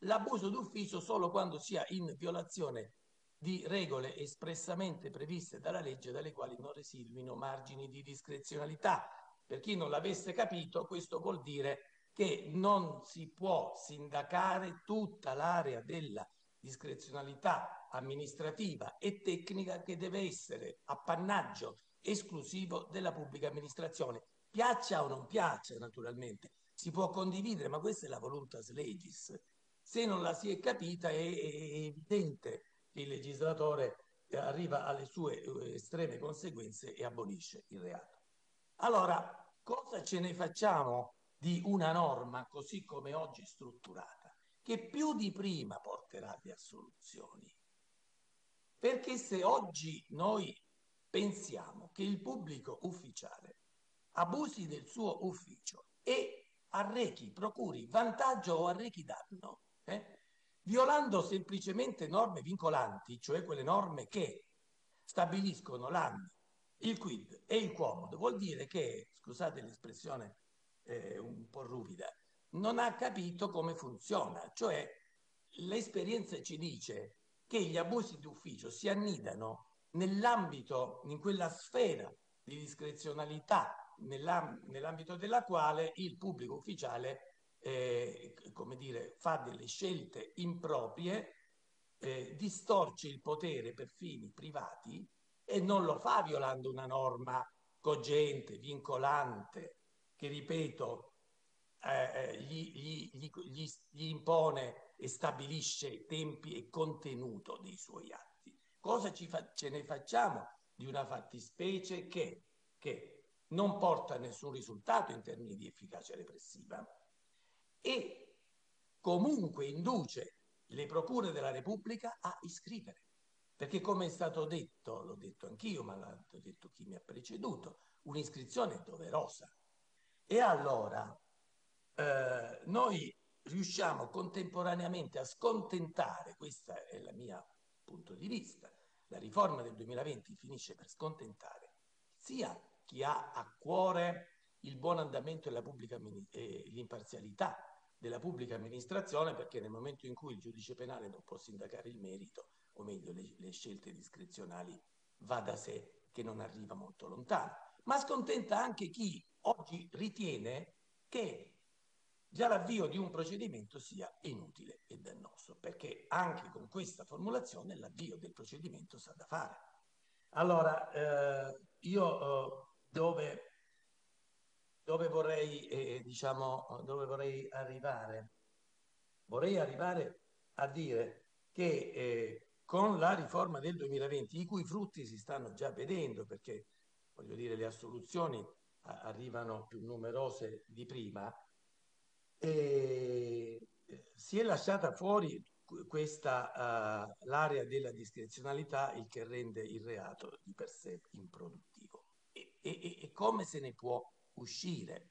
l'abuso d'ufficio solo quando sia in violazione di regole espressamente previste dalla legge dalle quali non residuino margini di discrezionalità. Per chi non l'avesse capito, questo vuol dire che non si può sindacare tutta l'area della discrezionalità amministrativa e tecnica che deve essere appannaggio esclusivo della pubblica amministrazione. Piaccia o non piaccia, naturalmente, si può condividere, ma questa è la voluntas legis. Se non la si è capita è, evidente che il legislatore arriva alle sue eh, estreme conseguenze e abolisce il reato. Allora, cosa ce ne facciamo di una norma così come oggi strutturata, che più di prima porterà le assoluzioni. Perché se oggi noi pensiamo che il pubblico ufficiale abusi del suo ufficio e arrechi, procuri vantaggio o arrechi danno, eh, violando semplicemente norme vincolanti, cioè quelle norme che stabiliscono l'anno, il quid e il quomodo, vuol dire che, scusate l'espressione eh, un po' ruvida, non ha capito come funziona, cioè l'esperienza ci dice che gli abusi d'ufficio si annidano nell'ambito, in quella sfera di discrezionalità nell'ambito della quale il pubblico ufficiale eh, come dire, fa delle scelte improprie, eh, distorce il potere per fini privati e non lo fa violando una norma cogente, vincolante, che ripeto eh, eh, gli, gli, gli, gli, impone e stabilisce tempi e contenuto dei suoi atti. Cosa fa- ce ne facciamo di una fattispecie che, che non porta a nessun risultato in termini di efficacia repressiva e comunque induce le procure della Repubblica a iscrivere. Perché come è stato detto, l'ho detto anch'io, ma l'ha detto chi mi ha preceduto, un'iscrizione è doverosa. E allora eh, noi riusciamo contemporaneamente a scontentare, questo è il mio punto di vista, la riforma del 2020 finisce per scontentare sia chi ha a cuore il buon andamento e l'imparzialità della pubblica amministrazione, perché nel momento in cui il giudice penale non può sindacare il merito, o meglio le, le scelte discrezionali, va da sé che non arriva molto lontano. Ma scontenta anche chi oggi ritiene che già l'avvio di un procedimento sia inutile e dannoso, perché anche con questa formulazione l'avvio del procedimento sa da fare. Allora, eh, io eh, dove, dove, vorrei, eh, diciamo, dove vorrei arrivare? Vorrei arrivare a dire che eh, con la riforma del 2020, i cui frutti si stanno già vedendo, perché voglio dire, le assoluzioni arrivano più numerose di prima, e si è lasciata fuori questa uh, l'area della discrezionalità, il che rende il reato di per sé improduttivo. E, e, e come se ne può uscire?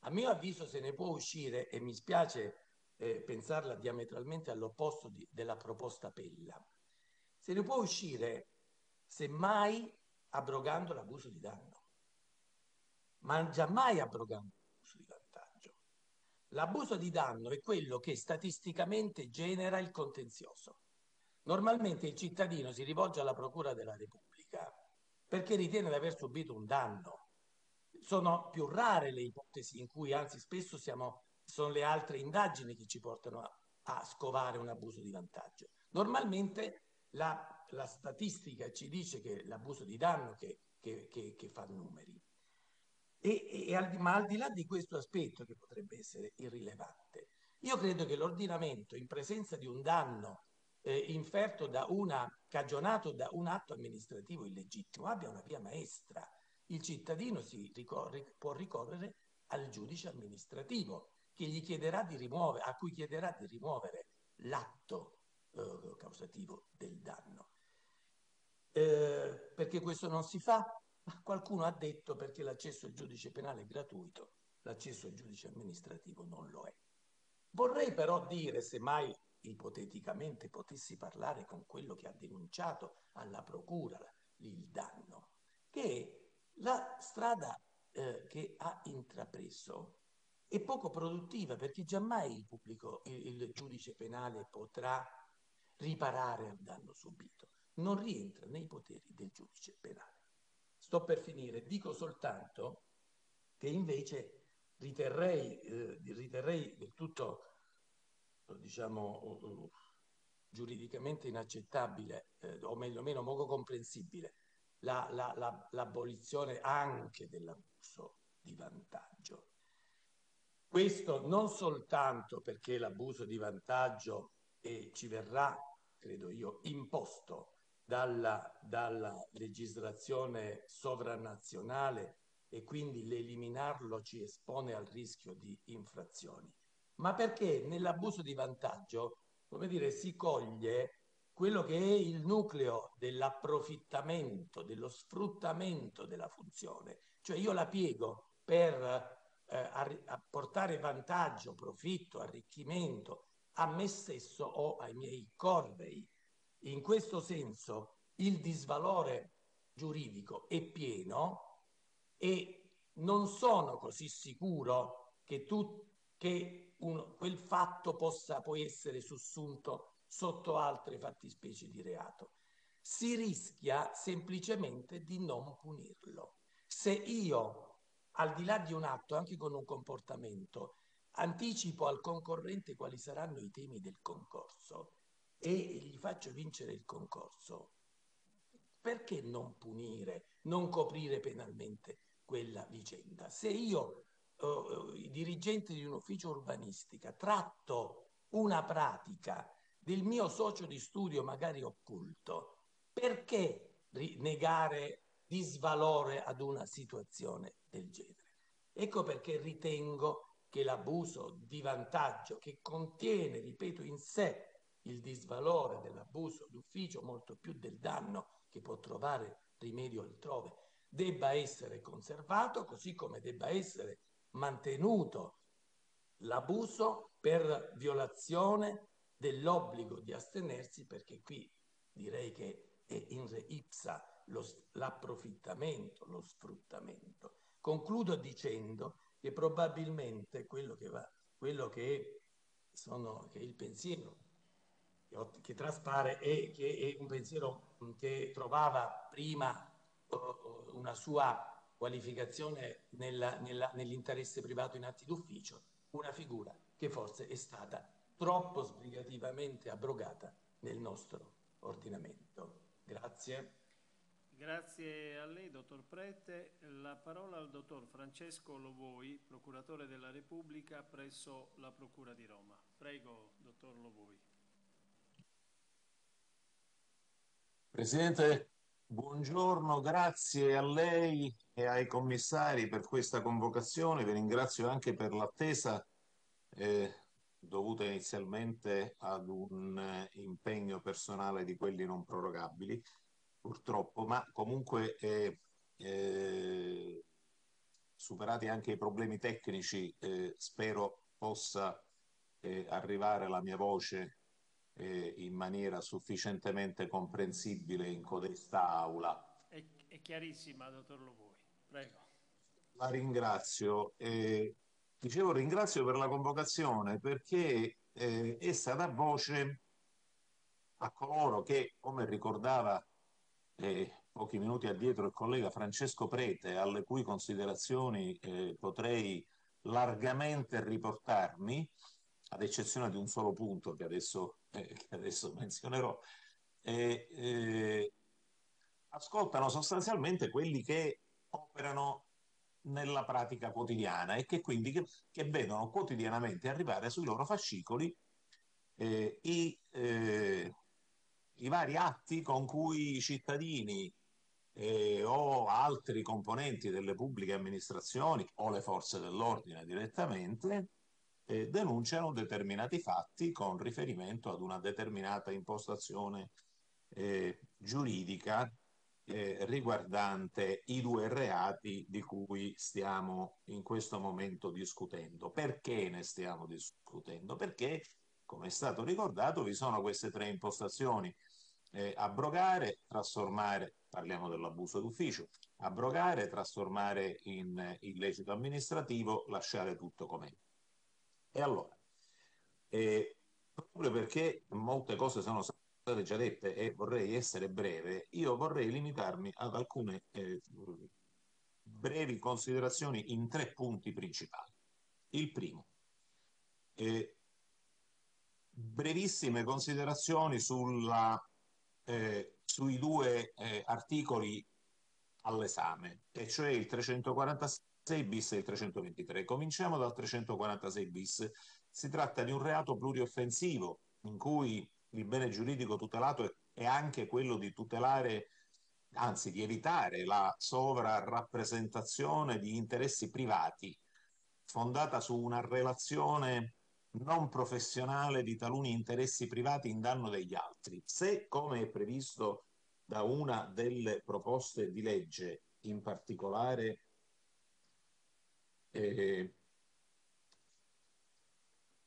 A mio avviso se ne può uscire, e mi spiace eh, pensarla diametralmente all'opposto di, della proposta Pella, se ne può uscire semmai abrogando l'abuso di danno ma giammai abrogando l'abuso di vantaggio. L'abuso di danno è quello che statisticamente genera il contenzioso. Normalmente il cittadino si rivolge alla Procura della Repubblica perché ritiene di aver subito un danno. Sono più rare le ipotesi in cui, anzi spesso siamo, sono le altre indagini che ci portano a, a scovare un abuso di vantaggio. Normalmente la, la, statistica ci dice che l'abuso di danno che, che, che, che fa numeri E, e al, ma al di là di questo aspetto che potrebbe essere irrilevante, io credo che l'ordinamento in presenza di un danno eh, inferto da una, cagionato da un atto amministrativo illegittimo abbia una via maestra. Il cittadino si ricorre, può ricorrere al giudice amministrativo rimuovere, a cui chiederà di rimuovere l'atto eh, causativo del danno. Eh, perché questo non si fa? Qualcuno ha detto perché l'accesso al giudice penale è gratuito, l'accesso al giudice amministrativo non lo è. Vorrei però dire, se mai ipoteticamente potessi parlare con quello che ha denunciato alla procura il danno, che la strada eh, che ha intrapreso è poco produttiva perché giammai il pubblico, il, il giudice penale potrà riparare al danno subito. Non rientra nei poteri del giudice penale. Sto per finire, dico soltanto che invece riterrei, eh, riterrei del tutto, diciamo, uh, giuridicamente inaccettabile, eh, o meglio, meno poco comprensibile, la, la, la, l'abolizione anche dell'abuso di vantaggio. Questo non soltanto perché l'abuso di vantaggio eh, ci verrà, credo io, imposto dalla, dalla legislazione sovranazionale e quindi l'eliminarlo ci espone al rischio di infrazioni, ma perché nell'abuso di vantaggio, come dire, si coglie quello che è il nucleo dell'approfittamento, dello sfruttamento della funzione. Cioè io la piego per eh, portare vantaggio, profitto, arricchimento a me stesso o ai miei correi in questo senso il disvalore giuridico è pieno e non sono così sicuro che, tu, che un, quel fatto possa poi essere sussunto sotto altre fattispecie di reato. Si rischia semplicemente di non punirlo. Se io, al di là di un atto, anche con un comportamento, anticipo al concorrente quali saranno i temi del concorso, e gli faccio vincere il concorso, perché non punire, non coprire penalmente quella vicenda? Se io, eh, dirigente di un ufficio urbanistica, tratto una pratica del mio socio di studio magari occulto, perché negare disvalore ad una situazione del genere? Ecco perché ritengo che l'abuso di vantaggio che contiene, ripeto, in sé il disvalore dell'abuso d'ufficio, molto più del danno che può trovare rimedio altrove, debba essere conservato, così come debba essere mantenuto l'abuso per violazione dell'obbligo di astenersi, perché qui direi che è in re ipsa lo, l'approfittamento, lo sfruttamento. Concludo dicendo che probabilmente quello che, va, quello che, sono, che è il pensiero che traspare e che è un pensiero che trovava prima una sua qualificazione nella, nella, nell'interesse privato in atti d'ufficio, una figura che forse è stata troppo sbrigativamente abrogata nel nostro ordinamento. Grazie. Grazie a lei, dottor Prete. La parola al dottor Francesco Lovoi, procuratore della Repubblica presso la Procura di Roma. Prego, dottor Lovoi. Presidente, buongiorno, grazie a lei e ai commissari per questa convocazione. Vi ringrazio anche per l'attesa eh, dovuta inizialmente ad un eh, impegno personale di quelli non prorogabili, purtroppo, ma comunque eh, eh, superati anche i problemi tecnici, eh, spero possa eh, arrivare la mia voce eh, in maniera sufficientemente comprensibile in codesta aula. È, è chiarissima, dottor Lovoi. Prego. La ringrazio. Eh, dicevo, ringrazio per la convocazione perché eh, essa dà voce a coloro che, come ricordava eh, pochi minuti addietro il collega Francesco Prete, alle cui considerazioni eh, potrei largamente riportarmi, ad eccezione di un solo punto che adesso che adesso menzionerò, eh, eh, ascoltano sostanzialmente quelli che operano nella pratica quotidiana e che quindi che, che vedono quotidianamente arrivare sui loro fascicoli eh, i, eh, i, vari atti con cui i cittadini eh, o altri componenti delle pubbliche amministrazioni o le forze dell'ordine direttamente eh, denunciano determinati fatti con riferimento ad una determinata impostazione eh, giuridica eh, riguardante i due reati di cui stiamo in questo momento discutendo. Perché ne stiamo discutendo? Perché, come è stato ricordato, vi sono queste tre impostazioni. Eh, abrogare, trasformare, parliamo dell'abuso d'ufficio, abrogare, trasformare in eh, illecito amministrativo, lasciare tutto com'è. E allora, eh, proprio perché molte cose sono state già dette e vorrei essere breve, io vorrei limitarmi ad alcune eh, brevi considerazioni in tre punti principali. Il primo, eh, brevissime considerazioni sulla, eh, sui due eh, articoli all'esame, e cioè il 346 bis e il 323. Cominciamo dal 346 bis. Si tratta di un reato plurioffensivo in cui il bene giuridico tutelato è anche quello di tutelare, anzi di evitare la sovrarappresentazione di interessi privati fondata su una relazione non professionale di taluni interessi privati in danno degli altri. Se, come è previsto da una delle proposte di legge, in particolare eh,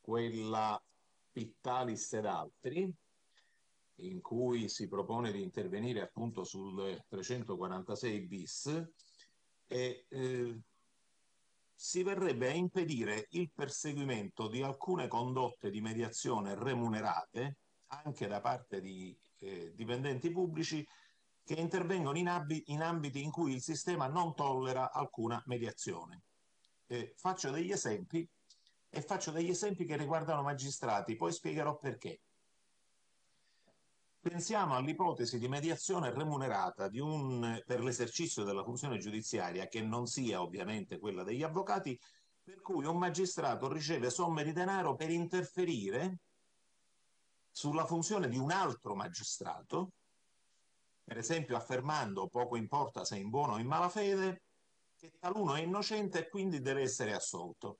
quella Pittalis ed altri, in cui si propone di intervenire appunto sul 346 bis, e eh, si verrebbe a impedire il perseguimento di alcune condotte di mediazione remunerate anche da parte di eh, dipendenti pubblici che intervengono in, in, ambiti in cui il sistema non tollera alcuna mediazione. Eh, faccio degli esempi e faccio degli esempi che riguardano magistrati, poi spiegherò perché. Pensiamo all'ipotesi di mediazione remunerata un, per l'esercizio della funzione giudiziaria, che non sia ovviamente quella degli avvocati, per cui un magistrato riceve somme di denaro per interferire sulla funzione di un altro magistrato, per esempio affermando, poco importa se in buono o in malafede, che taluno è innocente e quindi deve essere assolto.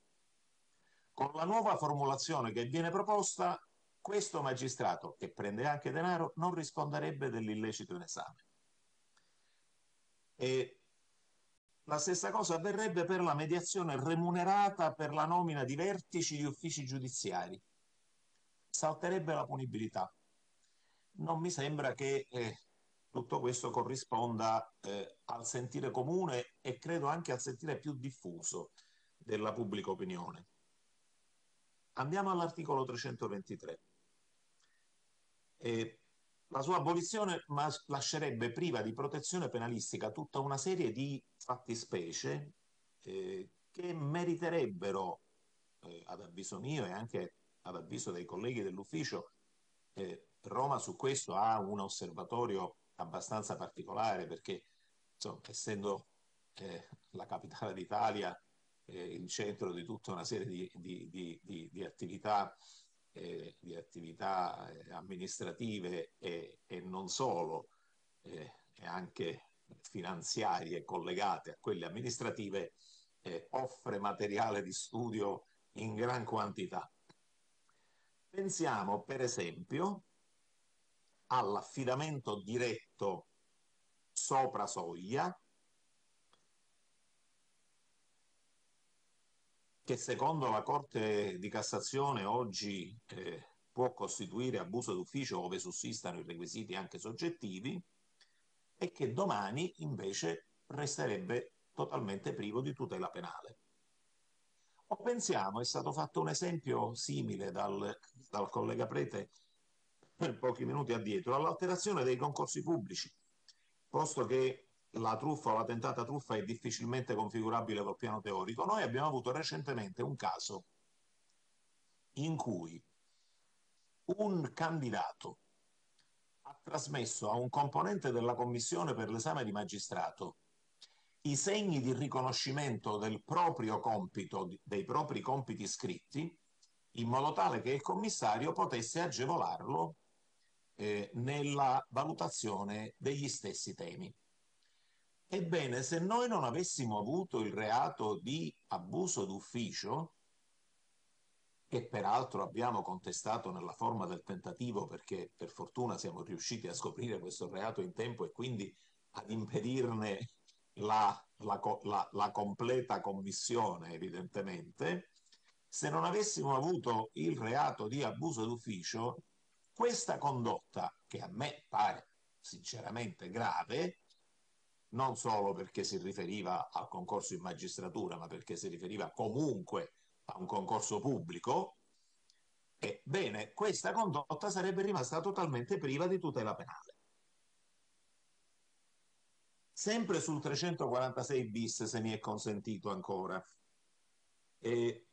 Con la nuova formulazione che viene proposta, questo magistrato, che prende anche denaro, non risponderebbe dell'illecito in esame. E la stessa cosa avverrebbe per la mediazione remunerata per la nomina di vertici di uffici giudiziari. Salterebbe la punibilità. Non mi sembra che eh, tutto questo corrisponda eh, al sentire comune e credo anche al sentire più diffuso della pubblica opinione. Andiamo all'articolo 323. E la sua abolizione lascerebbe priva di protezione penalistica tutta una serie di fattispecie eh, che meriterebbero, eh, ad avviso mio e anche ad avviso dei colleghi dell'ufficio, eh, Roma su questo ha un osservatorio abbastanza particolare perché, insomma, essendo eh, la capitale d'Italia, eh, il centro di tutta una serie di, di, di, di attività, eh, attività eh, amministrative e, e, non solo, eh, e anche finanziarie collegate a quelle amministrative, eh, offre materiale di studio in gran quantità. Pensiamo per esempio all'affidamento diretto sopra soglia che secondo la Corte di Cassazione oggi eh, può costituire abuso d'ufficio ove sussistano i requisiti anche soggettivi e che domani invece resterebbe totalmente privo di tutela penale. O pensiamo, è stato fatto un esempio simile dal, dal collega Prete pochi minuti addietro, all'alterazione dei concorsi pubblici, posto che la truffa o la tentata truffa è difficilmente configurabile col piano teorico, noi abbiamo avuto recentemente un caso in cui un candidato ha trasmesso a un componente della commissione per l'esame di magistrato i segni di riconoscimento del proprio compito, dei propri compiti scritti, in modo tale che il commissario potesse agevolarlo eh, nella valutazione degli stessi temi. Ebbene, se noi non avessimo avuto il reato di abuso d'ufficio, che peraltro abbiamo contestato nella forma del tentativo perché per fortuna siamo riusciti a scoprire questo reato in tempo e quindi ad impedirne la, la, la, la completa commissione, evidentemente, se non avessimo avuto il reato di abuso d'ufficio, questa condotta, che a me pare sinceramente grave, non solo perché si riferiva al concorso in magistratura, ma perché si riferiva comunque a un concorso pubblico, ebbene, questa condotta sarebbe rimasta totalmente priva di tutela penale. Sempre sul 346 bis, se mi è consentito ancora, eh,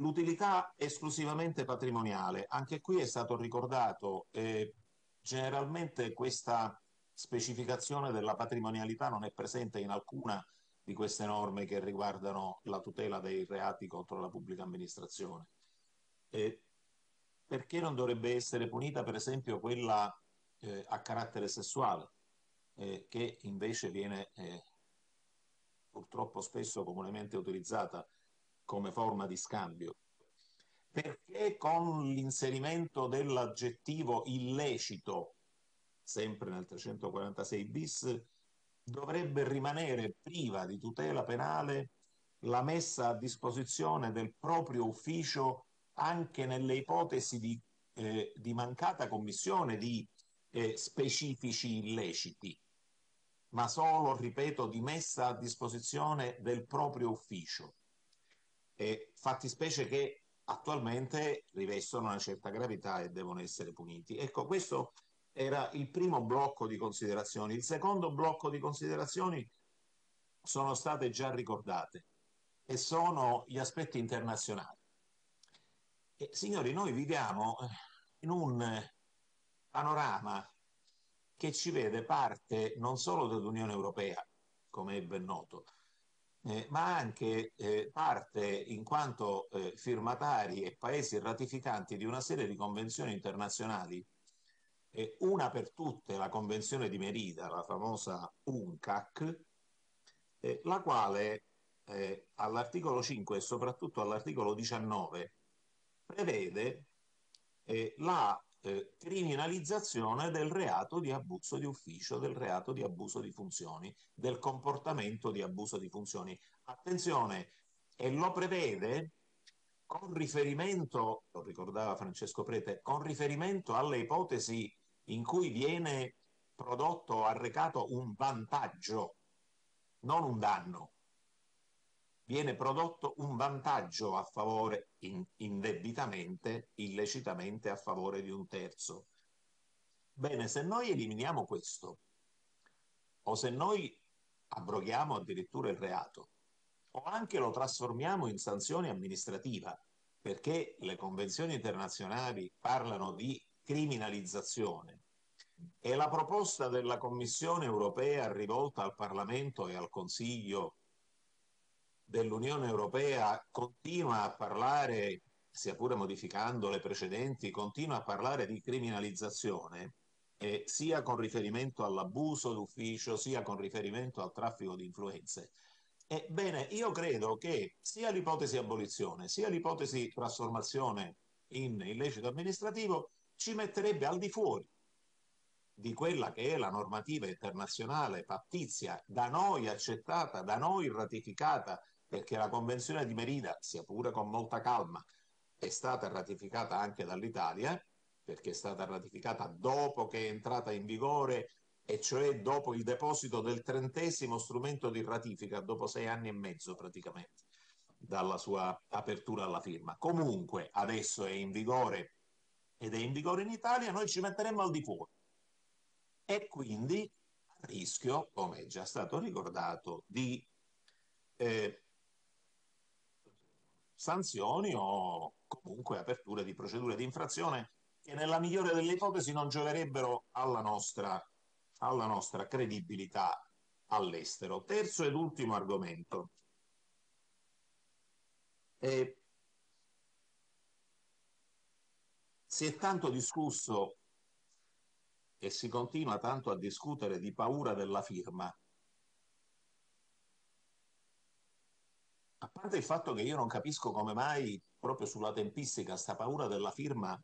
l'utilità esclusivamente patrimoniale, anche qui è stato ricordato, eh, generalmente questa specificazione della patrimonialità non è presente in alcuna di queste norme che riguardano la tutela dei reati contro la pubblica amministrazione. Eh, perché non dovrebbe essere punita, per esempio, quella eh, a carattere sessuale? eh, che invece viene eh, purtroppo spesso comunemente utilizzata come forma di scambio. Perché con l'inserimento dell'aggettivo illecito, sempre nel 346 bis, dovrebbe rimanere priva di tutela penale la messa a disposizione del proprio ufficio anche nelle ipotesi di, eh, di mancata commissione di eh, specifici illeciti ma solo, ripeto, di messa a disposizione del proprio ufficio. E fattispecie che attualmente rivestono una certa gravità e devono essere puniti. Ecco, questo era il primo blocco di considerazioni. Il secondo blocco di considerazioni sono state già ricordate e sono gli aspetti internazionali. E, signori, noi viviamo in un panorama che ci vede parte non solo dell'Unione Europea, come è ben noto, eh, ma anche eh, parte in quanto eh, firmatari e paesi ratificanti di una serie di convenzioni internazionali, una per tutte la Convenzione di Merida, la famosa UNCAC, eh, la quale eh, all'articolo 5 e soprattutto all'articolo 19 prevede eh, la eh, criminalizzazione del reato di abuso di ufficio, del reato di abuso di funzioni, del comportamento di abuso di funzioni. Attenzione, e lo prevede con riferimento, lo ricordava Francesco Prete, con riferimento alle ipotesi in cui viene prodotto o arrecato un vantaggio, non un danno viene prodotto un vantaggio a favore, in, indebitamente, illecitamente a favore di un terzo. Bene, se noi eliminiamo questo, o se noi abroghiamo addirittura il reato, o anche lo trasformiamo in sanzione amministrativa, perché le convenzioni internazionali parlano di criminalizzazione, e la proposta della Commissione europea rivolta al Parlamento e al Consiglio dell'Unione Europea continua a parlare, sia pure modificando le precedenti, continua a parlare di criminalizzazione, eh, sia con riferimento all'abuso d'ufficio, sia con riferimento al traffico di influenze. Ebbene, io credo che sia l'ipotesi abolizione, sia l'ipotesi trasformazione in illecito amministrativo ci metterebbe al di fuori di quella che è la normativa internazionale pattizia, da noi accettata, da noi ratificata perché la Convenzione di Merida, sia pure con molta calma, è stata ratificata anche dall'Italia, perché è stata ratificata dopo che è entrata in vigore, e cioè dopo il deposito del trentesimo strumento di ratifica, dopo sei anni e mezzo praticamente, dalla sua apertura alla firma. Comunque adesso è in vigore ed è in vigore in Italia, noi ci metteremmo al di fuori. E quindi a rischio, come è già stato ricordato, di eh, sanzioni o comunque aperture di procedure di infrazione che nella migliore delle ipotesi non gioverebbero alla nostra, alla nostra credibilità all'estero. Terzo ed ultimo argomento. Eh, si è tanto discusso e si continua tanto a discutere di paura della firma. Parte il fatto che io non capisco come mai proprio sulla tempistica sta paura della firma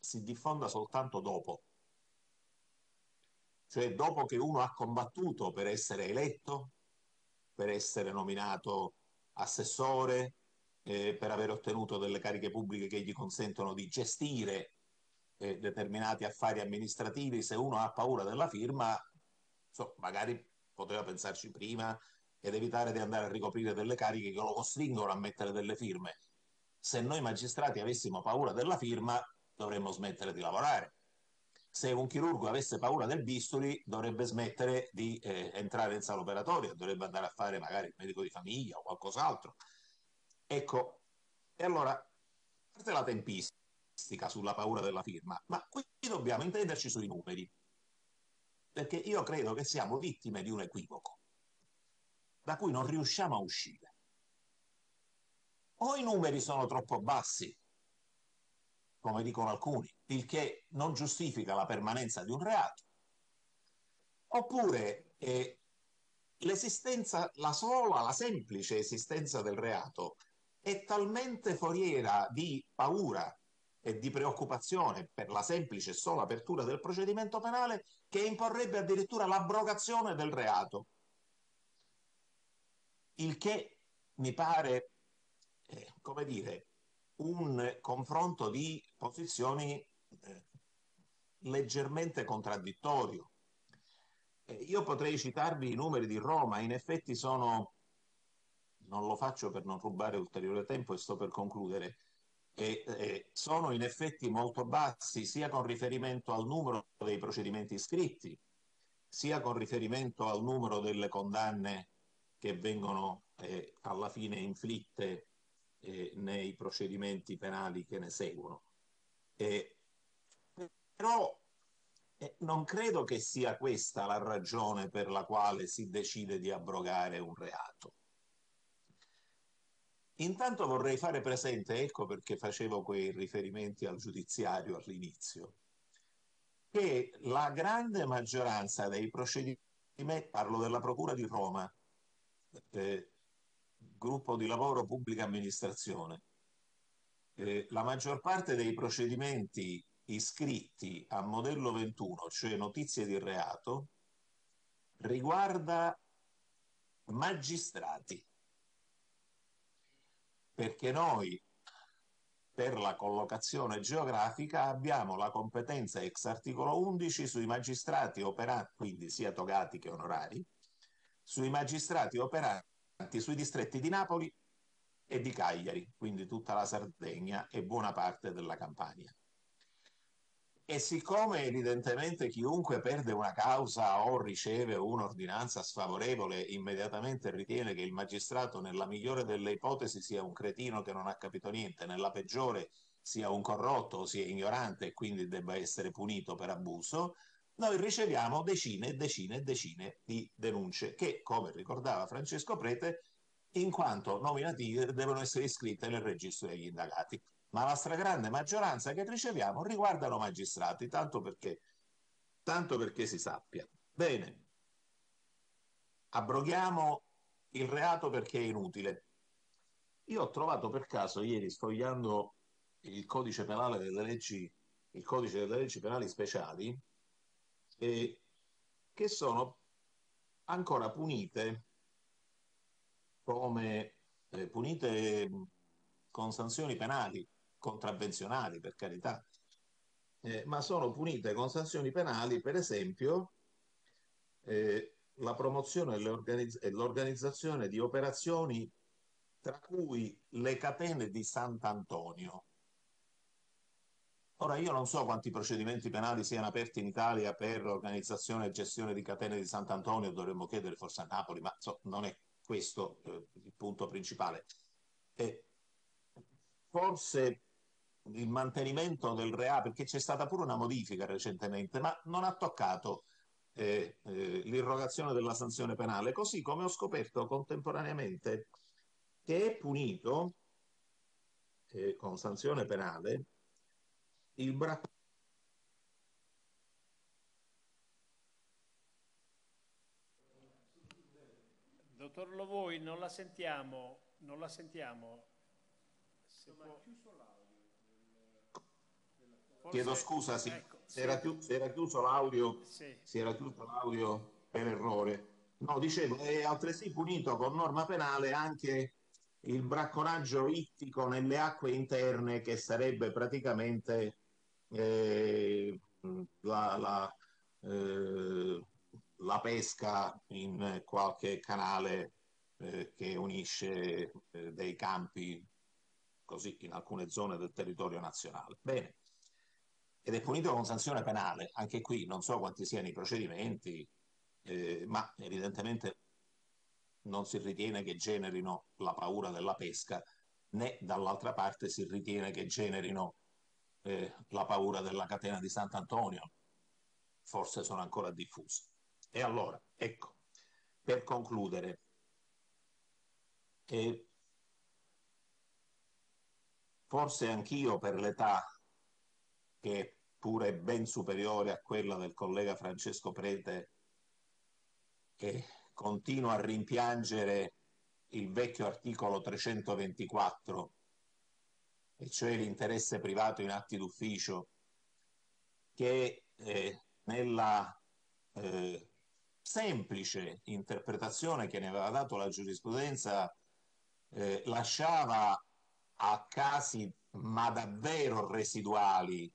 si diffonda soltanto dopo. Cioè dopo che uno ha combattuto per essere eletto, per essere nominato assessore, eh, per aver ottenuto delle cariche pubbliche che gli consentono di gestire eh, determinati affari amministrativi, se uno ha paura della firma, so, magari poteva pensarci prima ed evitare di andare a ricoprire delle cariche che lo costringono a mettere delle firme. Se noi magistrati avessimo paura della firma, dovremmo smettere di lavorare. Se un chirurgo avesse paura del bisturi, dovrebbe smettere di eh, entrare in sala operatoria, dovrebbe andare a fare magari il medico di famiglia o qualcos'altro. Ecco, e allora, a parte la tempistica sulla paura della firma, ma qui dobbiamo intenderci sui numeri, perché io credo che siamo vittime di un equivoco da cui non riusciamo a uscire. O i numeri sono troppo bassi, come dicono alcuni, il che non giustifica la permanenza di un reato, oppure eh, l'esistenza, la sola, la semplice esistenza del reato è talmente foriera di paura e di preoccupazione per la semplice e sola apertura del procedimento penale che imporrebbe addirittura l'abrogazione del reato. Il che mi pare, eh, come dire, un confronto di posizioni eh, leggermente contraddittorio. Eh, io potrei citarvi i numeri di Roma, in effetti sono non lo faccio per non rubare ulteriore tempo e sto per concludere, e, e sono in effetti molto bassi sia con riferimento al numero dei procedimenti iscritti, sia con riferimento al numero delle condanne che vengono eh, alla fine inflitte eh, nei procedimenti penali che ne seguono. Eh, però non credo che sia questa la ragione per la quale si decide di abrogare un reato. Intanto vorrei fare presente, ecco perché facevo quei riferimenti al giudiziario all'inizio, che la grande maggioranza dei procedimenti, parlo della Procura di Roma, eh, gruppo di lavoro pubblica amministrazione, eh, la maggior parte dei procedimenti iscritti a modello 21, cioè notizie di reato, riguarda magistrati. Perché noi per la collocazione geografica abbiamo la competenza ex articolo 11 sui magistrati operanti, quindi sia togati che onorari, sui magistrati operanti sui distretti di Napoli e di Cagliari, quindi tutta la Sardegna e buona parte della Campania. E siccome evidentemente chiunque perde una causa o riceve un'ordinanza sfavorevole, immediatamente ritiene che il magistrato nella migliore delle ipotesi sia un cretino che non ha capito niente, nella peggiore sia un corrotto o sia ignorante e quindi debba essere punito per abuso, noi riceviamo decine e decine e decine di denunce che, come ricordava Francesco Prete, in quanto nominative devono essere iscritte nel registro degli indagati ma la stragrande maggioranza che riceviamo riguardano magistrati, tanto perché, tanto perché si sappia. Bene, abroghiamo il reato perché è inutile. Io ho trovato per caso ieri, sfogliando il codice penale delle leggi, il codice delle leggi penali speciali, eh, che sono ancora punite come eh, punite con sanzioni penali contravvenzionali, per carità, eh, ma sono punite con sanzioni penali, per esempio, eh, la promozione e l'organizzazione di operazioni tra cui le catene di Sant'Antonio. Ora io non so quanti procedimenti penali siano aperti in Italia per organizzazione e gestione di catene di Sant'Antonio, dovremmo chiedere forse a Napoli, ma so, non è questo eh, il punto principale. Eh, forse il mantenimento del reato, perché c'è stata pure una modifica recentemente, ma non ha toccato eh, eh, l'irrogazione della sanzione penale, così come ho scoperto contemporaneamente che è punito eh, con sanzione penale il bracco Dottor Lovoi, non la sentiamo, non la sentiamo. Se può... Forse... Chiedo scusa, sì. ecco, si, era chiuso, si, era chiuso l'audio, sì. si era chiuso l'audio per errore. No, dicevo, è altresì punito con norma penale anche il bracconaggio ittico nelle acque interne, che sarebbe praticamente eh, la, la, eh, la, pesca in qualche canale eh, che unisce eh, dei campi così in alcune zone del territorio nazionale. Bene ed è punito con sanzione penale. Anche qui non so quanti siano i procedimenti, eh, ma evidentemente non si ritiene che generino la paura della pesca, né dall'altra parte si ritiene che generino eh, la paura della catena di Sant'Antonio. Forse sono ancora diffuse. E allora, ecco, per concludere, eh, forse anch'io per l'età che pure è ben superiore a quella del collega Francesco Prete, che continua a rimpiangere il vecchio articolo 324, e cioè l'interesse privato in atti d'ufficio, che eh, nella eh, semplice interpretazione che ne aveva dato la giurisprudenza eh, lasciava a casi ma davvero residuali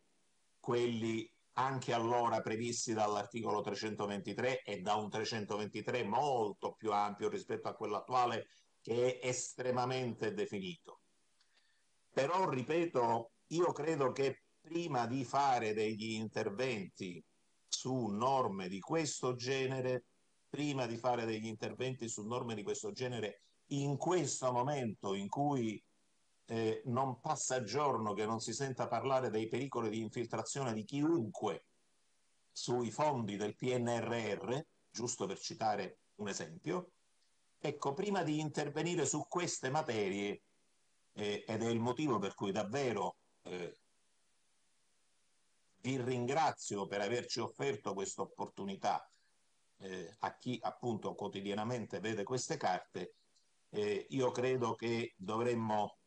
quelli anche allora previsti dall'articolo 323 e da un 323 molto più ampio rispetto a quello attuale che è estremamente definito. Però, ripeto, io credo che prima di fare degli interventi su norme di questo genere, prima di fare degli interventi su norme di questo genere, in questo momento in cui eh, non passa giorno che non si senta parlare dei pericoli di infiltrazione di chiunque sui fondi del PNRR, giusto per citare un esempio. Ecco, prima di intervenire su queste materie, eh, ed è il motivo per cui davvero eh, vi ringrazio per averci offerto questa opportunità eh, a chi appunto quotidianamente vede queste carte, io credo che dovremmo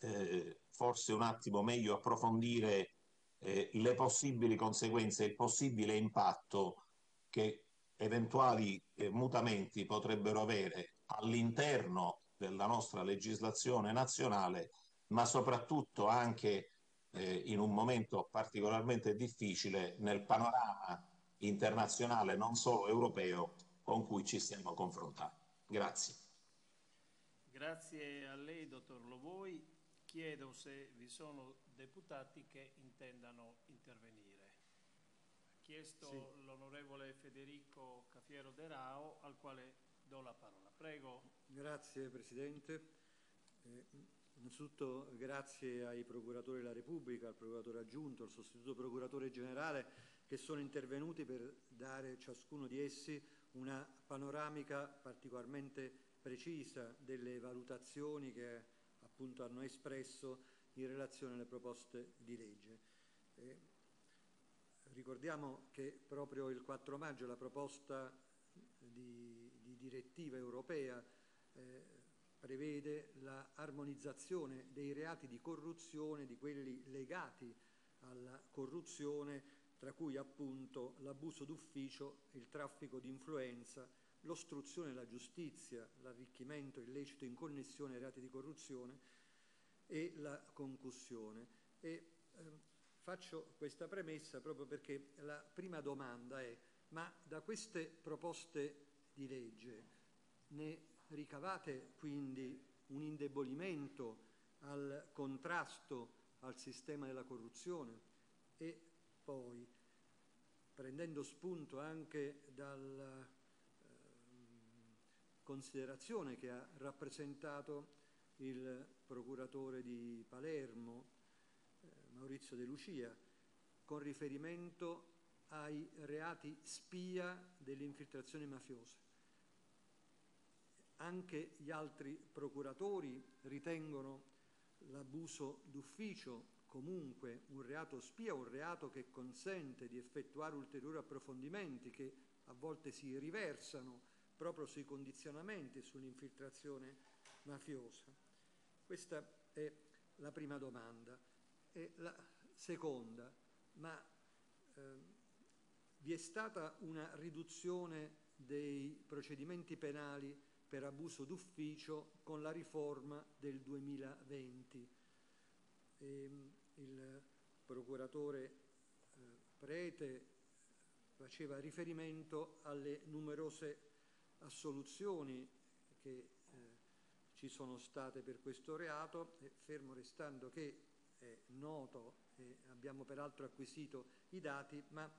eh, forse un attimo meglio approfondire eh, le possibili conseguenze, il possibile impatto che eventuali eh, mutamenti potrebbero avere all'interno della nostra legislazione nazionale, ma soprattutto anche eh, in un momento particolarmente difficile nel panorama internazionale, non solo europeo, con cui ci stiamo confrontando. Grazie. Grazie a lei, dottor Lovoi chiedo se vi sono deputati che intendano intervenire. Ha chiesto sì. l'onorevole Federico Cafiero De Rao, al quale do la parola. Prego. Grazie Presidente. Eh, innanzitutto grazie ai procuratori della Repubblica, al procuratore aggiunto, al sostituto procuratore generale che sono intervenuti per dare ciascuno di essi una panoramica particolarmente precisa delle valutazioni che appunto hanno espresso in relazione alle proposte di legge. Eh, ricordiamo che proprio il 4 maggio la proposta di, direttiva europea eh, prevede l'armonizzazione la dei reati di corruzione, di quelli legati alla corruzione, tra cui appunto l'abuso d'ufficio, il traffico di influenza, l'ostruzione della giustizia, l'arricchimento illecito in connessione ai reati di corruzione e la concussione. E, eh, faccio questa premessa proprio perché la prima domanda è ma da queste proposte di legge ne ricavate quindi un indebolimento al contrasto al sistema della corruzione e poi prendendo spunto anche dalla considerazione che ha rappresentato il procuratore di Palermo, eh, Maurizio De Lucia, con riferimento ai reati spia delle infiltrazioni mafiose. Anche gli altri procuratori ritengono l'abuso d'ufficio comunque un reato spia, un reato che consente di effettuare ulteriori approfondimenti che a volte si riversano proprio sui condizionamenti, sull'infiltrazione mafiosa. Questa è la prima domanda. E la seconda, ma eh, vi è stata una riduzione dei procedimenti penali per abuso d'ufficio con la riforma del 2020. E, ehm, il procuratore eh, Prete faceva riferimento alle numerose assoluzioni che eh, ci sono state per questo reato, fermo restando che è noto e abbiamo peraltro acquisito i dati, ma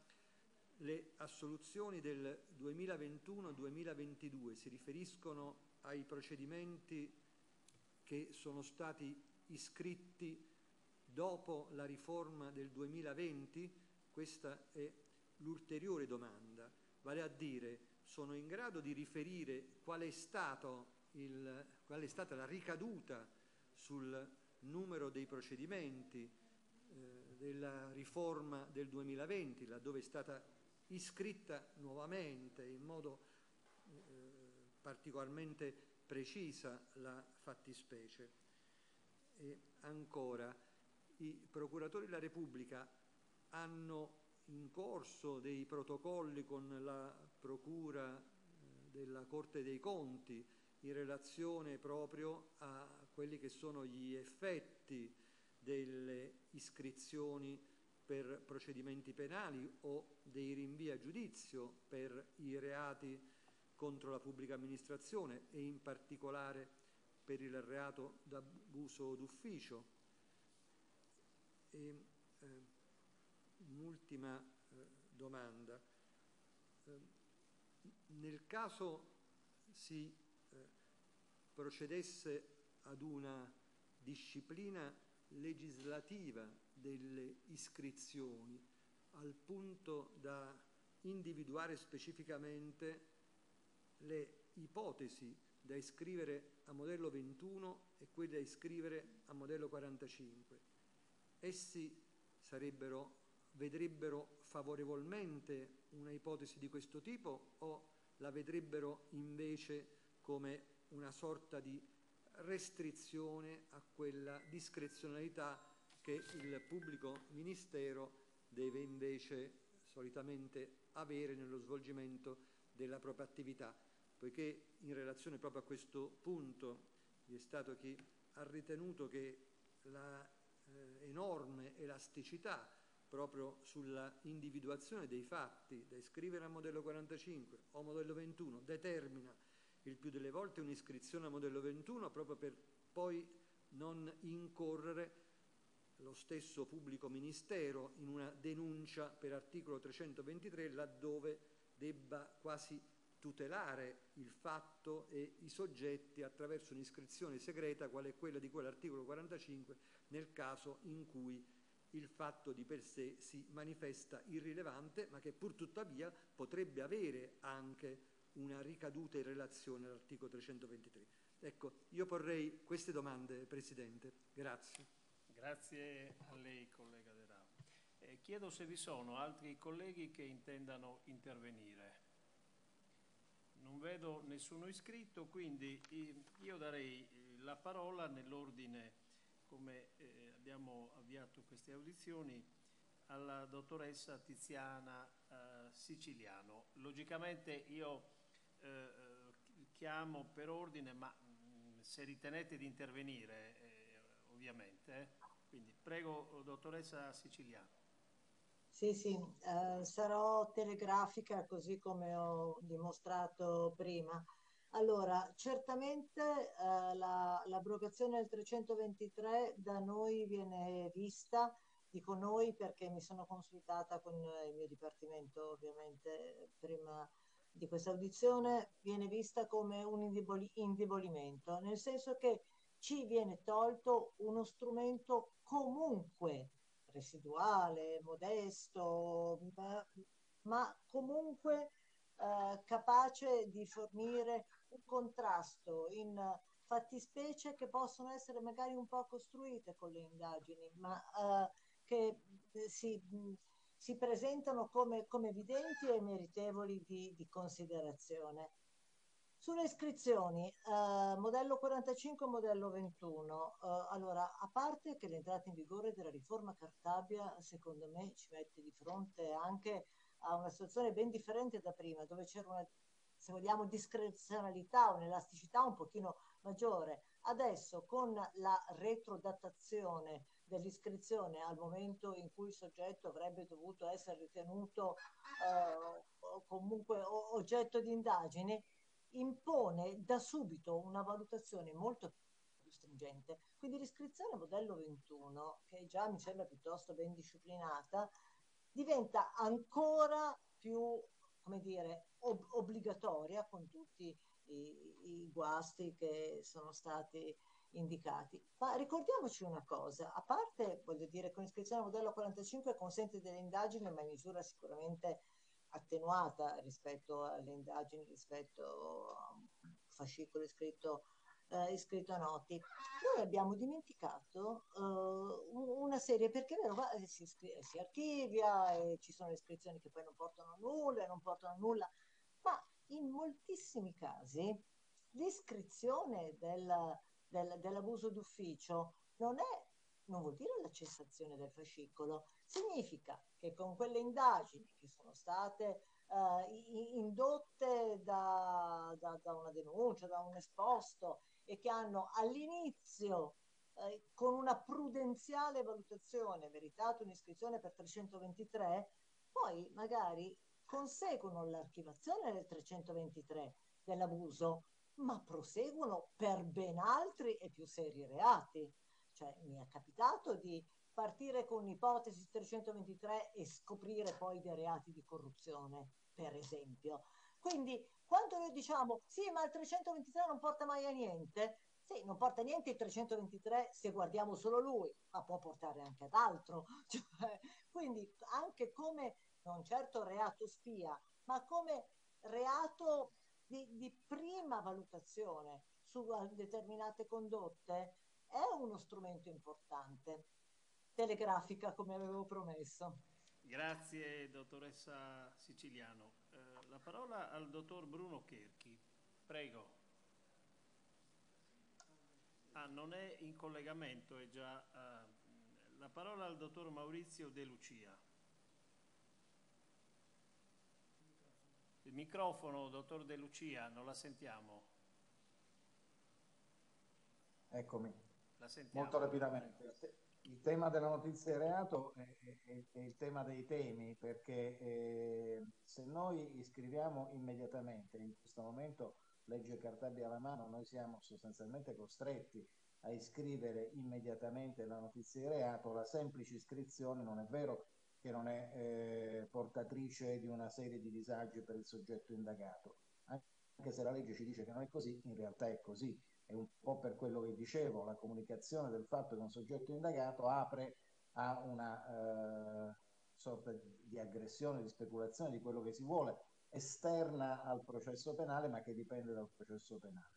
le assoluzioni del 2021-2022 si riferiscono ai procedimenti che sono stati iscritti dopo la riforma del 2020? Questa è l'ulteriore domanda, vale a dire sono in grado di riferire qual è, il, qual è stata la ricaduta sul numero dei procedimenti eh, della riforma del 2020, laddove è stata iscritta nuovamente in modo eh, particolarmente precisa la fattispecie. E ancora, i procuratori della Repubblica hanno in corso dei protocolli con la Procura eh, della Corte dei Conti in relazione proprio a quelli che sono gli effetti delle iscrizioni per procedimenti penali o dei rinvii a giudizio per i reati contro la pubblica amministrazione e in particolare per il reato d'abuso d'ufficio. E, eh, un'ultima eh, domanda. Eh, nel caso si eh, procedesse ad una disciplina legislativa delle iscrizioni al punto da individuare specificamente le ipotesi da iscrivere a modello 21 e quelle da iscrivere a modello 45. Essi vedrebbero favorevolmente una ipotesi di questo tipo o la vedrebbero invece come una sorta di restrizione a quella discrezionalità che il pubblico ministero deve invece solitamente avere nello svolgimento della propria attività, poiché in relazione proprio a questo punto vi è stato chi ha ritenuto che la eh, elasticità proprio sulla individuazione dei fatti da iscrivere a modello 45 o modello 21 determina il più delle volte un'iscrizione a modello 21 proprio per poi non incorrere lo stesso pubblico ministero in una denuncia per articolo 323 laddove debba quasi tutelare il fatto e i soggetti attraverso un'iscrizione segreta quale è quella di quell'articolo 45 nel caso in cui il fatto di per sé si manifesta irrilevante ma che pur tuttavia potrebbe avere anche una ricaduta in relazione all'articolo 323. Ecco, io porrei queste domande, Presidente. Grazie. Grazie a lei, collega De Rao. Eh, chiedo se vi sono altri colleghi che intendano intervenire. Non vedo nessuno iscritto, quindi io darei eh, la parola nell'ordine, come eh, abbiamo avviato queste audizioni, alla dottoressa Tiziana eh, Siciliano. Logicamente io eh, eh, chiamo per ordine, ma mm, se ritenete di intervenire, eh, ovviamente. Quindi prego, dottoressa Siciliano. Sì, sì, eh, sarò telegrafica così come ho dimostrato prima. Allora, certamente eh, la, l'abrogazione del 323 da noi viene vista, dico noi perché mi sono consultata con il mio dipartimento ovviamente prima di questa audizione viene vista come un indeboli- indebolimento, nel senso che ci viene tolto uno strumento comunque residuale, modesto, ma comunque eh, capace di fornire un contrasto in fattispecie che possono essere magari un po' costruite con le indagini, ma eh, che eh, si, si, presentano come, come, evidenti e meritevoli di, di considerazione. Sulle iscrizioni, eh, modello 45 e modello 21, eh, allora, a parte che l'entrata in vigore della riforma Cartabia, secondo me, ci mette di fronte anche a una situazione ben differente da prima, dove c'era una, se vogliamo, discrezionalità, un'elasticità un pochino maggiore. Adesso con la retrodatazione dell'iscrizione al momento in cui il soggetto avrebbe dovuto essere ritenuto eh, comunque oggetto di indagini, impone da subito una valutazione molto più stringente. Quindi l'iscrizione modello 21, che già mi sembra piuttosto ben disciplinata, diventa ancora più, come dire, ob- obbligatoria con tutti i, i guasti che sono stati indicati. Ma ricordiamoci una cosa, a parte, voglio dire, con iscrizione al modello 45 consente delle indagini, ma in misura sicuramente attenuata rispetto alle indagini, rispetto a un fascicolo iscritto, eh, iscritto a noti. Noi abbiamo dimenticato eh, una serie, perché è vero, si, iscri- si archivia e ci sono iscrizioni che poi non portano a nulla e non portano a nulla, ma in moltissimi casi l'iscrizione del, del, dell'abuso d'ufficio non è non vuol dire la cessazione del fascicolo, significa che con quelle indagini che sono state eh, indotte da, da, da, una denuncia, da un esposto e che hanno all'inizio eh, con una prudenziale valutazione meritato un'iscrizione per 323, poi magari conseguono l'archivazione del 323 dell'abuso, ma proseguono per ben altri e più seri reati. Cioè mi è capitato di partire con un'ipotesi 323 e scoprire poi dei reati di corruzione, per esempio. Quindi quando noi diciamo sì, ma il 323 non porta mai a niente, sì, non porta niente il 323 se guardiamo solo lui, ma può portare anche ad altro. Cioè, quindi anche come non certo reato spia, ma come reato di, di prima valutazione su determinate condotte, è uno strumento importante. Telegrafica, come avevo promesso. Grazie, dottoressa Siciliano. Eh, la parola al dottor Bruno Cherchi. Prego. Ah, non è in collegamento, è già... Eh, la parola al dottor Maurizio De Lucia. Il microfono, dottor De Lucia, non la sentiamo. Eccomi. Molto rapidamente. Il tema della notizia di reato è, è, è, il tema dei temi perché eh, se noi iscriviamo immediatamente, in questo momento legge Cartabia alla mano, noi siamo sostanzialmente costretti a iscrivere immediatamente la notizia di reato, la semplice iscrizione non è vero che non è eh, portatrice di una serie di disagi per il soggetto indagato. Anche se la legge ci dice che non è così, in realtà è così. È un po' per quello che dicevo, la comunicazione del fatto che un soggetto indagato apre a una eh, sorta di aggressione, di speculazione di quello che si vuole, esterna al processo penale, ma che dipende dal processo penale.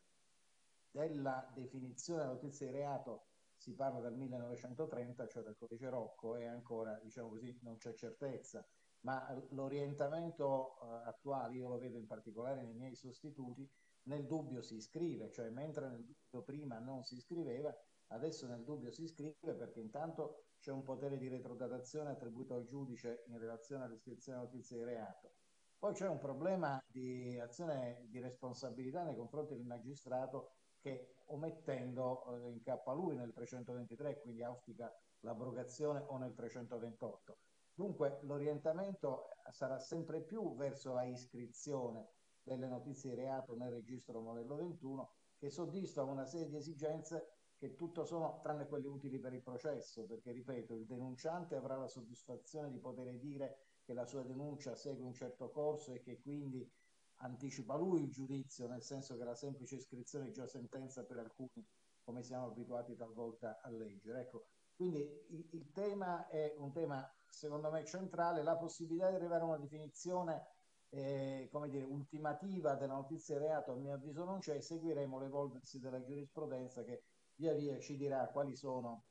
Della definizione della notizia di reato si parla dal 1930, cioè del codice Rocco, e ancora, diciamo così, non c'è certezza, ma l'orientamento eh, attuale, io lo vedo in particolare nei miei sostituti, nel dubbio si iscrive, cioè mentre nel dubbio prima non si iscriveva, adesso nel dubbio si iscrive perché intanto c'è un potere di retrodatazione attribuito al giudice in relazione all'iscrizione della notizia di reato. Poi c'è un problema di azione di responsabilità nei confronti del magistrato che omettendo eh, incappa lui nel 323 quindi auspica l'abrogazione o nel 328. Dunque l'orientamento sarà sempre più verso la iscrizione delle notizie di reato nel registro modello 21 che soddisfa una serie di esigenze che tutto sono tranne quelle utili per il processo, perché ripeto, il denunciante avrà la soddisfazione di poter dire che la sua denuncia segue un certo corso e che quindi anticipa lui il giudizio, nel senso che la semplice iscrizione è già sentenza per alcuni, come siamo abituati talvolta a leggere. Ecco, quindi il, il tema è un tema secondo me centrale, la possibilità di arrivare a una definizione eh, come dire, ultimativa della notizia di reato, a mio avviso non c'è, seguiremo l'evolversi della giurisprudenza che via via ci dirà quali sono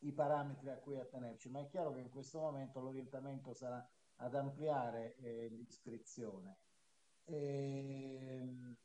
i parametri a cui attenerci, ma è chiaro che in questo momento l'orientamento sarà ad ampliare eh, l'iscrizione. E, ehm,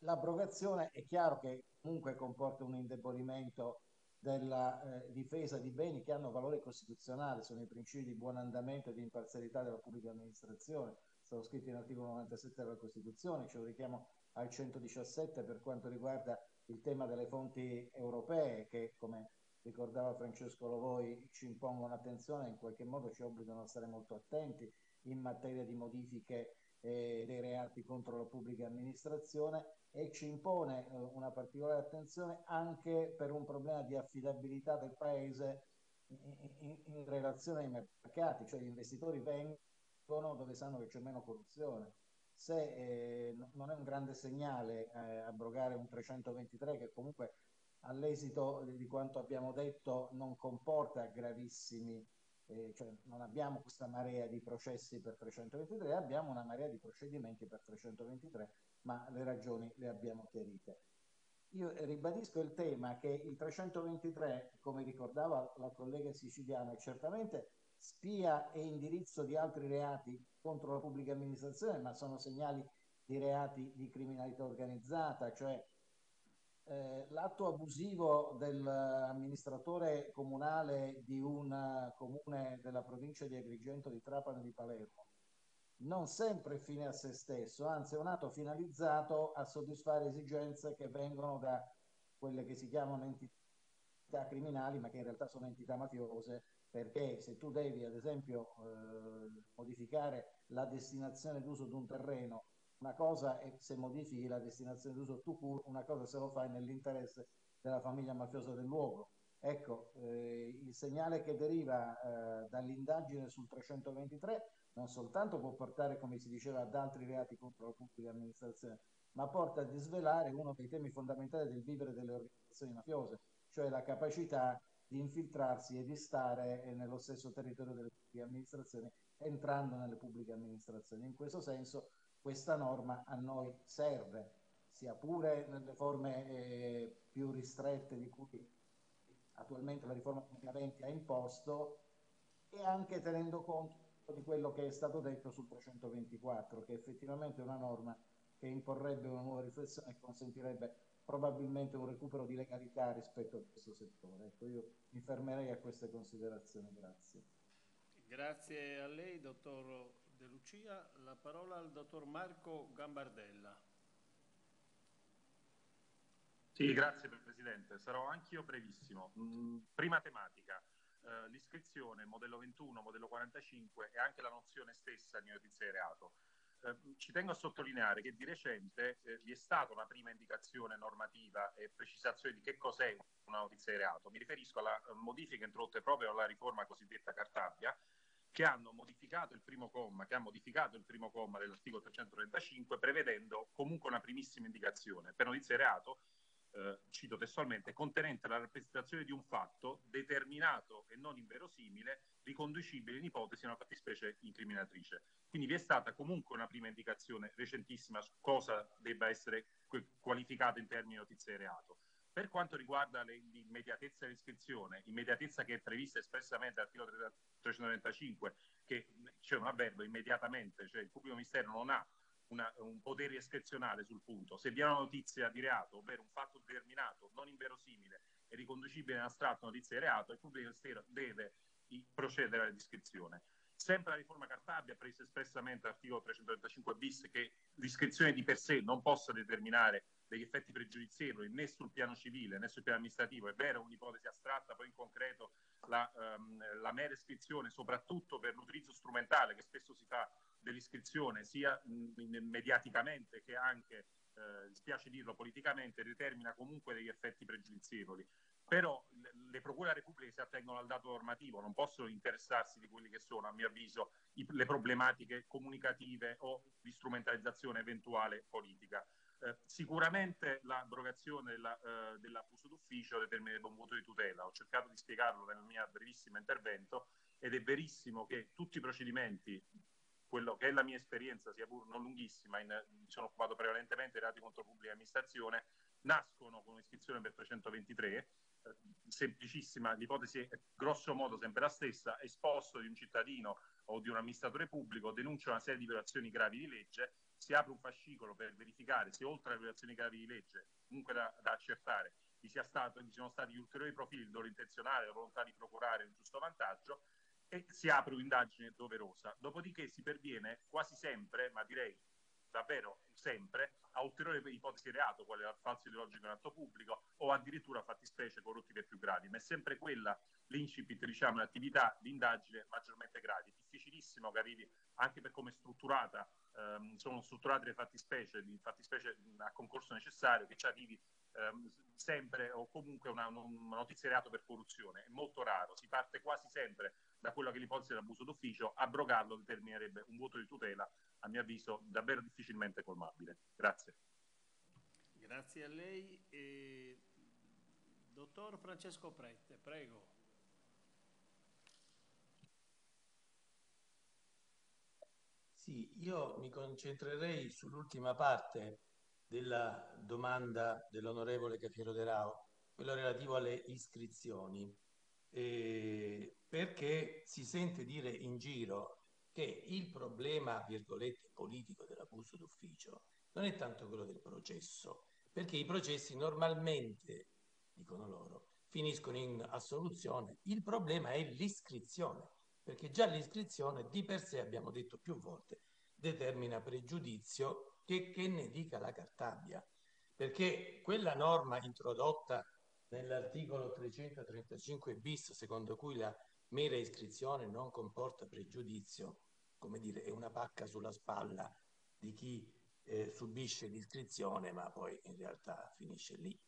l'abrogazione è chiaro che comunque comporta un indebolimento della eh, difesa di beni che hanno valore costituzionale, sono i principi di buon andamento e di imparzialità della pubblica amministrazione, sono scritti nell'articolo 97 della Costituzione, ce lo richiamo al 117 per quanto riguarda il tema delle fonti europee che, come ricordava Francesco Lovoi, ci impongono attenzione e in qualche modo ci obbligano a stare molto attenti in materia di modifiche eh, dei reati contro la pubblica amministrazione e ci impone eh, una particolare attenzione anche per un problema di affidabilità del Paese in, in, in relazione ai mercati, cioè gli investitori vengono dove sanno che c'è meno corruzione. Se eh, non è un grande segnale eh, abrogare un 323 che comunque all'esito di quanto abbiamo detto non comporta gravissimi, eh, cioè non abbiamo questa marea di processi per 323, abbiamo una marea di procedimenti per 323, ma le ragioni le abbiamo chiarite. Io ribadisco il tema che il 323, come ricordava la collega siciliana, è certamente spia e indirizzo di altri reati contro la pubblica amministrazione, ma sono segnali di reati di criminalità organizzata, cioè eh, l'atto abusivo dell'amministratore comunale di un comune della provincia di Agrigento, di Trapani e di Palermo non sempre fine a se stesso, anzi è un atto finalizzato a soddisfare esigenze che vengono da quelle che si chiamano entità criminali, ma che in realtà sono entità mafiose, perché se tu devi ad esempio eh, modificare la destinazione d'uso di un terreno una cosa è se modifichi la destinazione d'uso tu pur, una cosa se lo fai nell'interesse della famiglia mafiosa del luogo. Ecco, eh, il segnale che deriva eh, dall'indagine sul 323 non soltanto può portare, come si diceva, ad altri reati contro la pubblica amministrazione, ma porta a disvelare uno dei temi fondamentali del vivere delle organizzazioni mafiose, cioè la capacità di infiltrarsi e di stare nello stesso territorio delle pubbliche amministrazioni, entrando nelle pubbliche amministrazioni. In questo senso questa norma a noi serve, sia pure nelle forme eh, più ristrette di cui attualmente la riforma 2020 ha imposto e anche tenendo conto di quello che è stato detto sul 324, che effettivamente è una norma che imporrebbe una nuova riflessione e consentirebbe probabilmente un recupero di legalità rispetto a questo settore. Ecco, io mi fermerei a queste considerazioni. Grazie. Grazie a lei, dottor De Lucia. La parola al dottor Marco Gambardella. Sì, grazie Presidente. Sarò anch'io brevissimo. Mm, prima tematica. Eh, l'iscrizione, modello 21, modello 45 e anche la nozione stessa di notizia di reato. Eh, ci tengo a sottolineare che di recente eh, vi è stata una prima indicazione normativa e precisazione di che cos'è una notizia di reato. Mi riferisco alla eh, modifica introdotte proprio alla riforma cosiddetta Cartabia, che hanno modificato il primo comma, che ha modificato il primo comma dell'articolo 335, prevedendo comunque una primissima indicazione per notizia di reato, eh, cito testualmente, contenente la rappresentazione di un fatto determinato e non inverosimile, riconducibile in ipotesi a una fattispecie incriminatrice. Quindi vi è stata comunque una prima indicazione recentissima su cosa debba essere qualificato in termini di notizia di reato. Per quanto riguarda l'immediatezza dell'iscrizione, immediatezza che è prevista espressamente dall'articolo 335, che c'è un avverbio immediatamente, cioè il pubblico ministero non ha una, un potere iscrizionale sul punto. Se vi è una notizia di reato, ovvero un fatto determinato, non inverosimile e riconducibile in astratto a notizia di reato, il pubblico ministero deve procedere alla descrizione. Sempre la riforma Cartabia ha preso espressamente l'articolo 335 bis che l'iscrizione di per sé non possa determinare degli effetti pregiudizievoli né sul piano civile né sul piano amministrativo, è vero, un'ipotesi astratta, poi in concreto la, um, la mera iscrizione, soprattutto per l'utilizzo strumentale che spesso si fa dell'iscrizione, sia mediaticamente che anche, eh, spiace dirlo, politicamente, determina comunque degli effetti pregiudizievoli però le procure della Repubblica si attengono al dato normativo, non possono interessarsi di quelli che sono, a mio avviso, i, le problematiche comunicative o di strumentalizzazione eventuale politica. Eh, sicuramente l'abrogazione della, eh, dell'abuso d'ufficio determinerebbe un voto di tutela. Ho cercato di spiegarlo nel mio brevissimo intervento ed è verissimo che tutti i procedimenti, quello che è la mia esperienza, sia pur non lunghissima, in, mi sono occupato prevalentemente di reati contro pubblica amministrazione, nascono con un'iscrizione per 323, eh, semplicissima, l'ipotesi è grosso modo sempre la stessa, esposto di un cittadino o di un amministratore pubblico denuncia una serie di violazioni gravi di legge, si apre un fascicolo per verificare se oltre alle violazioni gravi di legge, comunque da, da accertare, vi, sia siano stati ulteriori profili di dolore intenzionale, la volontà di procurare un giusto vantaggio e si apre un'indagine doverosa. Dopodiché si perviene quasi sempre, ma direi davvero sempre, a ulteriori ipotesi di reato, quale il falso ideologico in atto pubblico o addirittura fattispecie corruttive più gravi, ma è sempre quella l'incipit, diciamo, l'attività di indagine maggiormente gravi. È difficilissimo che arrivi, anche per come è strutturata, ehm, sono strutturate le fattispecie, di fattispecie a concorso necessario, che ci arrivi ehm, sempre o comunque una, una notizia di reato per corruzione. È molto raro, si parte quasi sempre da quello che è l'ipotesi dell'abuso d'ufficio, abrogarlo determinerebbe un voto di tutela, a mio avviso, davvero difficilmente colmabile. Grazie. Grazie a lei. E... Dottor Francesco Prette, prego. Sì, io mi concentrerei sull'ultima parte della domanda dell'onorevole Cafiero De Rao, quello relativo alle iscrizioni, eh, perché si sente dire in giro che il problema, virgolette, politico dell'abuso d'ufficio non è tanto quello del processo, perché i processi normalmente, dicono loro, finiscono in assoluzione, il problema è l'iscrizione perché già l'iscrizione di per sé, abbiamo detto più volte, determina pregiudizio che, che ne dica la Cartabia, perché quella norma introdotta nell'articolo 335 bis, secondo cui la mera iscrizione non comporta pregiudizio, come dire, è una pacca sulla spalla di chi eh, subisce l'iscrizione, ma poi in realtà finisce lì.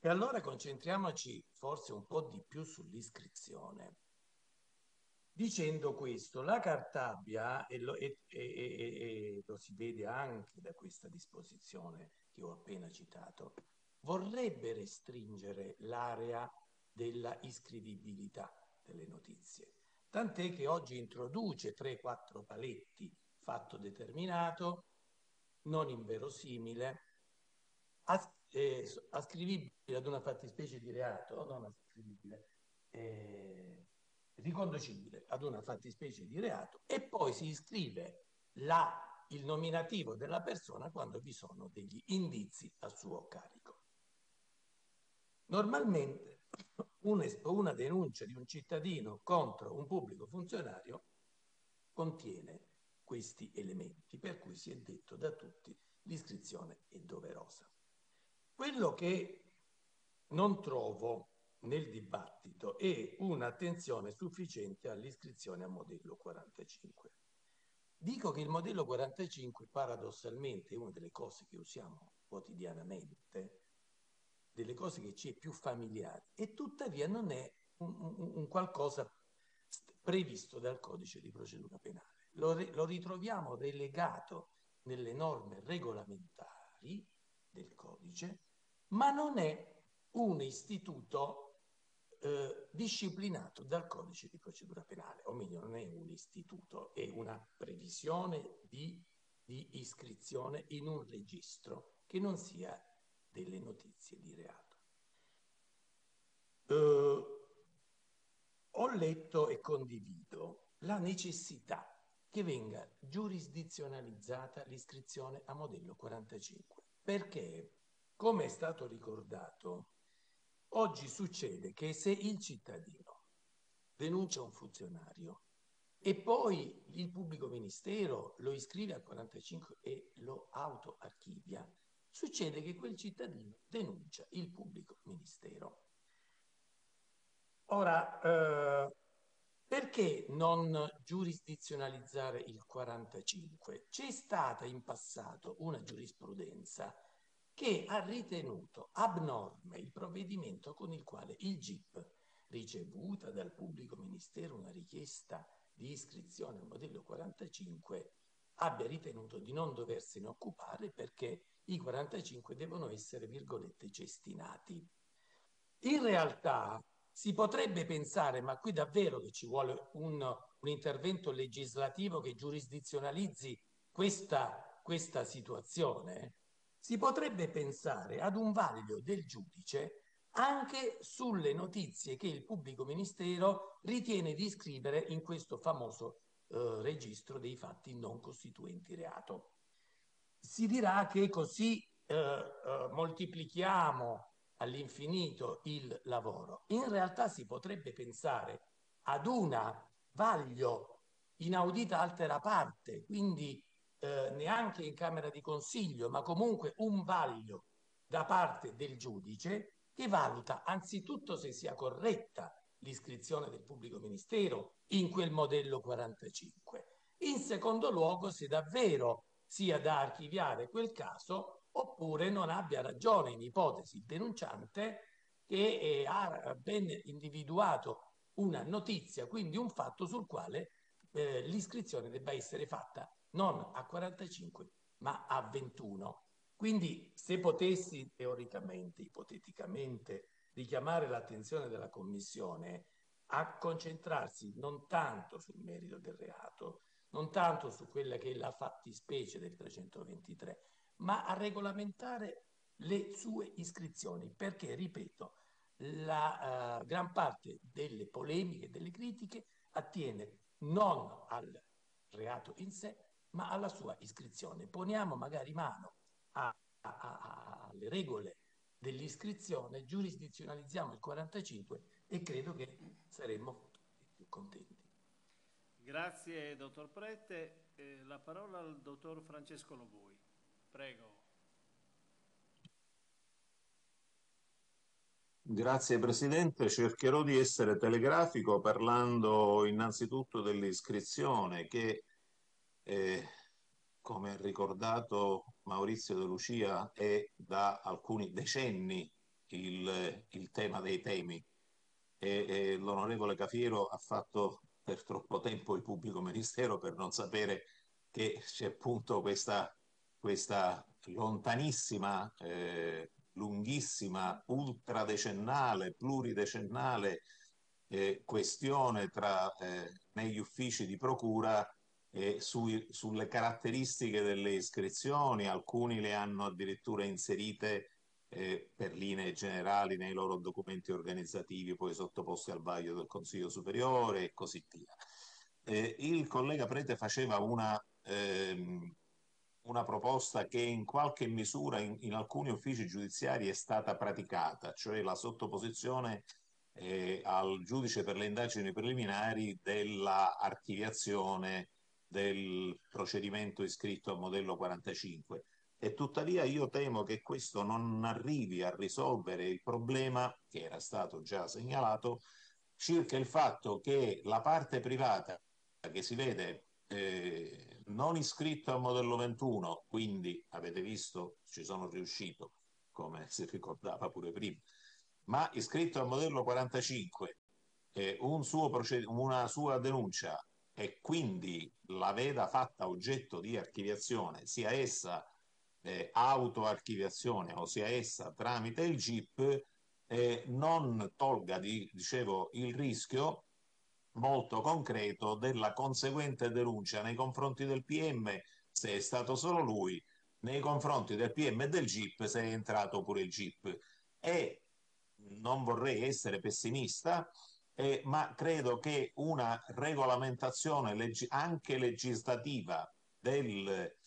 E allora concentriamoci forse un po' di più sull'iscrizione. Dicendo questo, la Cartabia, e lo, e, e, e lo, si vede anche da questa disposizione che ho appena citato, vorrebbe restringere l'area della iscrivibilità delle notizie. Tant'è che oggi introduce 3-4 paletti, fatto determinato, non inverosimile, as, eh, ascrivibile ad una fattispecie di reato, non ascrivibile, eh, riconducibile ad una fattispecie di reato e poi si iscrive la, il nominativo della persona quando vi sono degli indizi a suo carico. Normalmente una denuncia di un cittadino contro un pubblico funzionario contiene questi elementi, per cui si è detto da tutti l'iscrizione è doverosa. Quello che non trovo nel dibattito e un'attenzione sufficiente all'iscrizione a modello 45. Dico che il modello 45 paradossalmente è una delle cose che usiamo quotidianamente, delle cose che ci è più familiare e tuttavia non è un, un, qualcosa previsto dal codice di procedura penale. Lo, lo ritroviamo relegato nelle norme regolamentari del codice, ma non è un istituto eh, disciplinato dal codice di procedura penale, o meglio non è un istituto, è una previsione di, di iscrizione in un registro che non sia delle notizie di reato. Eh, ho letto e condivido la necessità che venga giurisdizionalizzata l'iscrizione a modello 45, perché, come è stato ricordato, Oggi succede che se il cittadino denuncia un funzionario e poi il pubblico ministero lo iscrive al 45 e lo autoarchivia, succede che quel cittadino denuncia il pubblico ministero. Ora, eh, perché non giurisdizionalizzare il 45? C'è stata in passato una giurisprudenza che ha ritenuto abnorme il provvedimento con il quale il GIP, ricevuta dal pubblico ministero una richiesta di iscrizione al modello 45, abbia ritenuto di non doversene occupare perché i 45 devono essere, virgolette, cestinati. In realtà si potrebbe pensare, ma qui davvero che ci vuole un, un intervento legislativo che giurisdizionalizzi questa, questa situazione, si potrebbe pensare ad un vaglio del giudice anche sulle notizie che il pubblico ministero ritiene di iscrivere in questo famoso eh, registro dei fatti non costituenti reato. Si dirà che così eh, eh, moltiplichiamo all'infinito il lavoro. In realtà si potrebbe pensare ad una vaglio inaudita altera parte, quindi eh, neanche in Camera di Consiglio, ma comunque un vaglio da parte del giudice che valuta anzitutto se sia corretta l'iscrizione del pubblico ministero in quel modello 45. In secondo luogo, se davvero sia da archiviare quel caso oppure non abbia ragione in ipotesi denunciante che eh, ha ben individuato una notizia, quindi un fatto sul quale eh, l'iscrizione debba essere fatta non a 45 ma a 21. Quindi se potessi teoricamente, ipoteticamente, richiamare l'attenzione della Commissione a concentrarsi non tanto sul merito del reato, non tanto su quella che è la fattispecie del 323, ma a regolamentare le sue iscrizioni, perché, ripeto, la uh, gran parte delle polemiche, delle critiche attiene non al reato in sé, ma alla sua iscrizione. Poniamo magari mano a, a, a, alle regole dell'iscrizione, giurisdizionalizziamo il 45 e credo che saremmo più contenti. Grazie dottor Prete. Eh, la parola al dottor Francesco Lobui. Prego. Grazie Presidente, cercherò di essere telegrafico parlando innanzitutto dell'iscrizione che eh, come ha ricordato Maurizio De Lucia, è da alcuni decenni il, il tema dei temi. E, e l'onorevole Cafiero ha fatto per troppo tempo il pubblico ministero per non sapere che c'è appunto questa, questa lontanissima, eh, lunghissima, ultradecennale, pluridecennale eh, questione tra, eh, negli uffici di procura sui, sulle caratteristiche delle iscrizioni, alcuni le hanno addirittura inserite eh, per linee generali nei loro documenti organizzativi, poi sottoposti al vaglio del Consiglio Superiore e così via. Eh, il collega Prete faceva una, ehm, una, proposta che in qualche misura in, in, alcuni uffici giudiziari è stata praticata, cioè la sottoposizione eh, al giudice per le indagini preliminari dell'archiviazione del procedimento iscritto a modello 45 e tuttavia io temo che questo non arrivi a risolvere il problema che era stato già segnalato circa il fatto che la parte privata che si vede eh, non iscritto a modello 21, quindi avete visto ci sono riuscito, come si ricordava pure prima, ma iscritto a modello 45, eh, un proced- una sua denuncia e quindi la veda fatta oggetto di archiviazione, sia essa eh, autoarchiviazione o sia essa tramite il GIP, eh, non tolga, di, dicevo, il rischio molto concreto della conseguente denuncia nei confronti del PM se è stato solo lui, nei confronti del PM e del GIP se è entrato pure il GIP. E non vorrei essere pessimista, eh, ma credo che una regolamentazione leggi- anche legislativa del,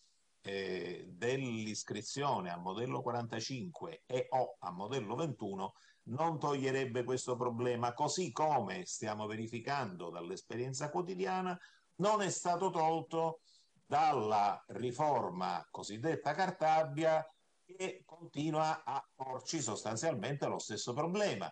eh, dell'iscrizione a modello 45 e o a modello 21 non toglierebbe questo problema, così come stiamo verificando dall'esperienza quotidiana, non è stato tolto dalla riforma cosiddetta Cartabia che continua a porci sostanzialmente lo stesso problema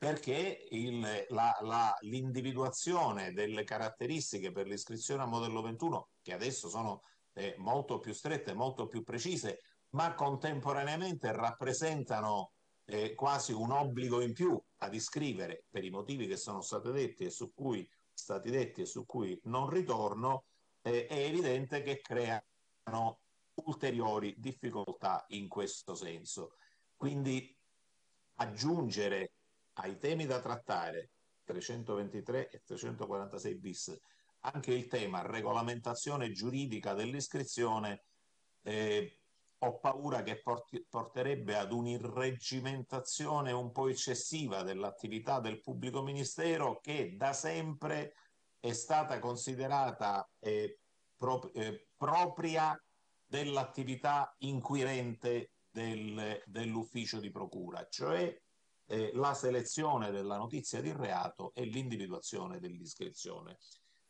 perché il, la, la, l'individuazione delle caratteristiche per l'iscrizione a modello 21, che adesso sono eh, molto più strette, molto più precise, ma contemporaneamente rappresentano eh, quasi un obbligo in più ad iscrivere per i motivi che sono stati detti e su cui stati detti e su cui non ritorno, eh, è evidente che creano ulteriori difficoltà in questo senso. Quindi aggiungere ai temi da trattare 323 e 346 bis anche il tema regolamentazione giuridica dell'iscrizione eh, ho paura che porti, porterebbe ad un'irreggimentazione un po' eccessiva dell'attività del pubblico ministero che da sempre è stata considerata eh, pro, eh, propria dell'attività inquirente del, dell'ufficio di procura, cioè eh, la selezione della notizia di reato e l'individuazione dell'iscrizione.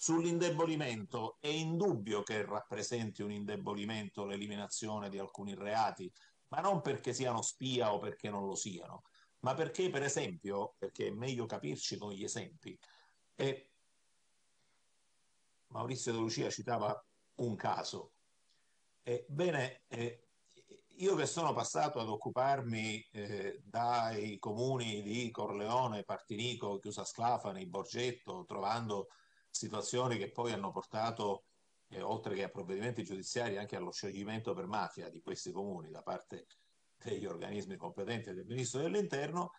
Sull'indebolimento è indubbio che rappresenti un indebolimento l'eliminazione di alcuni reati, ma non perché siano spia o perché non lo siano, ma perché, per esempio, perché è meglio capirci con gli esempi. E Maurizio De Lucia citava un caso. Ebbene, eh, io che sono passato ad occuparmi eh, dai comuni di Corleone, Partinico, Chiusa Sclafani, Borgetto, trovando situazioni che poi hanno portato, eh, oltre che a provvedimenti giudiziari, anche allo scioglimento per mafia di questi comuni da parte degli organismi competenti del Ministro dell'Interno.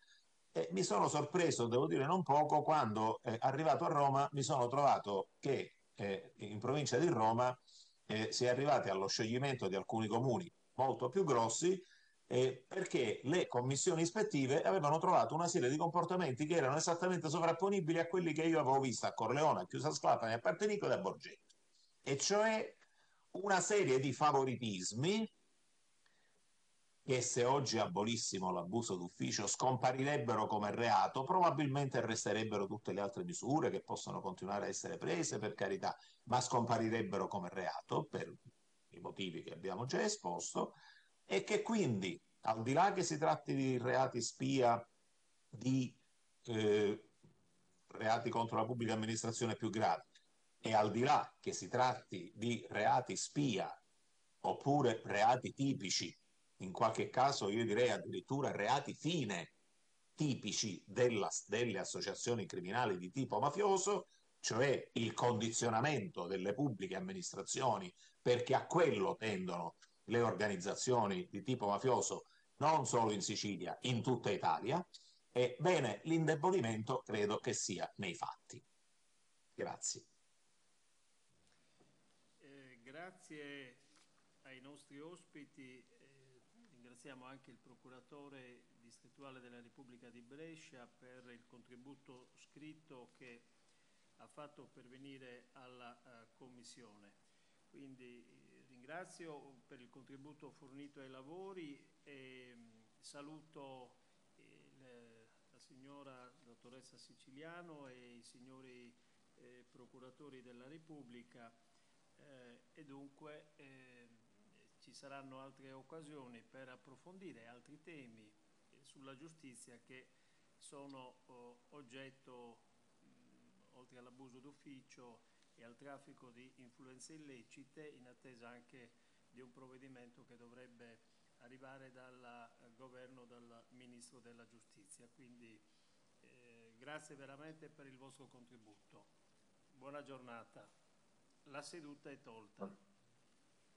E mi sono sorpreso, devo dire non poco, quando eh, arrivato a Roma mi sono trovato che eh, in provincia di Roma eh, si è arrivati allo scioglimento di alcuni comuni molto più grossi eh, perché le commissioni ispettive avevano trovato una serie di comportamenti che erano esattamente sovrapponibili a quelli che io avevo visto a Corleone, a Chiusa Sclafani, a Partenico e a Borgetto. E cioè una serie di favoritismi che se oggi abolissimo l'abuso d'ufficio scomparirebbero come reato, probabilmente resterebbero tutte le altre misure che possono continuare a essere prese, per carità, ma scomparirebbero come reato per i motivi che abbiamo già esposto e che quindi, al di là che si tratti di reati spia, di eh, reati contro la pubblica amministrazione più gravi, e al di là che si tratti di reati spia oppure reati tipici, in qualche caso io direi addirittura reati fine tipici della, delle associazioni criminali di tipo mafioso, cioè il condizionamento delle pubbliche amministrazioni perché a quello tendono le organizzazioni di tipo mafioso non solo in Sicilia, in tutta Italia. Ebbene, l'indebolimento credo che sia nei fatti. Grazie. Eh, grazie ai nostri ospiti, eh, ringraziamo anche il procuratore distrettuale della Repubblica di Brescia per il contributo scritto che ha fatto pervenire alla uh, Commissione. Quindi ringrazio per il contributo fornito ai lavori e mm, saluto il, la signora dottoressa Siciliano e i signori eh, procuratori della Repubblica. Eh, e dunque eh, ci saranno altre occasioni per approfondire altri temi eh, sulla giustizia che sono oh, oggetto, mh, mm, oltre all'abuso d'ufficio, e al traffico di influenze illecite in attesa anche di un provvedimento che dovrebbe arrivare dal eh, governo, dal Ministro della Giustizia. Quindi eh, grazie veramente per il vostro contributo. Buona giornata. La seduta è tolta.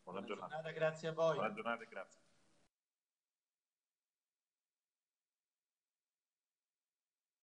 Buona giornata. Grazie a voi. Buona giornata e grazie.